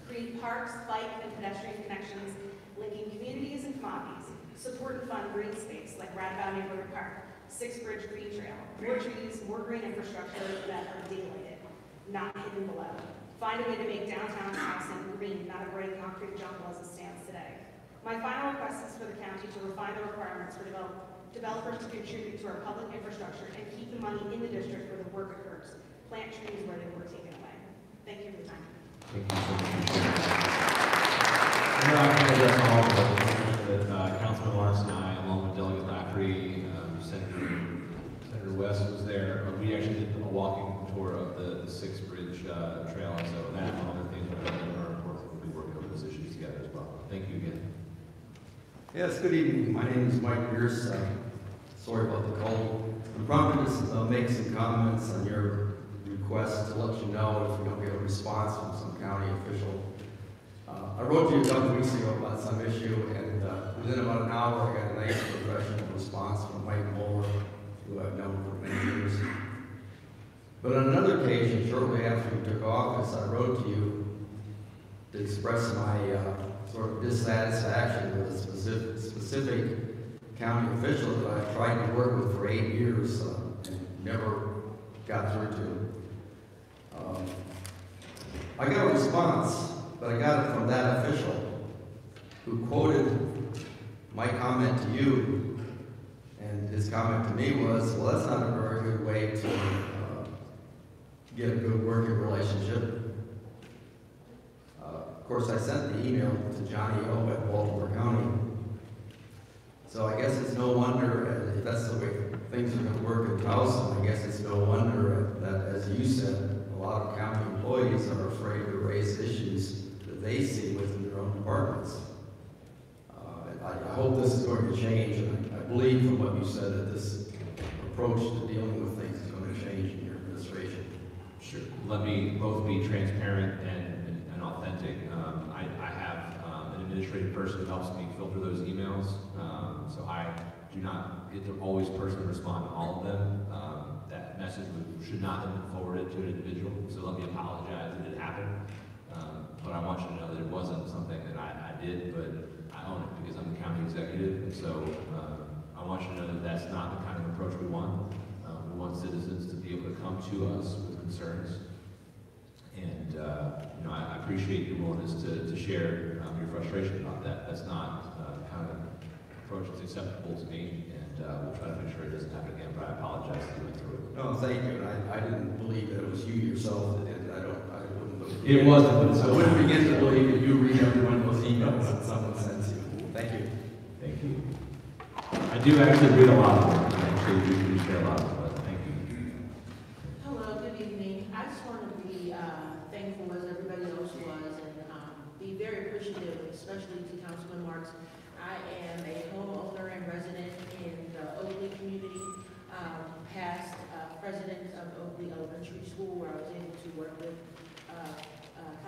Create parks, bike, and pedestrian connections linking communities and commodities. Support and fund green space like Radebaugh Neighborhood Park, Six Bridge Green Trail. More trees, more green infrastructure that are daylighted, not hidden below. Find a way to make downtown Towson green, not a gray concrete jungle as it stands today. My final request is for the county to refine the requirements for develop, developers to contribute to our public infrastructure and keep the money in the district where the work occurs. Plant trees where they were taken away. Thank you for your time. Thank you so much. There. Uh, We actually did a walking tour of the, the Six Bridge uh, Trail, so that and other things are important. We'll be working on those issues together as well. Thank you again. Yes, good evening. My name is Mike Pierce. Uh, Sorry about the cold. I'm probably just make some comments on your request to let you know if we don't get a response from some county official. Uh, I wrote to you a couple weeks ago about some issue, and uh, within about an hour, I got a nice professional response from Mike Moore, who I've known for many years. But on another occasion, shortly after you took office, I wrote to you to express my uh, sort of dissatisfaction with a specific, specific county official that I tried to work with for eight years uh, and never got through to. Um, I got a response, but I got it from that official who quoted my comment to you, and his comment to me was, well, that's not a very good way to uh, get a good working relationship. Uh, Of course, I sent the email to Johnny O at Baltimore County. So I guess it's no wonder, if that's the way things are gonna work in Towson, I guess it's no wonder that, as you said, a lot of county employees are afraid to raise issues that they see within their own departments. Uh, I, I hope this is going to change, and believe from what you said that this approach to dealing with things is going to change in your administration. Sure. Let me both be transparent and, and authentic. Um, I, I have um, an administrative person who helps me filter those emails, um, so I do not get to always personally respond to all of them. Um, that message would, should not have been forwarded to an individual, so let me apologize that it happened. Um, but I want you to know that it wasn't something that I, I did, but I own it because I'm the county executive, and so um, I want you to know that that's not the kind of approach we want. Um, we want citizens to be able to come to us with concerns. And, uh, you know, I, I appreciate your willingness to, to share um, your frustration about that. That's not uh, the kind of approach that's acceptable to me, and uh, we'll try to make sure it doesn't happen again, but I apologize that you went through it. No, thank you, I, I didn't believe that it was you yourself that did it, I don't, I wouldn't. believe- It wasn't, I wouldn't begin to believe that you read every one of those emails that someone sends you. Thank you. Thank you. I do actually read a lot I actually share a lot but thank you. Hello, good evening. I just want to be uh, thankful as everybody else was and um, be very appreciative, especially to Councilman Marks. I am a homeowner and resident in the Oakleigh community, um, past uh, president of Oakleigh Elementary School, where I was able to work with uh,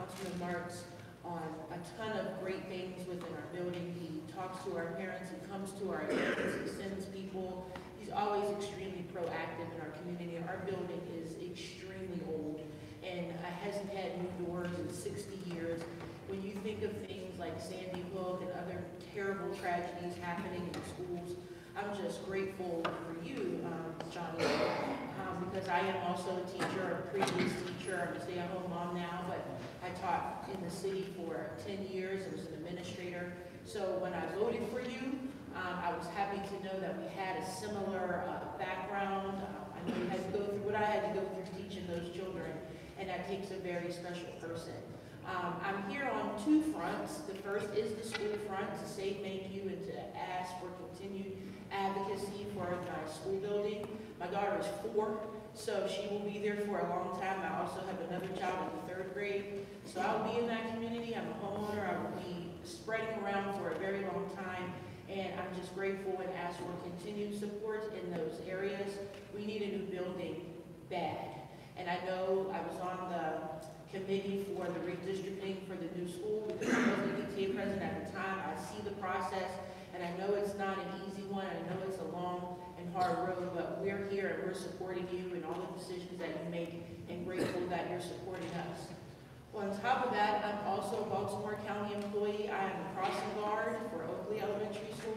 Councilman Marks on a ton of great things within our building. Talks to our parents, he comes to our events, he sends people. He's always extremely proactive in our community. Our building is extremely old and uh, hasn't had new doors in 60 years. When you think of things like Sandy Hook and other terrible tragedies happening in schools, I'm just grateful for you, um, Johnny, um, because I am also a teacher, a previous teacher. I'm a stay-at-home mom now, but I taught in the city for 10 years as an administrator. So when I voted for you, um, I was happy to know that we had a similar uh, background. Uh, I who has to go through what I had to go through teaching those children, and that takes a very special person. Um, I'm here on two fronts. The first is the school front to say thank you and to ask for continued advocacy for my school building. My daughter is four, so she will be there for a long time. I also have another child in the third grade. So I will be in that community. I'm a homeowner. I will be spreading around for a very long time. And I'm just grateful and ask for continued support in those areas. We need a new building bad. And I know I was on the committee for the redistricting for the new school because I was the PTA president at the time. I see the process and I know it's not an easy one. I know it's a long and hard road, but we're here and we're supporting you and all the decisions that you make and grateful that you're supporting us. On top of that, I'm also a Baltimore County employee. I am a crossing guard for Oakleigh Elementary School.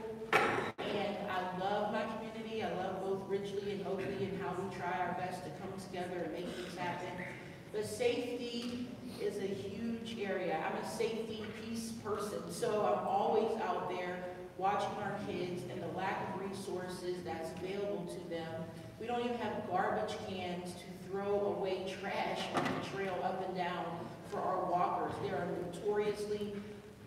And I love my community. I love both Ridgely and Oakleigh and how we try our best to come together and make things happen. But safety is a huge area. I'm a safety peace person, so I'm always out there watching our kids and the lack of resources that's available to them. We don't even have garbage cans to throw away trash on the trail up and down for our walkers. There are notoriously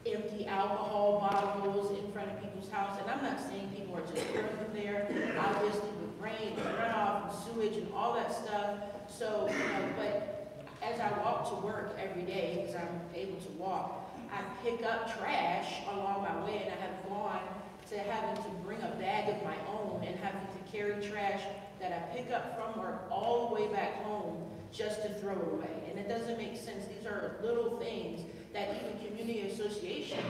empty alcohol bottles in front of people's house, and I'm not saying people are just throwing them there. Obviously, with rain and runoff and sewage and all that stuff. So, you know, but as I walk to work every day, because I'm able to walk, I pick up trash along my way, and I have gone to having to bring a bag of my own and having to carry trash that I pick up from work all the way back home just to throw away. And it doesn't make sense. These are little things that even community associations,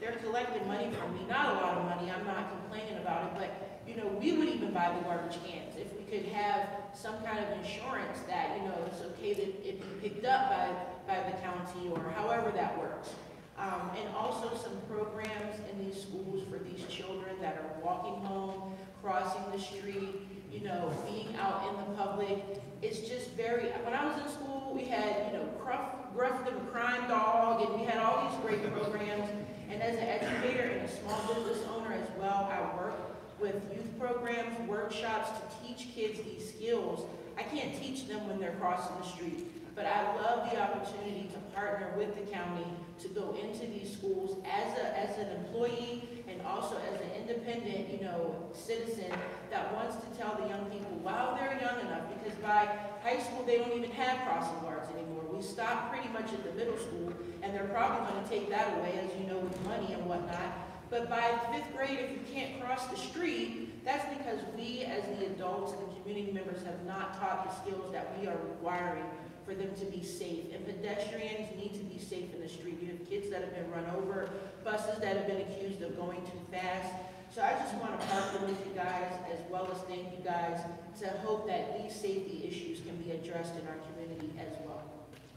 they're collecting money from me. Not a lot of money, I'm not complaining about it, but you know, we would even buy the garbage cans if we could have some kind of insurance that, you know, it's okay that it be picked up by, by the county or however that works. Um, and also some programs in these schools for these children that are walking home, crossing the street, you know, being out in the public. It's just very, when I was in school, we had, you know, Gruff, Gruff the Crime Dog, and we had all these great programs. And as an educator and a small business owner as well, I work with youth programs, workshops to teach kids these skills. I can't teach them when they're crossing the street, but I love the opportunity to partner with the county to go into these schools as a, as an employee also as an independent, you know, citizen that wants to tell the young people while they're young enough, because by high school they don't even have crossing guards anymore. We stop pretty much at the middle school, and they're probably going to take that away, as you know, with money and whatnot. But by fifth grade, if you can't cross the street, that's because we as the adults and the community members have not taught the skills that we are requiring for them to be safe. And pedestrians need to be safe in the street. You have kids that have been run over, buses that have been accused of going too fast. So I just want to partner with you guys as well as thank you guys to hope that these safety issues can be addressed in our community as well.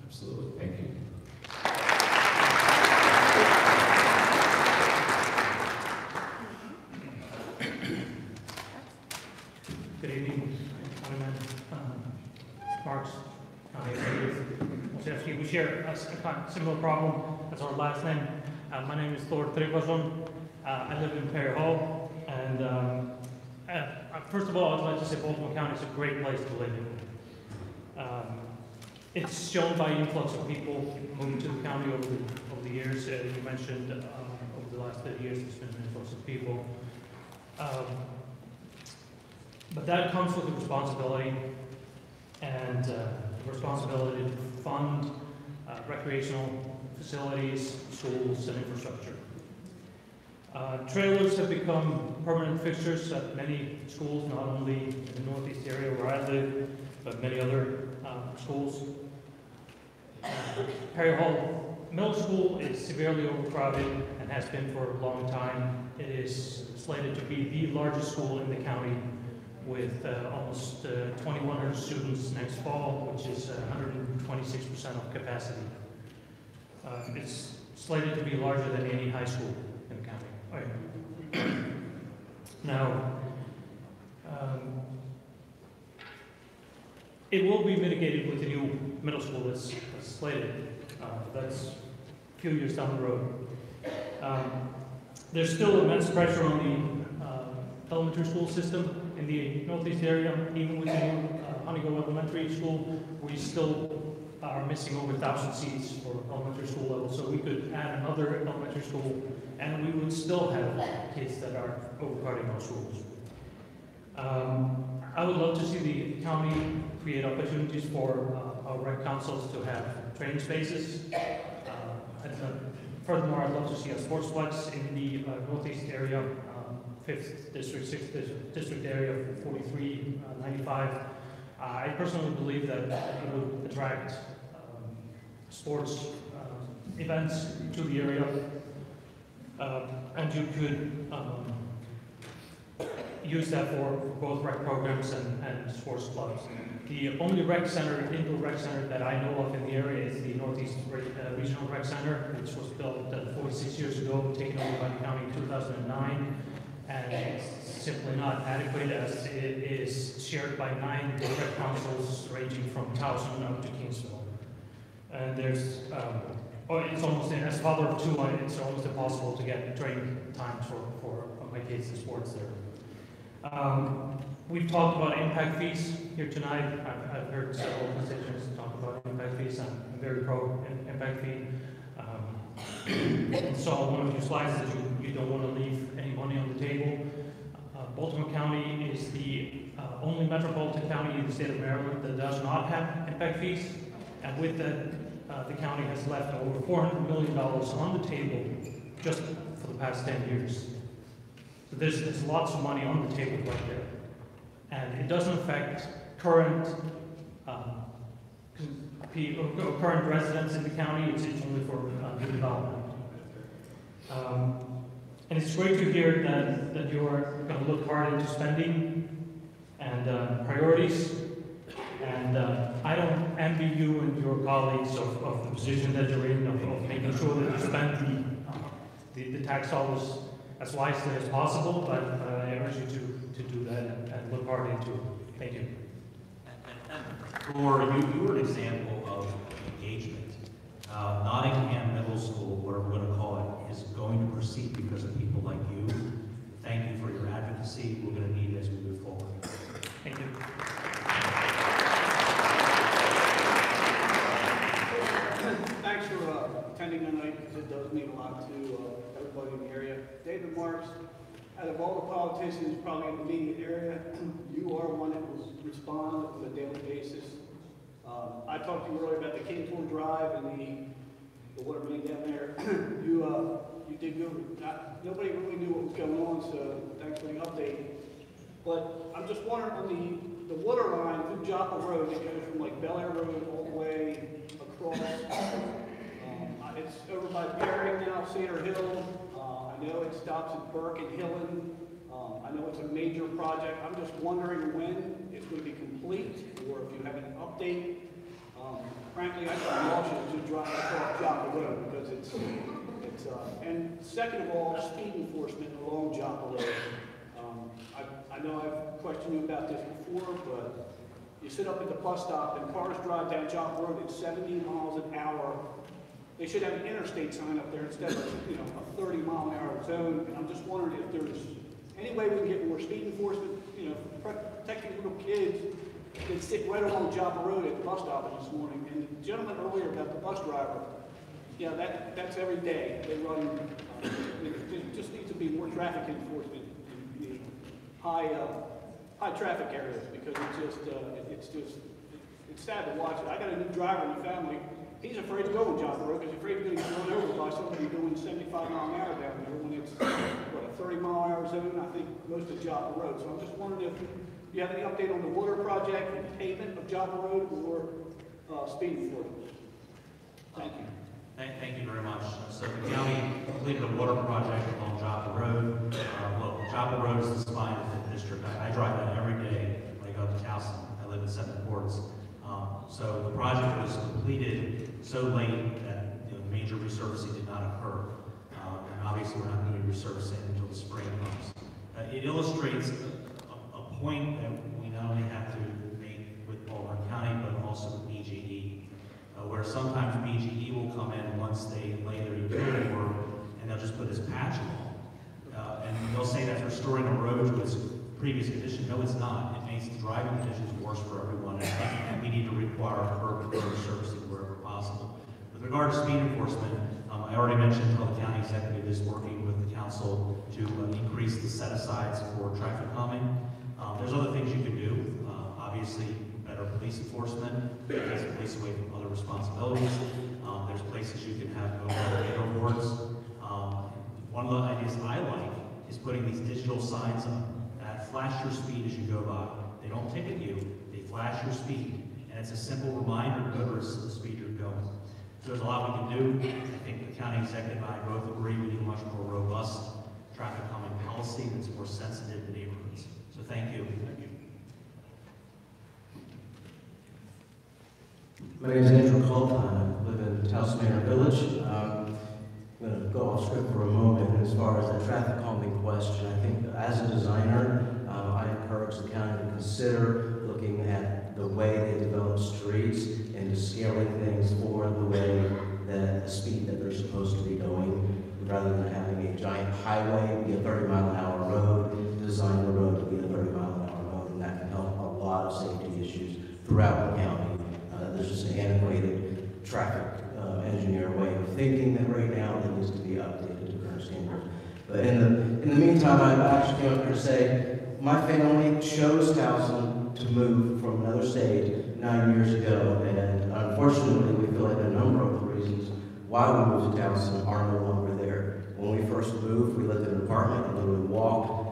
Absolutely, thank you. Good evening, Councilman um, Marks, Wojciechowski. We share a similar problem as our last name. Uh, My name is Thor Tryggvason. Uh, I live in Perry Hall, and um, uh, uh, first of all, I'd like to say Baltimore County is a great place to live in. Um, It's shown by influx of people moving to the county over the, over the years. Uh, You mentioned um, over the last 30 years, there's been an influx of people. Um, but that comes with a responsibility and uh, responsibility to fund uh, recreational facilities, schools, and infrastructure. Uh, Trailers have become permanent fixtures at many schools, not only in the northeast area where I live, but many other uh, schools. Uh, Perry Hall Middle School is severely overcrowded and has been for a long time. It is slated to be the largest school in the county with uh, almost uh, 2,100 students next fall, which is uh, 126% of capacity. Uh, It's slated to be larger than any high school in the county. All right. Now, um, it will be mitigated with the new middle school that's that's slated. Uh, That's a few years down the road. Um, There's still immense pressure on the uh, elementary school system in the northeast area, even with the new uh, Honeygo Elementary School, we still are missing over thousand seats for elementary school level. So we could add another elementary school, and we would still have kids that are overcrowding our schools. Um, I would love to see the county create opportunities for uh, our rec councils to have training spaces. Uh, uh, Furthermore, I'd love to see a sportsplex in the uh, northeast area, fifth district, sixth dis- district area, forty-three, uh. Uh, I personally believe that it would attract um, sports uh, events to the area. Um, And you could um, use that for both rec programs and, and sports clubs. The only rec center, indoor rec center that I know of in the area is the Northeast Re- uh, Regional Rec Center, which was built uh, 46 years ago, taken over by the county in 2009. And simply not adequate as it is shared by nine different councils ranging from Towson up to Kingsville. And there's, um, oh, it's almost, as father of two, it's almost impossible to get training times for, for my kids in sports there. Um, We've talked about impact fees here tonight. I've, I've heard several constituents talk about impact fees. I'm very pro im- impact fee. Um, Saw one of your slides that you, you don't want to leave money on the table. Uh, Baltimore County is the uh, only metropolitan county in the state of Maryland that does not have impact fees. And with that, uh, the county has left over $400 million on the table just for the past 10 years. So there's, there's lots of money on the table right there. And it doesn't affect current, um, current residents in the county, it's, it's only for uh, new development. Um, And it's great to hear that, that you're gonna look hard into spending and uh, priorities. And uh, I don't envy you and your colleagues of, of the position that you're in, of, of making sure that you spend the, the, the tax dollars as wisely as possible, but uh, I urge you to, to do that and, and look hard into it. Thank you. Or you, you were an example of engagement. Uh, Nottingham Middle School, whatever we're going to call it, is going to proceed because of people like you. Thank you for your advocacy. We're going to need it as we move forward. Thank you. Thanks for uh, attending tonight, because it does mean a lot to uh, everybody in the area. David Marks, out of all the politicians probably in the immediate area, you are one that will respond on a daily basis. Um, I talked to you earlier about the King Tour Drive and the, the water main down there. You, uh, you did good. Not, nobody really knew what was going on, so thanks for the update. But I'm just wondering on the, the water line through Joppa Road, it goes from like Bel Air Road all the way across. Um, It's over by Perry now, Cedar Hill. Uh, I know it stops at Burke and Hillen. Um, I know it's a major project. I'm just wondering when it's going to be complete, or if you have an update. Um, Frankly, I'm nauseous to drive across Joppa Road because it's, it's, uh, and second of all, speed enforcement along Joppa Road. Um, I, I know I've questioned you about this before, but you sit up at the bus stop and cars drive down Joppa Road at 70 miles an hour. They should have an interstate sign up there instead of, you know, a 30 mile an hour zone. And I'm just wondering if there's any way we can get more speed enforcement, you know, protecting little kids that sit right along Joppa Road at the bus stop this morning. And the gentleman earlier about the bus driver, yeah, that, that's every day. They run, uh, there just needs to be more traffic enforcement in the high, uh, high traffic areas because it's just, uh, it- it's just, it's sad to watch it. I got a new driver in the family. He's afraid to go on Joppa Road because he's afraid he's going to get run over by somebody doing 75 mile an hour down there when it's, what, a 30 mile an hour zone, I think, most of Joppa Road. So I'm just wondering if you have any update on the water project and pavement of Joppa Road or uh, speed enforcement? Thank you. Thank, thank you very much. So the county completed a water project along Joppa Road. Uh, well, Joppa Road is the spine of the district. I, I drive that every day when I go to Towson. I live in Seven Oaks. Um, so the project was completed so late that, you know, major resurfacing did not occur. Um, and obviously, we're not going to be resurfacing until the spring comes. Uh, it illustrates point that we not only have to make with Baltimore County, but also with BGE uh, where sometimes BGE will come in once they lay their utility work, and they'll just put this patch along. Uh, and they'll say that's restoring a road to its previous condition. No, it's not. It makes driving conditions worse for everyone, and we need to require curb-to-curb servicing wherever possible. With regard to speed enforcement, um, I already mentioned how the county executive is working with the council to uh, increase the set-asides for traffic calming. Um, there's other things you can do. Uh, obviously, better police enforcement, takes police away from other responsibilities. Um, there's places you can have radar boards. Um, one of the ideas I like is putting these digital signs up that flash your speed as you go by. They don't ticket you, they flash your speed. And it's a simple reminder to motorists of the speed you're going. So there's a lot we can do. I think the county executive and I both agree we need a much more robust traffic calming policy that's more sensitive to neighborhoods. So thank you. My name is Andrew Culp. I live in Towson Manor Village. Um, I'm going to go off script for a moment. As far as the traffic calming question, I think as a designer, uh, I encourage the county to consider looking at the way they develop streets and just scaling things for the way that the speed that they're supposed to be going, rather than having a giant highway be a 30 mile an hour road, design the road to be a 30 mile an hour road, and that can help a lot of safety issues throughout the county. Uh, there's just an antiquated traffic uh, engineer way of thinking that right now that needs to be updated to current standards. But in the in the meantime, I actually came up here to say my family chose Towson to move from another state nine years ago, and unfortunately, we feel like a number of the reasons why we moved to Towson are no longer there. When we first moved, we lived in an apartment and then we walked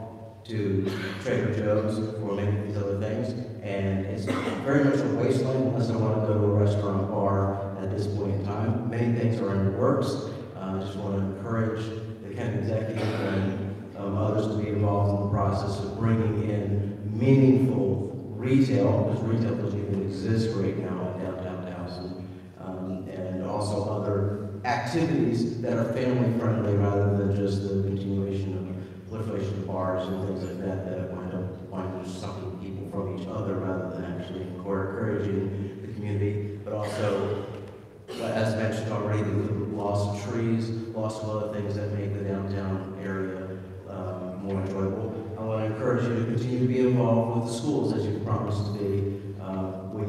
to Trader Joe's for many of these other things, and it's very much a wasteland unless I want to go to a restaurant bar at this point in time. Many things are in the works. Uh, I just want to encourage the county executive and um, others to be involved in the process of bringing in meaningful retail, because retail doesn't even exist right now in downtown Towson, um, and also other activities that are family friendly rather than just the continuation of proliferation of bars and things like that that wind up wind up sucking people from each other rather than actually encouraging the community, but also but as mentioned already, the loss of trees, loss of other things that make the downtown area um, more enjoyable. I want to encourage you to continue to be involved with the schools as you promised to be. Uh, we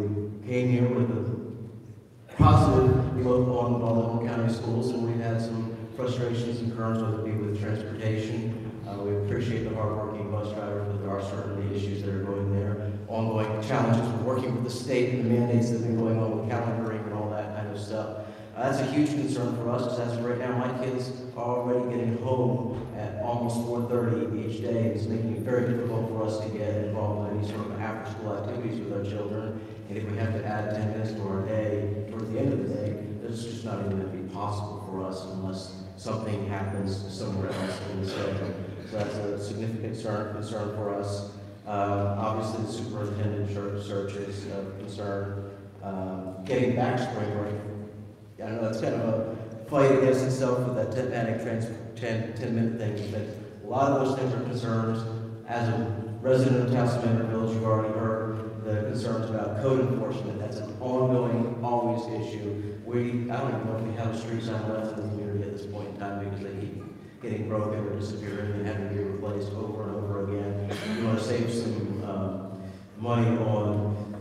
came here with a positive look on the Baltimore County schools, and we've had some frustrations and concerns, whether it be with transportation. Uh, we appreciate the hardworking bus drivers, but there are certainly issues that are going there. Ongoing challenges with working with the state and the mandates that have been going on with calendaring and all that kind of stuff. Uh, that's a huge concern for us, as right now, my kids are already getting home at almost 4.30 each day. It's making it very difficult for us to get involved in any sort of after-school activities with our children. And if we have to add 10 minutes to our day, towards the end of the day, it's just not even going to be possible for us unless something happens somewhere else in the schedule. So that's a significant concern, concern for us. Uh, obviously, the superintendent search is of concern. Um, getting back spring break, I know that's kind of a fight against itself with that 10 panic trans 10, 10 minute thing, but a lot of those things are concerns. As a resident of Towson Manor Village, you've already heard the concerns about code enforcement. That's an ongoing, always issue. We, I don't even know if we have a street sign left in the community at this point in time because they keep getting broken or disappearing and having to be replaced over and over again. We want to save some um, money on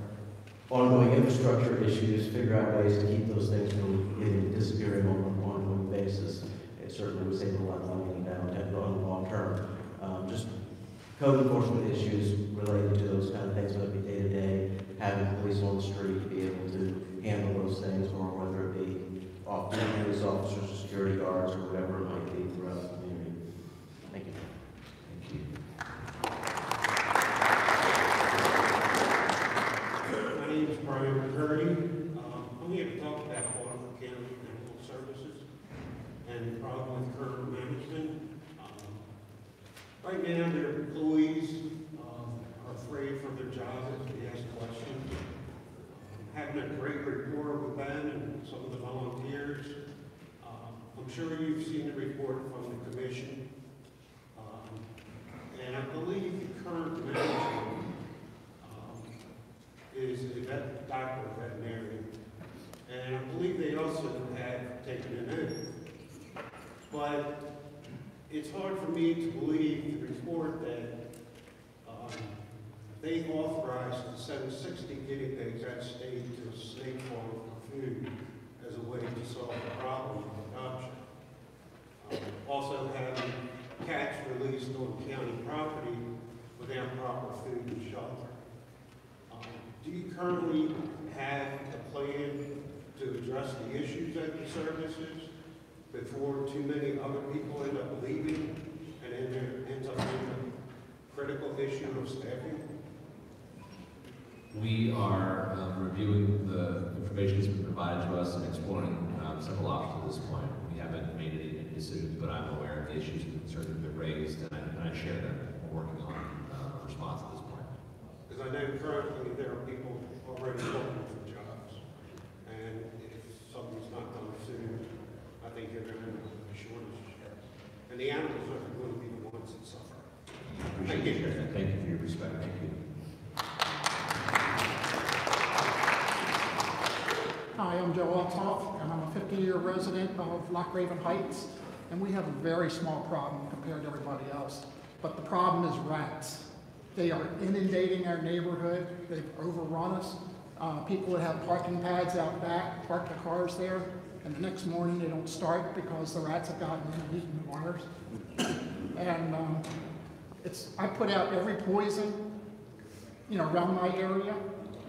ongoing infrastructure issues, figure out ways to keep those things from getting disappearing on an ongoing basis. It certainly would save a lot of money in downtown on the long term. Um, just code enforcement issues related to those kind of things, whether it be day to day, having police on the street to be able to handle those things, or whether it be off police officers, or security guards, or whatever it might be throughout the community. Thank you. Thank you. My name is Brian McCurdy. Um, I'm here to talk about Baltimore County Medical Services and the problem with current management. Um, Right now, their employees um, are afraid for their jobs if they ask questions. Having a great rapport with them and some of the volunteers. Um, I'm sure you've seen the report from the commission. Um, And I believe the current management um, is a vet, doctor, veterinarian. And I believe they also have taken an oath. But it's hard for me to believe the report that they authorized to send sixty guinea pigs at state to a snake farm for food as a way to solve the problem of adoption. Um, Also having cats released on county property without proper food and shelter. Um, Do you currently have a plan to address the issues at the services before too many other people end up leaving and end up being a critical issue of staffing? We are um, reviewing the information that's been provided to us and exploring um, several options at this point. We haven't made any any decisions, but I'm aware of the issues and concerns that have been raised, and I, and I share them. We're working on uh, a response at this point. Because I know currently there are people already looking for jobs. And if something's not done soon, I think you're going to have a shortage. And the animals are going to be the ones that suffer. Appreciate you. Thank you for your respect. Thank you. I'm Joe Altoff, and I'm a 50-year resident of Loch Raven Heights, and we have a very small problem compared to everybody else. But the problem is rats. They are inundating our neighborhood, they've overrun us. Uh, people that have parking pads out back, park their cars there, and the next morning they don't start because the rats have gotten in and eaten the wires. And um, it's, I put out every poison, you know, around my area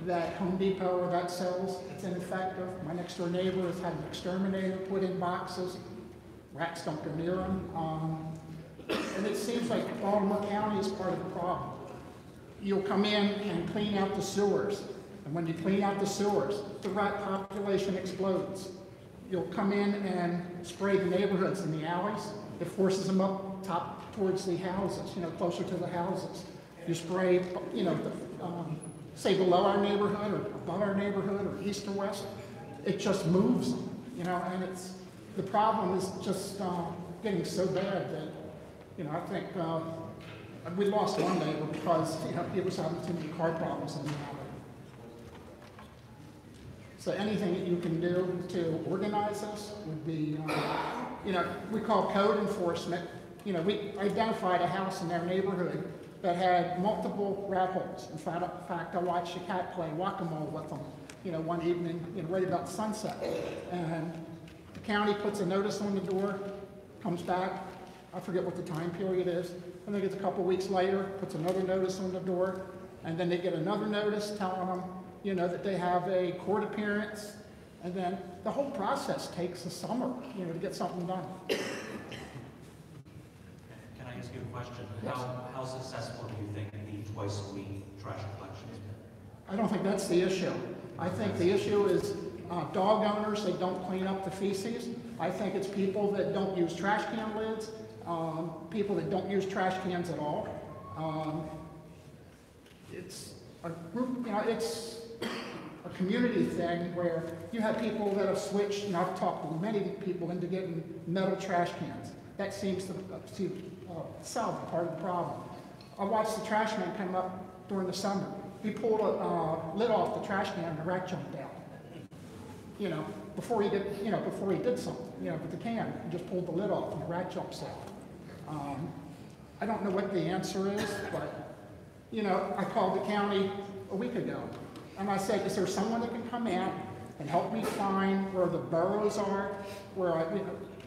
that Home Depot or that sells, it's ineffective. My next door neighbor has had an exterminator put in boxes. Rats don't go near them. Um, and it seems like Baltimore County is part of the problem. You'll come in and clean out the sewers. And when you clean out the sewers, the rat population explodes. You'll come in and spray the neighborhoods in the alleys. It forces them up top towards the houses, you know, closer to the houses. You spray, you know, the, um, say below our neighborhood or above our neighborhood or east or west. It just moves you know, and it's, the problem is just uh, getting so bad that, you know, I think uh, we lost one neighbor because, you know, he was having too many car problems in the alley. So anything that you can do to organize this would be, uh, you know, we call code enforcement. You know, we identified a house in our neighborhood that had multiple rat holes. In fact, I watched a cat play whack-a-mole with them, you know, one evening, you know, right about sunset. And the county puts a notice on the door, comes back, I forget what the time period is. I think it's a couple weeks later, puts another notice on the door, and then they get another notice telling them, you know, that they have a court appearance, and then the whole process takes a summer, you know, to get something done. Ask you a question? How, how successful do you think the twice a week trash collection has been? I don't think that's the issue. I think the issue is uh, dog owners, they don't clean up the feces. I think it's people that don't use trash can lids, um, people that don't use trash cans at all. Um, it's a group, you know, it's a community thing where you have people that have switched, and I've talked to many people into getting metal trash cans. That seems to, solve part of the problem. I watched the trash man come up during the summer. He pulled a uh, lid off the trash can and the rat jumped out. You know, before he did, you know, before he did something, you know, with the can, he just pulled the lid off and the rat jumps out. Um, I don't know what the answer is, but, you know, I called the county a week ago and I said, is there someone that can come in and help me find where the burrows are, where I,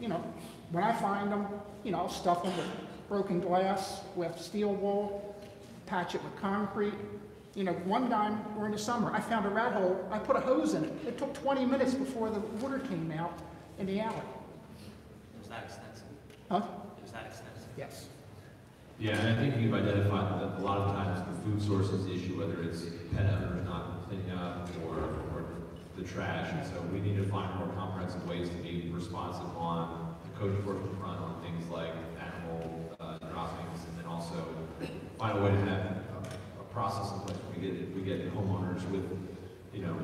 you know, when I find them, you know, I'll stuff them with broken glass, with steel wool, patch it with concrete. You know, one time during the summer, I found a rat hole, I put a hose in it. It took 20 minutes before the water came out in the alley. Was that extensive? Huh? Was that extensive? Yes. Yeah, and I think you've identified that a lot of times the food sources issue, whether it's pet owners not cleaning up or, or the trash. And so we need to find more comprehensive ways to be responsive on the code enforcement front on things like animal uh, droppings, and then also find a way to have a, a process in place where we get, we get homeowners with, you know,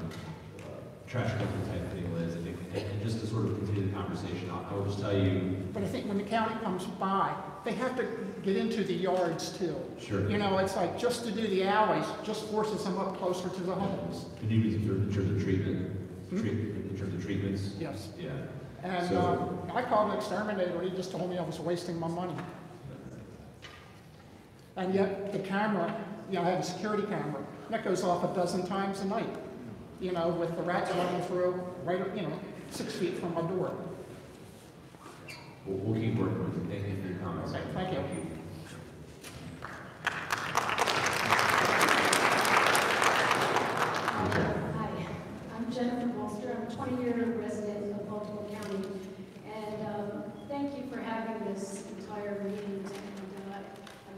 uh, trash company type thing, Liz, and, and just to sort of continue the conversation, I'll, I'll just tell you, But I think when the county comes by, they have to get into the yards too. Sure. You know, it's like just to do the alleys, just forces them up closer to the homes. Can you, in terms of treatment, treat, in terms of treatments? Yes. Yeah. And So- um, I called an exterminator, he just told me I was wasting my money. And yet the camera You know, I have a security camera, that goes off a dozen times a night, you know, with the rats running through, right, you know, six feet from my door. We'll, we'll keep working with you. Thank you for your comments. Okay, thank you. Hi, I'm Jennifer Bolster. I'm a 20-year resident of Baltimore County. And um, thank you for having this entire meeting.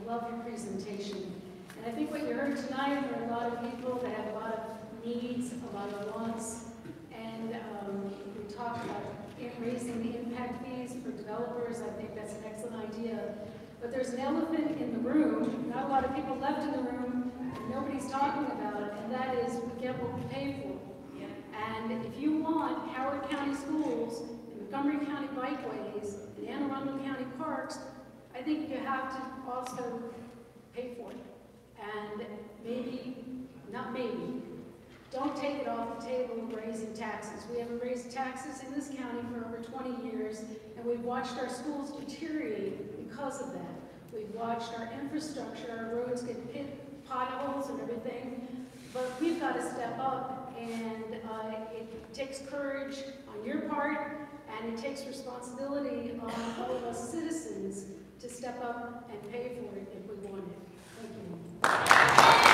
And love your presentation. And I think what you heard tonight are a lot of people that have a lot of needs, a lot of wants. And um, we talked about raising the impact fees for developers. I think that's an excellent idea. But there's an elephant in the room, not a lot of people left in the room, and nobody's talking about it, and that is we get what we pay for. And if you want Howard County schools, and Montgomery County bikeways, and Anne Arundel County parks, I think you have to also pay for it. And maybe, not maybe, don't take it off the table raising taxes. We haven't raised taxes in this county for over 20 years, and we've watched our schools deteriorate because of that. We've watched our infrastructure, our roads get pit, potholes and everything, but we've got to step up, and uh, it takes courage on your part, and it takes responsibility on all of us citizens to step up and pay for it if we want it. Thank you.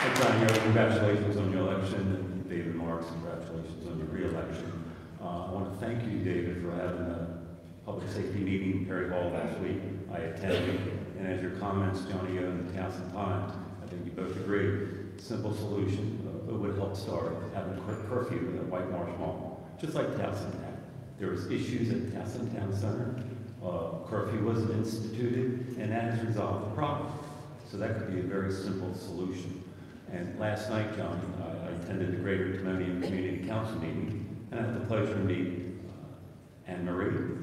Hey, John, congratulations on your election, and David Marks, congratulations on your reelection. Uh, I want to thank you, David, for having a public safety meeting in Perry Hall last week. I attended, and as your comments, Johnny, O, and Towson Times, I think you both agree, simple solution, uh, it would help start having a quick curfew at White Marsh Mall, just like Towson had. There was issues at Towson Town Center, uh, curfew wasn't instituted, and that has resolved the problem. So that could be a very simple solution. And last night, John, I attended the Greater Timonium Community Council meeting, and I had the pleasure to meet uh, Anne Marie.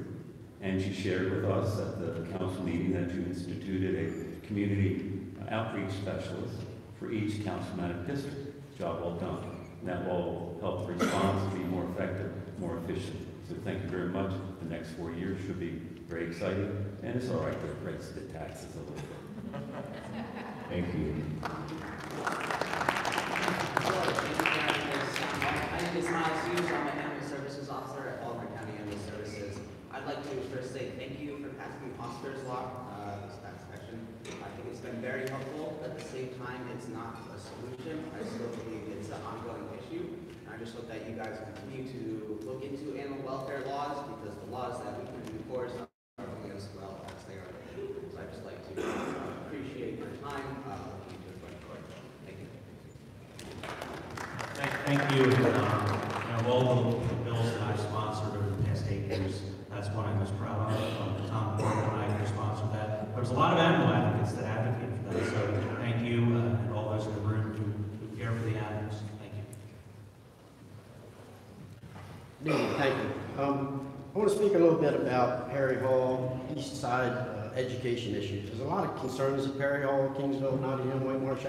And she shared with us at the council meeting that you instituted a community outreach specialist for each councilmanic district. Job well done. And that will help the response be more effective, more efficient. So thank you very much. The next four years should be very exciting, and it's all right to raise the taxes a little bit. Thank you. My name is Miles Hughes, I'm an Animal Services Officer at Baltimore County Animal Services. I'd like to first say thank you for passing Hospital's Law, uh, this past session. I think it's been very helpful, but at the same time, it's not a solution. I still believe it's an ongoing issue. And I just hope that you guys continue to look into animal welfare laws, because the laws that we can enforce are only as well as they are. So I'd just like to uh, appreciate your time, uh, forward. Thank you. Thank, thank you, and, you know, all the bills that I've sponsored over the past eight years, that's one I'm most proud of. Um, Tom Gordon and I co-sponsored that. There's a lot of animal advocates that advocate for that, so thank you, uh, and all those in the room who, who care for the animals. Thank you. Good evening, thank you. Um, I want to speak a little bit about Perry Hall, East Side uh, education issues. There's a lot of concerns at Perry Hall, Kingsville, Nottingham, White Marsh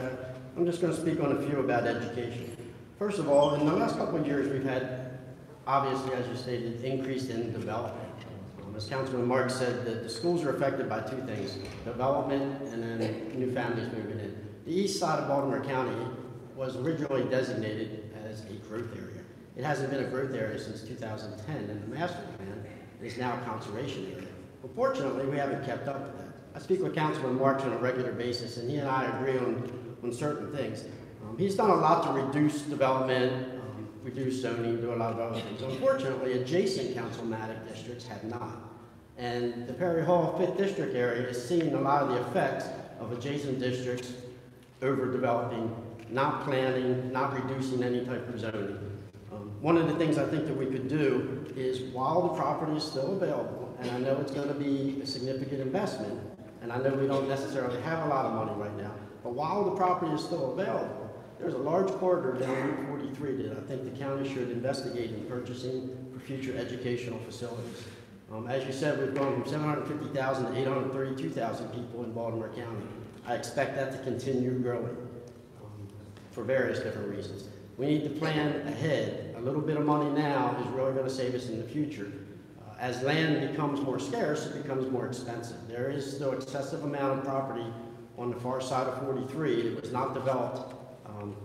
I'm just going to speak on a few about education. First of all, in the last couple of years, we've had, obviously, as you stated, increase in development. Um, As Councilman Marks said, the, the schools are affected by two things, development and then new families moving in. The east side of Baltimore County was originally designated as a growth area. It hasn't been a growth area since 2010, and the master is now a conservation area. Unfortunately, we haven't kept up with that. I speak with Councilman Marks on a regular basis, and he and I agree on, on certain things. Um, he's done a lot to reduce development, um, reduce zoning, do a lot of other things. Unfortunately, adjacent councilmanic districts have not. And the Perry Hall Fifth District area is seeing a lot of the effects of adjacent districts overdeveloping, not planning, not reducing any type of zoning. One of the things I think that we could do is while the property is still available, and I know it's gonna be a significant investment, and I know we don't necessarily have a lot of money right now, but while the property is still available, there's a large corridor down Route 43 that I think the county should investigate in purchasing for future educational facilities. Um, as you said, we've gone from 750,000 to 832,000 people in Baltimore County. I expect that to continue growing um, for various different reasons. We need to plan ahead. Little bit of money now is really going to save us in the future. Uh, as land becomes more scarce, it becomes more expensive. There is still excessive amount of property on the far side of 43 that was not developed. Um,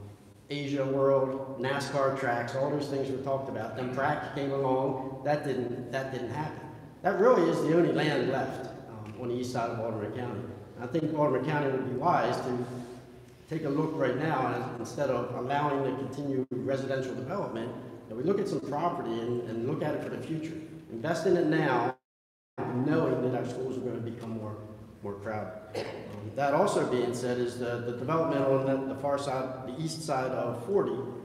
Asia World, NASCAR tracks, all those things were talked about. Then PrAC came along, that didn't, that didn't happen. That really is the only land left um, on the east side of Baltimore County. I think Baltimore County would be wise to take a look right now, instead of allowing the continued residential development, that we look at some property and, and look at it for the future. Invest in it now, knowing that our schools are going to become more, more crowded. Um, That also being said is the, the development on the, the far side, the east side of 40, um,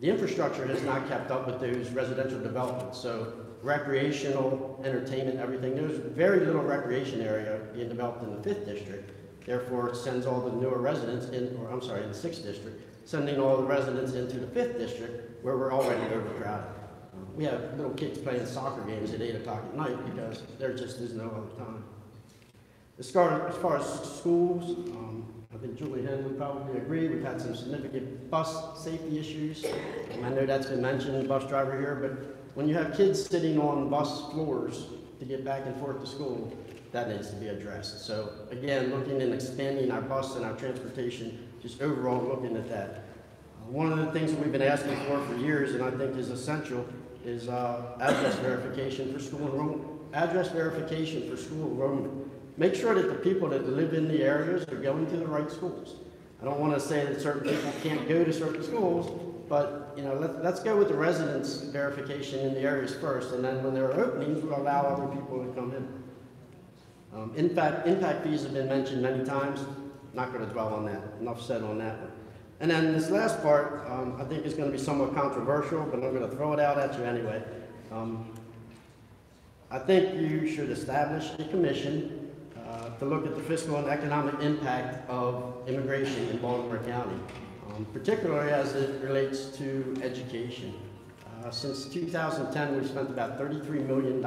the infrastructure has not kept up with those residential developments. So recreational, entertainment, everything, there's very little recreation area being developed in the fifth district. Therefore, sends all the newer residents in, or I'm sorry, in the sixth district, sending all the residents into the fifth district where we're already overcrowded. We have little kids playing soccer games at eight o'clock at night because there just is no other time. As far, as far as schools, um, I think Julie Henn would probably agree, we've had some significant bus safety issues. I know that's been mentioned, the bus driver here, but when you have kids sitting on bus floors to get back and forth to school, that needs to be addressed. So again, looking and expanding our bus and our transportation, just overall looking at that. One of the things that we've been asking for for years, and I think is essential, is uh, address verification for school enrollment. Address verification for school enrollment. Make sure that the people that live in the areas are going to the right schools. I don't want to say that certain people can't go to certain schools, but, you know, let, let's go with the residence verification in the areas first, and then when there are openings, we'll allow other people to come in. Um, impact, impact fees have been mentioned many times. Not going to dwell on that. Enough said on that one. And then this last part, um, I think is going to be somewhat controversial, but I'm going to throw it out at you anyway. Um, I think you should establish a commission uh, to look at the fiscal and economic impact of immigration in Baltimore County, um, particularly as it relates to education. Uh, since 2010, we've spent about $33 million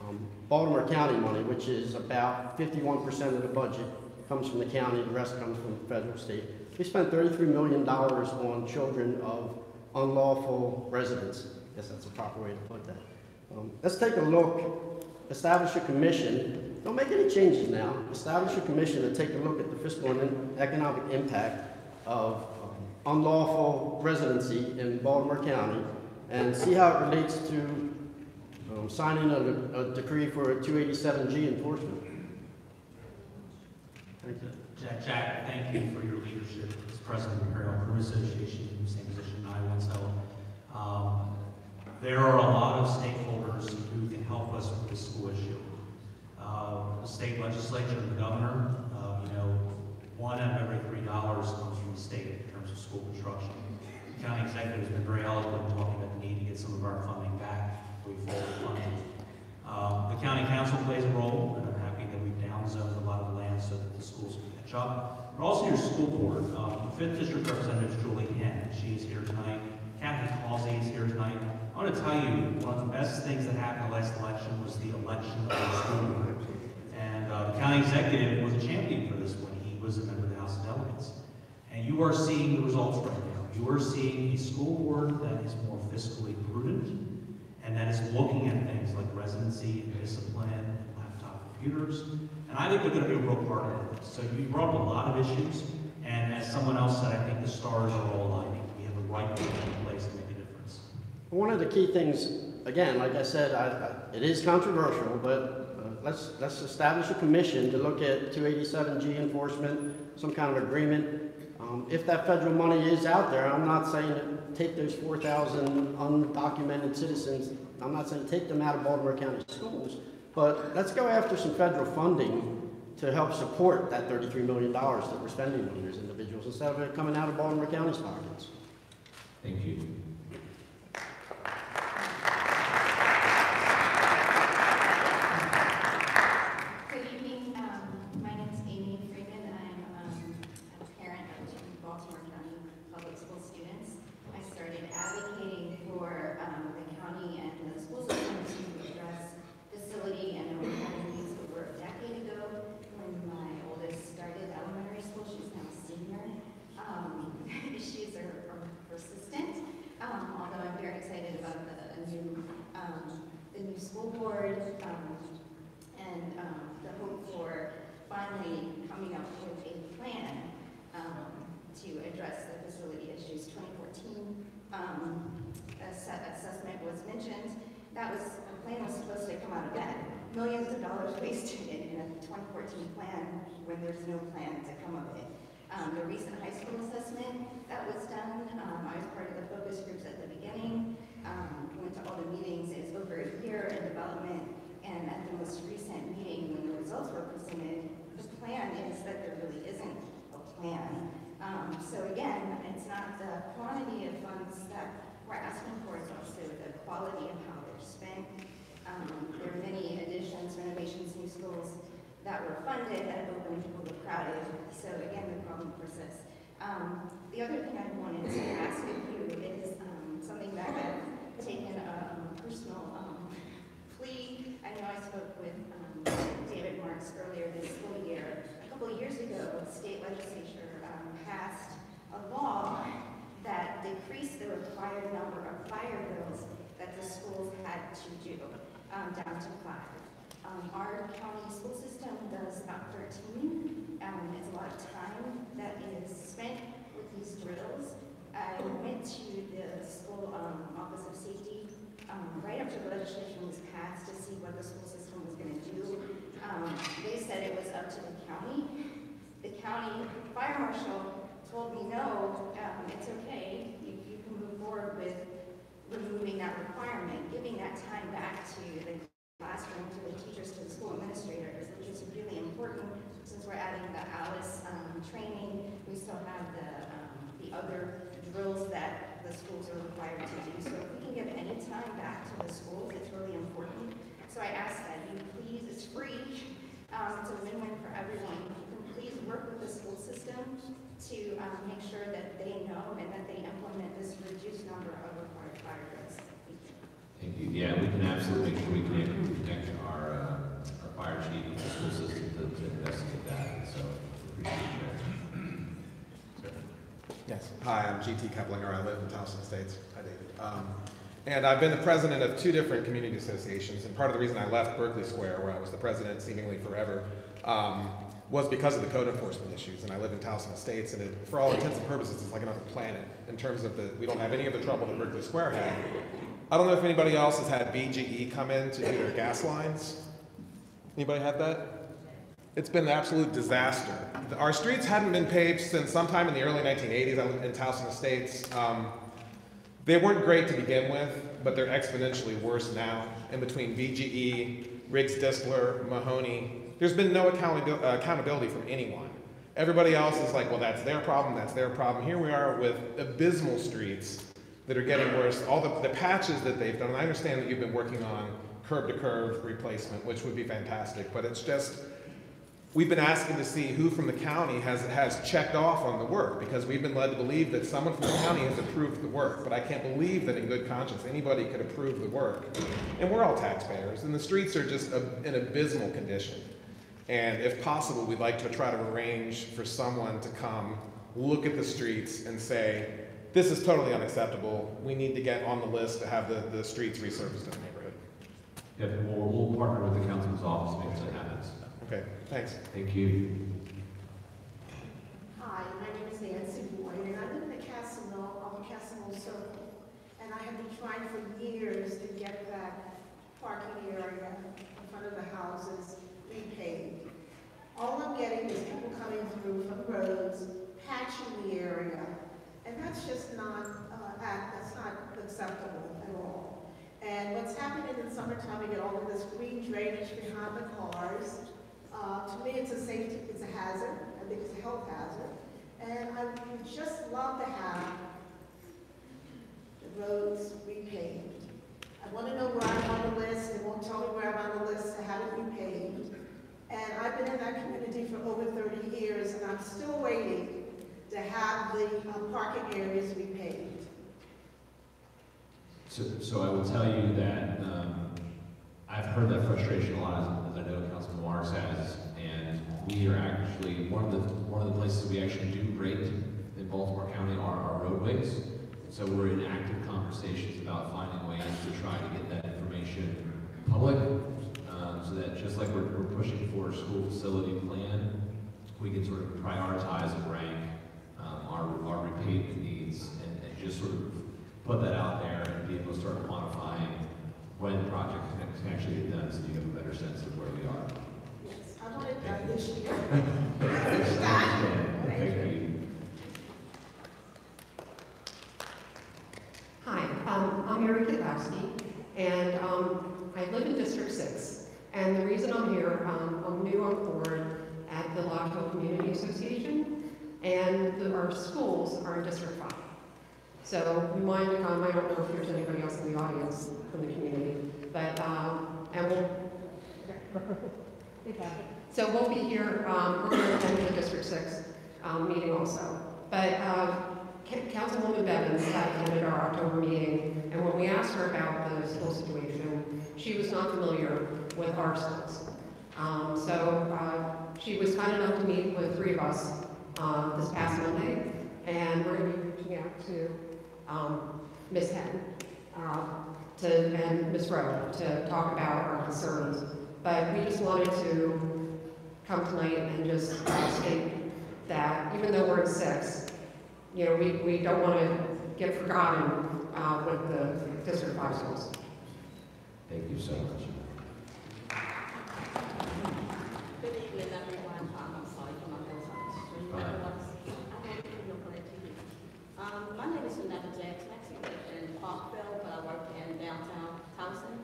um, Baltimore County money, which is about 51% of the budget, comes from the county, the rest comes from the federal state. We spent $33 million on children of unlawful residents. I guess that's the proper way to put that. Um, let's take a look, establish a commission. Don't make any changes now. Establish a commission to take a look at the fiscal and economic impact of um, unlawful residency in Baltimore County and see how it relates to um, signing a, a decree for a 287G enforcement. Thank you. Jack, Jack, thank you for your leadership as president of the Imperial Crew Association, in the same position I once held. Um, there are a lot of stakeholders who can help us with this school issue. Uh, the state legislature, and the governor, uh, you know, one out of every three dollars comes from the state in terms of school construction. The county executive has been very eloquent in talking about the need to get some of our funding back, Um, the county council plays a role, and I'm happy that we've downzoned a lot of the land so that the schools can catch up. But also your school board, um, fifth district representative Julie Henn, she's here tonight. Kathy Causey is here tonight. I want to tell you, one of the best things that happened the last election was the election of the school board. And uh, the county executive was a champion for this when he was a member of the House of Delegates. And you are seeing the results right now. You are seeing a school board that is more fiscally prudent and that is looking at things like residency and discipline and laptop computers. And I think they're going to be a real partner in this. So you brought up a lot of issues, and as someone else said, I think the stars are all aligning. We have the right people in place to make a difference. One of the key things, again, like I said, I, I, it is controversial, but uh, let's, let's establish a commission to look at 287G enforcement, some kind of agreement. Um, if that federal money is out there, I'm not saying take those 4,000 undocumented citizens, I'm not saying take them out of Baltimore County schools, but let's go after some federal funding to help support that $33 million that we're spending on these individuals instead of it coming out of Baltimore County's pockets. Thank you. issues are, are persistent. Um, although I'm very excited about the new um, the new school board um, and um, the hope for finally coming up with a plan um, to address the facility issues. 2014 assessment was mentioned. That was a plan was supposed to come out of that millions of dollars wasted in a 2014 plan when there's no plan to come of it. Um, the recent high school assessment that was done, um, I was part of the focus groups at the beginning, um, went to all the meetings, it's over a year in development, and at the most recent meeting, when the results were presented, the plan is that there really isn't a plan. Um, so again, it's not the quantity of funds that we're asking for, it's also the quality of how they're spent. Um, there are many additions, renovations, new schools that were funded that opened overcrowded. So again, the problem persists. Um, the other thing I wanted to ask of you is um, something that I've taken a um, personal um, plea. I know I spoke with um, David Marks earlier this school year. A couple of years ago, the state legislature passed a law that decreased the required number of fire drills that the schools had to do um, down to five. Um, our county school system does about 13. Um, it's a lot of time that is spent with these drills. I went to the school um, Office of Safety um, right after the legislation was passed to see what the school system was going to do. Um, they said it was up to the county. The county fire marshal told me, no, um, it's okay. You, you can move forward with removing that requirement, giving that time back to the classroom, to the teachers, to the school administrators, which is really important since we're adding the ALICE um, training. We still have the, um, the other drills that the schools are required to do. So if we can give any time back to the schools, it's really important. So I ask that you please, it's free, um, it's a win-win for everyone. If you can please work with the school system to um, make sure that they know and that they implement this reduced number of required fire drills. Thank you. Yeah, we can absolutely make sure we connect, connect our, uh, our fire chief and the school system to, to investigate that, so appreciate that. Yes. Hi, I'm GT Keplinger. I live in Towson Estates. Hi, David. Um, and I've been the president of two different community associations, and part of the reason I left Burkleigh Square, where I was the president seemingly forever, um, was because of the code enforcement issues. And I live in Towson Estates, and it, for all intents and purposes, it's like another planet in terms of the, we don't have any of the trouble that Burkleigh Square had. I don't know if anybody else has had BGE come in to do their gas lines. Anybody had that? It's been an absolute disaster. Our streets hadn't been paved since sometime in the early 1980s in Towson Estates. Um, they weren't great to begin with, but they're exponentially worse now. In between BGE, Riggs Distler, Mahoney, there's been no accountability, uh, accountability from anyone. Everybody else is like, well, that's their problem, that's their problem. Here we are with abysmal streets that are getting worse. All the, the patches that they've done, and I understand that you've been working on curb to curb replacement, which would be fantastic, but it's just, we've been asking to see who from the county has, has checked off on the work because we've been led to believe that someone from the county has approved the work. But I can't believe that in good conscience anybody could approve the work. And we're all taxpayers, and the streets are just a, in abysmal condition. And if possible, we'd like to try to arrange for someone to come look at the streets and say, this is totally unacceptable. We need to get on the list to have the, the streets resurfaced in the neighborhood. Yeah, we'll, we'll partner with the council's office to make sure that happens. Okay, thanks. Thank you. Hi, my name is Nancy Boyd, and I live in the Casino, on the Casino Circle. And I have been trying for years to get that parking area in front of the houses repaved. All I'm getting is people coming through from roads, patching the area, and that's just not, uh, act- that's not acceptable at all. And what's happening in the summertime, we get all of this green drainage behind the cars. Uh, to me, it's a safety, it's a hazard. I think it's a health hazard. And I would just love to have the roads repaved. I want to know where I'm on the list. They won't tell me where I'm on the list to have it repaved. And I've been in that community for over 30 years, and I'm still waiting to have the um, parking areas repaved. So, so I will tell you that, um, I've heard that frustration a lot, as, I know Councilman Marks has, and we are actually, one of the, one of the places we actually do great in Baltimore County are our roadways. So we're in active conversations about finding ways to try to get that information public, um, so that just like we're, we're pushing for a school facility plan, we can sort of prioritize and rank, um, our, our repavement needs and, and just sort of put that out there and be able to start quantifying when the project actually get done, so you have a better sense of where we are. Yes, I want it done this year. Hi, um, I'm Erica Kowalski, and um, I live in District 6. And the reason I'm here, um, I'm new on board at the Lockville Community Association, and the, our schools are in District 5. So to come, I don't know if there's anybody else in the audience from the community, but, um, and we'll, so we'll be here, um, we're going to attend the District 6 um, meeting also. But uh, Ca- Councilwoman Bevins attended our October meeting, and when we asked her about the school situation, she was not familiar with our schools. Um, So uh, she was kind enough to meet with three of us uh, this past Monday, and we're going to be reaching out to um, Ms. Henn uh, to, and Ms. Rowe to talk about our concerns. But we just wanted to come tonight and just state that even though we're in six, you know, we, we don't want to get forgotten uh, with the District Five schools. Thank you so much. Good evening, everyone. Um, I'm sorry for my voice on the screen. Fine. I want to look on the TV. Um, my name is Renetta Jackson. I actually live in Parkville, but I work in downtown Towson.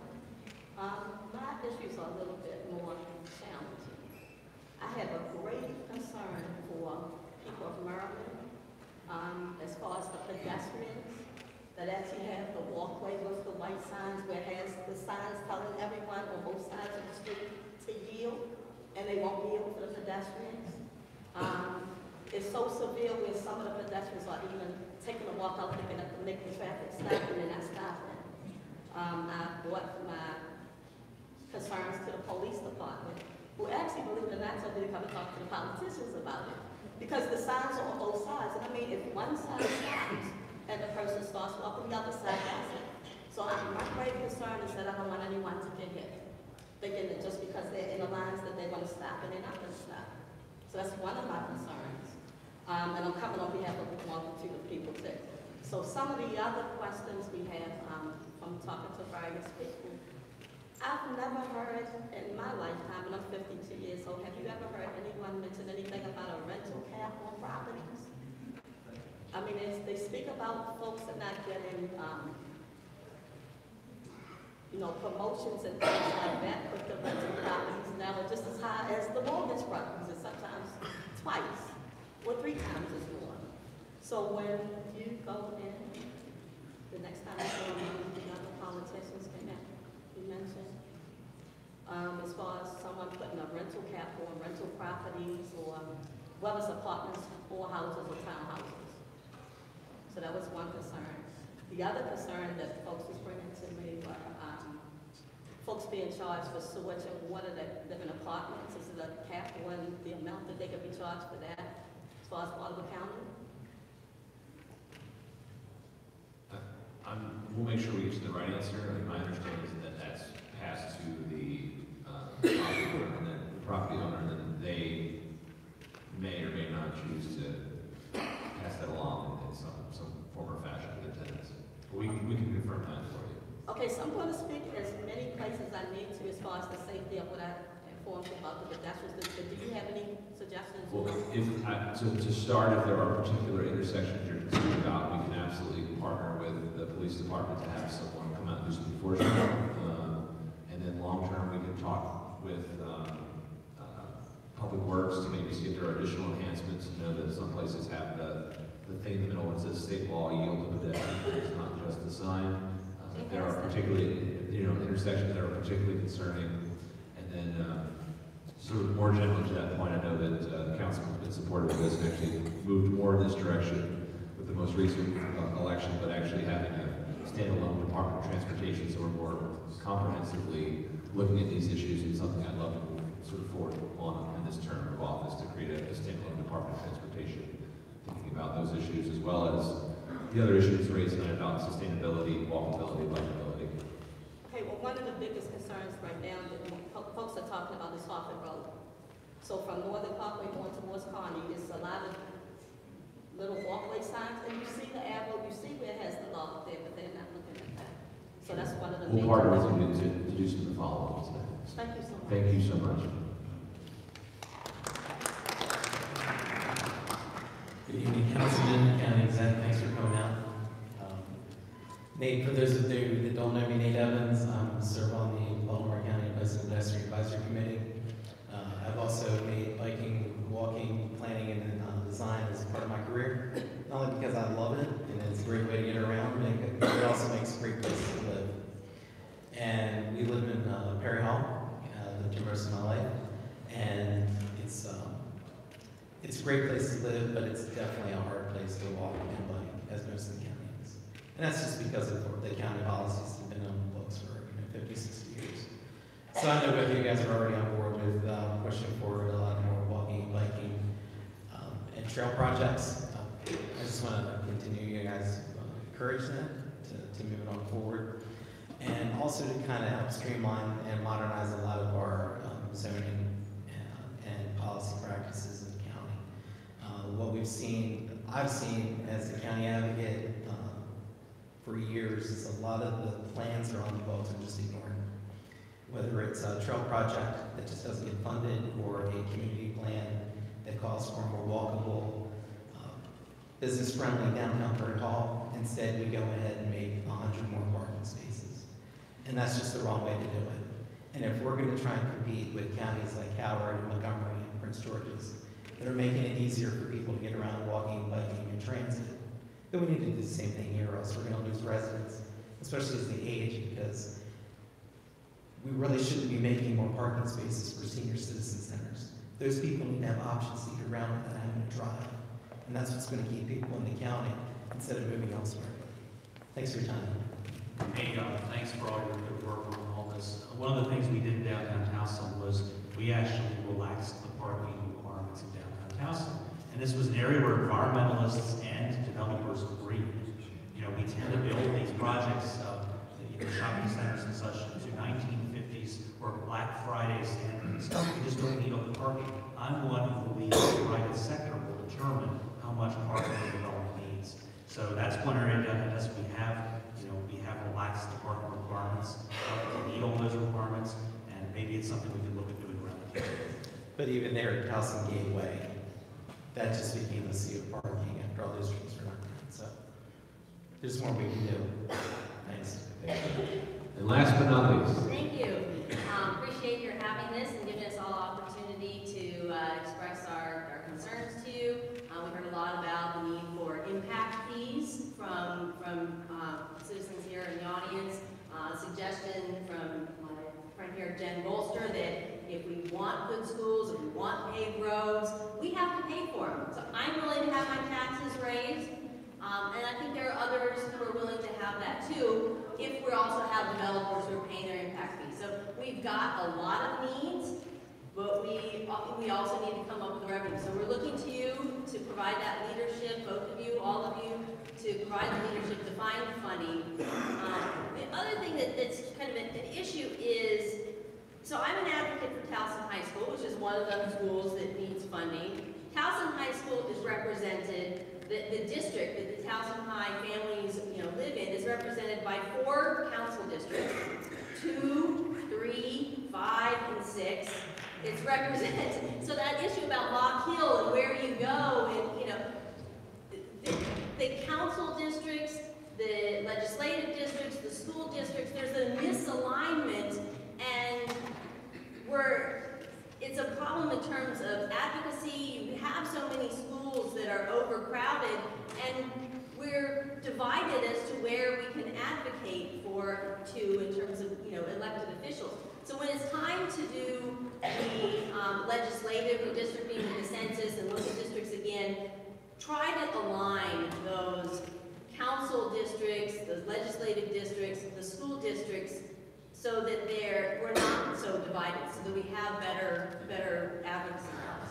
Issues a little bit more challenging. I have a great concern for people of Maryland, um, as far as the pedestrians that actually have the walkway with the white signs where it has the signs telling everyone on both sides of the street to yield, and they won't yield for the pedestrians. Um, it's so severe where some of the pedestrians are even taking a walk out thinking that to make the traffic stop and they're not stopping. Um, I brought my concerns to the police department, who actually, believe it or not, told me to come and talk to the politicians about it. Because the signs are on both sides, and I mean, if one side stops and the person starts walking, the other side doesn't. So my great concern is that I don't want anyone to get hit, thinking that just because they're in the lines that they're gonna stop and they're not gonna stop. So that's one of my concerns. Um, and I'm coming on behalf of a multitude of people too. So some of the other questions we have, um, from talking to various people, I've never heard in my lifetime, and I'm fifty-two years old, have you ever heard anyone mention anything about a rental cap on properties? I mean, they speak about folks that not getting, um, you know, promotions and things like that, but the rental properties now are just as high as the mortgage properties, and sometimes twice or three times as more. So when you go in, the next time you go in, the other politicians come in, you mentioned, um, as far as someone putting a rental cap on rental properties or whether it's apartments or houses or townhouses. So that was one concern. The other concern that folks was bringing to me were, um, folks being charged for sewage and water that live in apartments. Is it a cap on the amount that they could be charged for that as far as Baldwin County? I'm, we'll make sure we get to the right answer. My understanding is that that's passed to the, owner, and then the property owner, and then they may or may not choose to pass that along in some, some form or fashion to the tenants. But we can, we can confirm that for you. Okay, so I'm going to speak as many places I need to as far as the safety of what I informed about the pedestrians. But do you have any suggestions? Well, if, I- so to start, if there are particular intersections you're concerned about, we can absolutely partner with the police department to have someone come out and do some enforcement. Um, And then long-term, we can talk with, um, uh, Public Works to maybe see if there are additional enhancements. You know that some places have the, the thing in the middle that says state law yield to pedestrians, it's not just the sign. Uh, There are particularly, you know, intersections that are particularly concerning. And then, uh, Sort of more generally to that point, I know that uh, the council has been supportive of this and actually moved more in this direction with the most recent uh, election, but actually having a standalone Department of Transportation, so we're more comprehensively looking at these issues is something I'd love to move sort of forward on in this term of office to create a standalone Department of Transportation, thinking about those issues as well as the other issues raised tonight about sustainability, walkability, bikeability. Okay, well, one of the biggest concerns right now that folks are talking about is Harford Road. So from Northern Parkway going towards Carney, it's a lot of little walkway signs, and you see the arrow, you see where it has the log there, so that's one of the We'll part of it to, to do some follow-ups. Thank you so much. Thank you so much. Good evening, Councilman and Exec. Thanks for coming out. Um, Nate, for those of you that don't know me, Nate Evans. I serve on the Baltimore County Bus and Advisory Committee. Uh, I've also made biking, walking, planning, and uh, design as part of my career. Not only because I love it and it's a great way to get around, but it also makes great places and we live in uh, Perry Hall, uh, lived here of my life, and it's, um, it's a great place to live, but it's definitely a hard place to walk and bike, as most of the county is. And that's just because of the county policies have been on the books for, you know, 50, 60 years. So I know both of you guys are already on board with, uh, pushing forward a lot more walking, biking, um, and trail projects. I just want to continue you guys uh, to, to move it on forward. And also to kind of help streamline and modernize a lot of our um, zoning and, and policy practices in the county. Uh, what we've seen, I've seen as the county advocate uh, for years is a lot of the plans are on the books and just ignored. Whether it's a trail project that just doesn't get funded or a community plan that calls for a more walkable, uh, business-friendly downtown Burnt Hall, instead we go ahead and make a hundred more parking spaces. And that's just the wrong way to do it. And if we're gonna try and compete with counties like Howard and Montgomery and Prince George's, that are making it easier for people to get around walking, biking, and transit, then we need to do the same thing here, or else we're gonna lose residents, especially as they age, because we really shouldn't be making more parking spaces for senior citizen centers. Those people need to have options to get around without having to drive. And that's what's gonna keep people in the county instead of moving elsewhere. Thanks for your time. Hey, uh, thanks for all your good work on all this. One of the things we did in downtown Towson was we actually relaxed the parking requirements in downtown Towson. And this was an area where environmentalists and developers agreed. You know, we tend to build these projects, uh, you know, shopping centers and such to nineteen fifties or Black Friday standard stuff. We just don't need all the parking. I'm one who believes the private sector will determine how much parking the development needs. So that's one area that we have, you know, we have relaxed the parking requirements, uh, we meet all those requirements, and maybe it's something we can look at doing around the county. But even there at Towson Gateway, that just became a sea of parking after all those streets were knocked down. So there's more we can do. Thanks. And last but not least, Thank you. Um, Appreciate your having this and giving us all opportunity to uh, express our our concerns to you. Uh, We heard a lot about the need for impact fees from, from uh, citizens here in the audience. Uh, Suggestion from my friend here, Jen Bolster, that if we want good schools, if we want paved roads, we have to pay for them. So I'm willing to have my taxes raised, um, and I think there are others who are willing to have that too, if we also have developers who are paying their impact fees. So we've got a lot of needs, but we, we also need to come up with revenue. So we're looking to you to provide that leadership, both of you, all of you, to provide the leadership to find the funding. Um, the other thing that, that's kind of an, an issue is, so I'm an advocate for Towson High School, which is one of the schools that needs funding. Towson High School is represented, the, the district that the Towson High families, you know, live in is represented by four council districts, two, three, five, and six. It's represented, so that issue about Loch Hill and where you go and, you know, the, council districts, the legislative districts, the school districts, there's a misalignment and we're, it's a problem in terms of advocacy. You have so many schools that are overcrowded and we're divided as to where we can advocate for to in terms of, you know, elected officials. So when it's time to do the um, legislative redistricting and the census and look at districts again, try to align those council districts, those legislative districts, the school districts, so that they're, we're not so divided, so that we have better, better advocacy laws.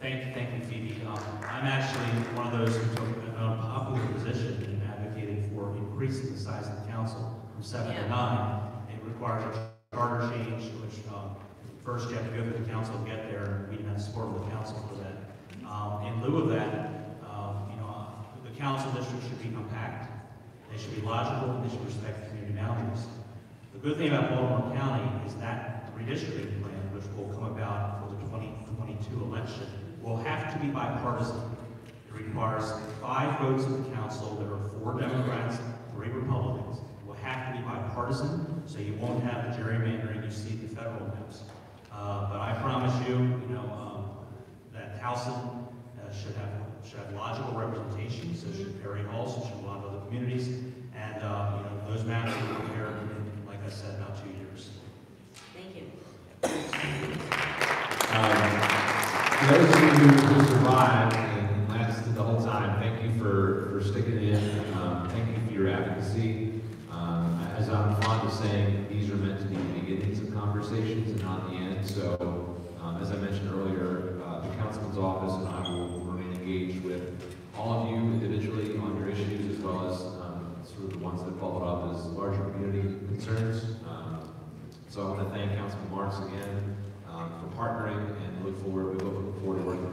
Thank you, thank you, Phoebe. Um, I'm actually one of those who took an unpopular position in advocating for increasing the size of the council from seven to nine. It requires a charter change, which, um, first you have to go through the council to get there, and we didn't have support of the council for that. Um, in lieu of that, um, you know, uh, the council district should be compact. They should be logical, and they should respect community boundaries. The good thing about Baltimore County is that redistricting plan, which will come about for the 2022 election, will have to be bipartisan. It requires five votes of the council. There are four Democrats, three Republicans. It will have to be bipartisan, so you won't have the gerrymandering you see at the federal maps. Uh, but I promise you, you know, um, that uh, should have, should have logical representation, so should Perry Hall, so should a lot of other communities. And, uh, you know, those maps will be prepared in, like I said, about two years. Thank you. Um, those of you who who survived and lasted the whole time, thank you for, for sticking in. Um, Thank you for your advocacy. Um, As I'm fond of saying, these are meant to be the beginnings of conversations and not the end. So, um, as I mentioned earlier, uh, the councilman's office and I will engaged with all of you individually on your issues as well as um, sort of the ones that followed up as larger community concerns. Um, So I want to thank Councilman Marks again um, for partnering and look forward, we look forward to working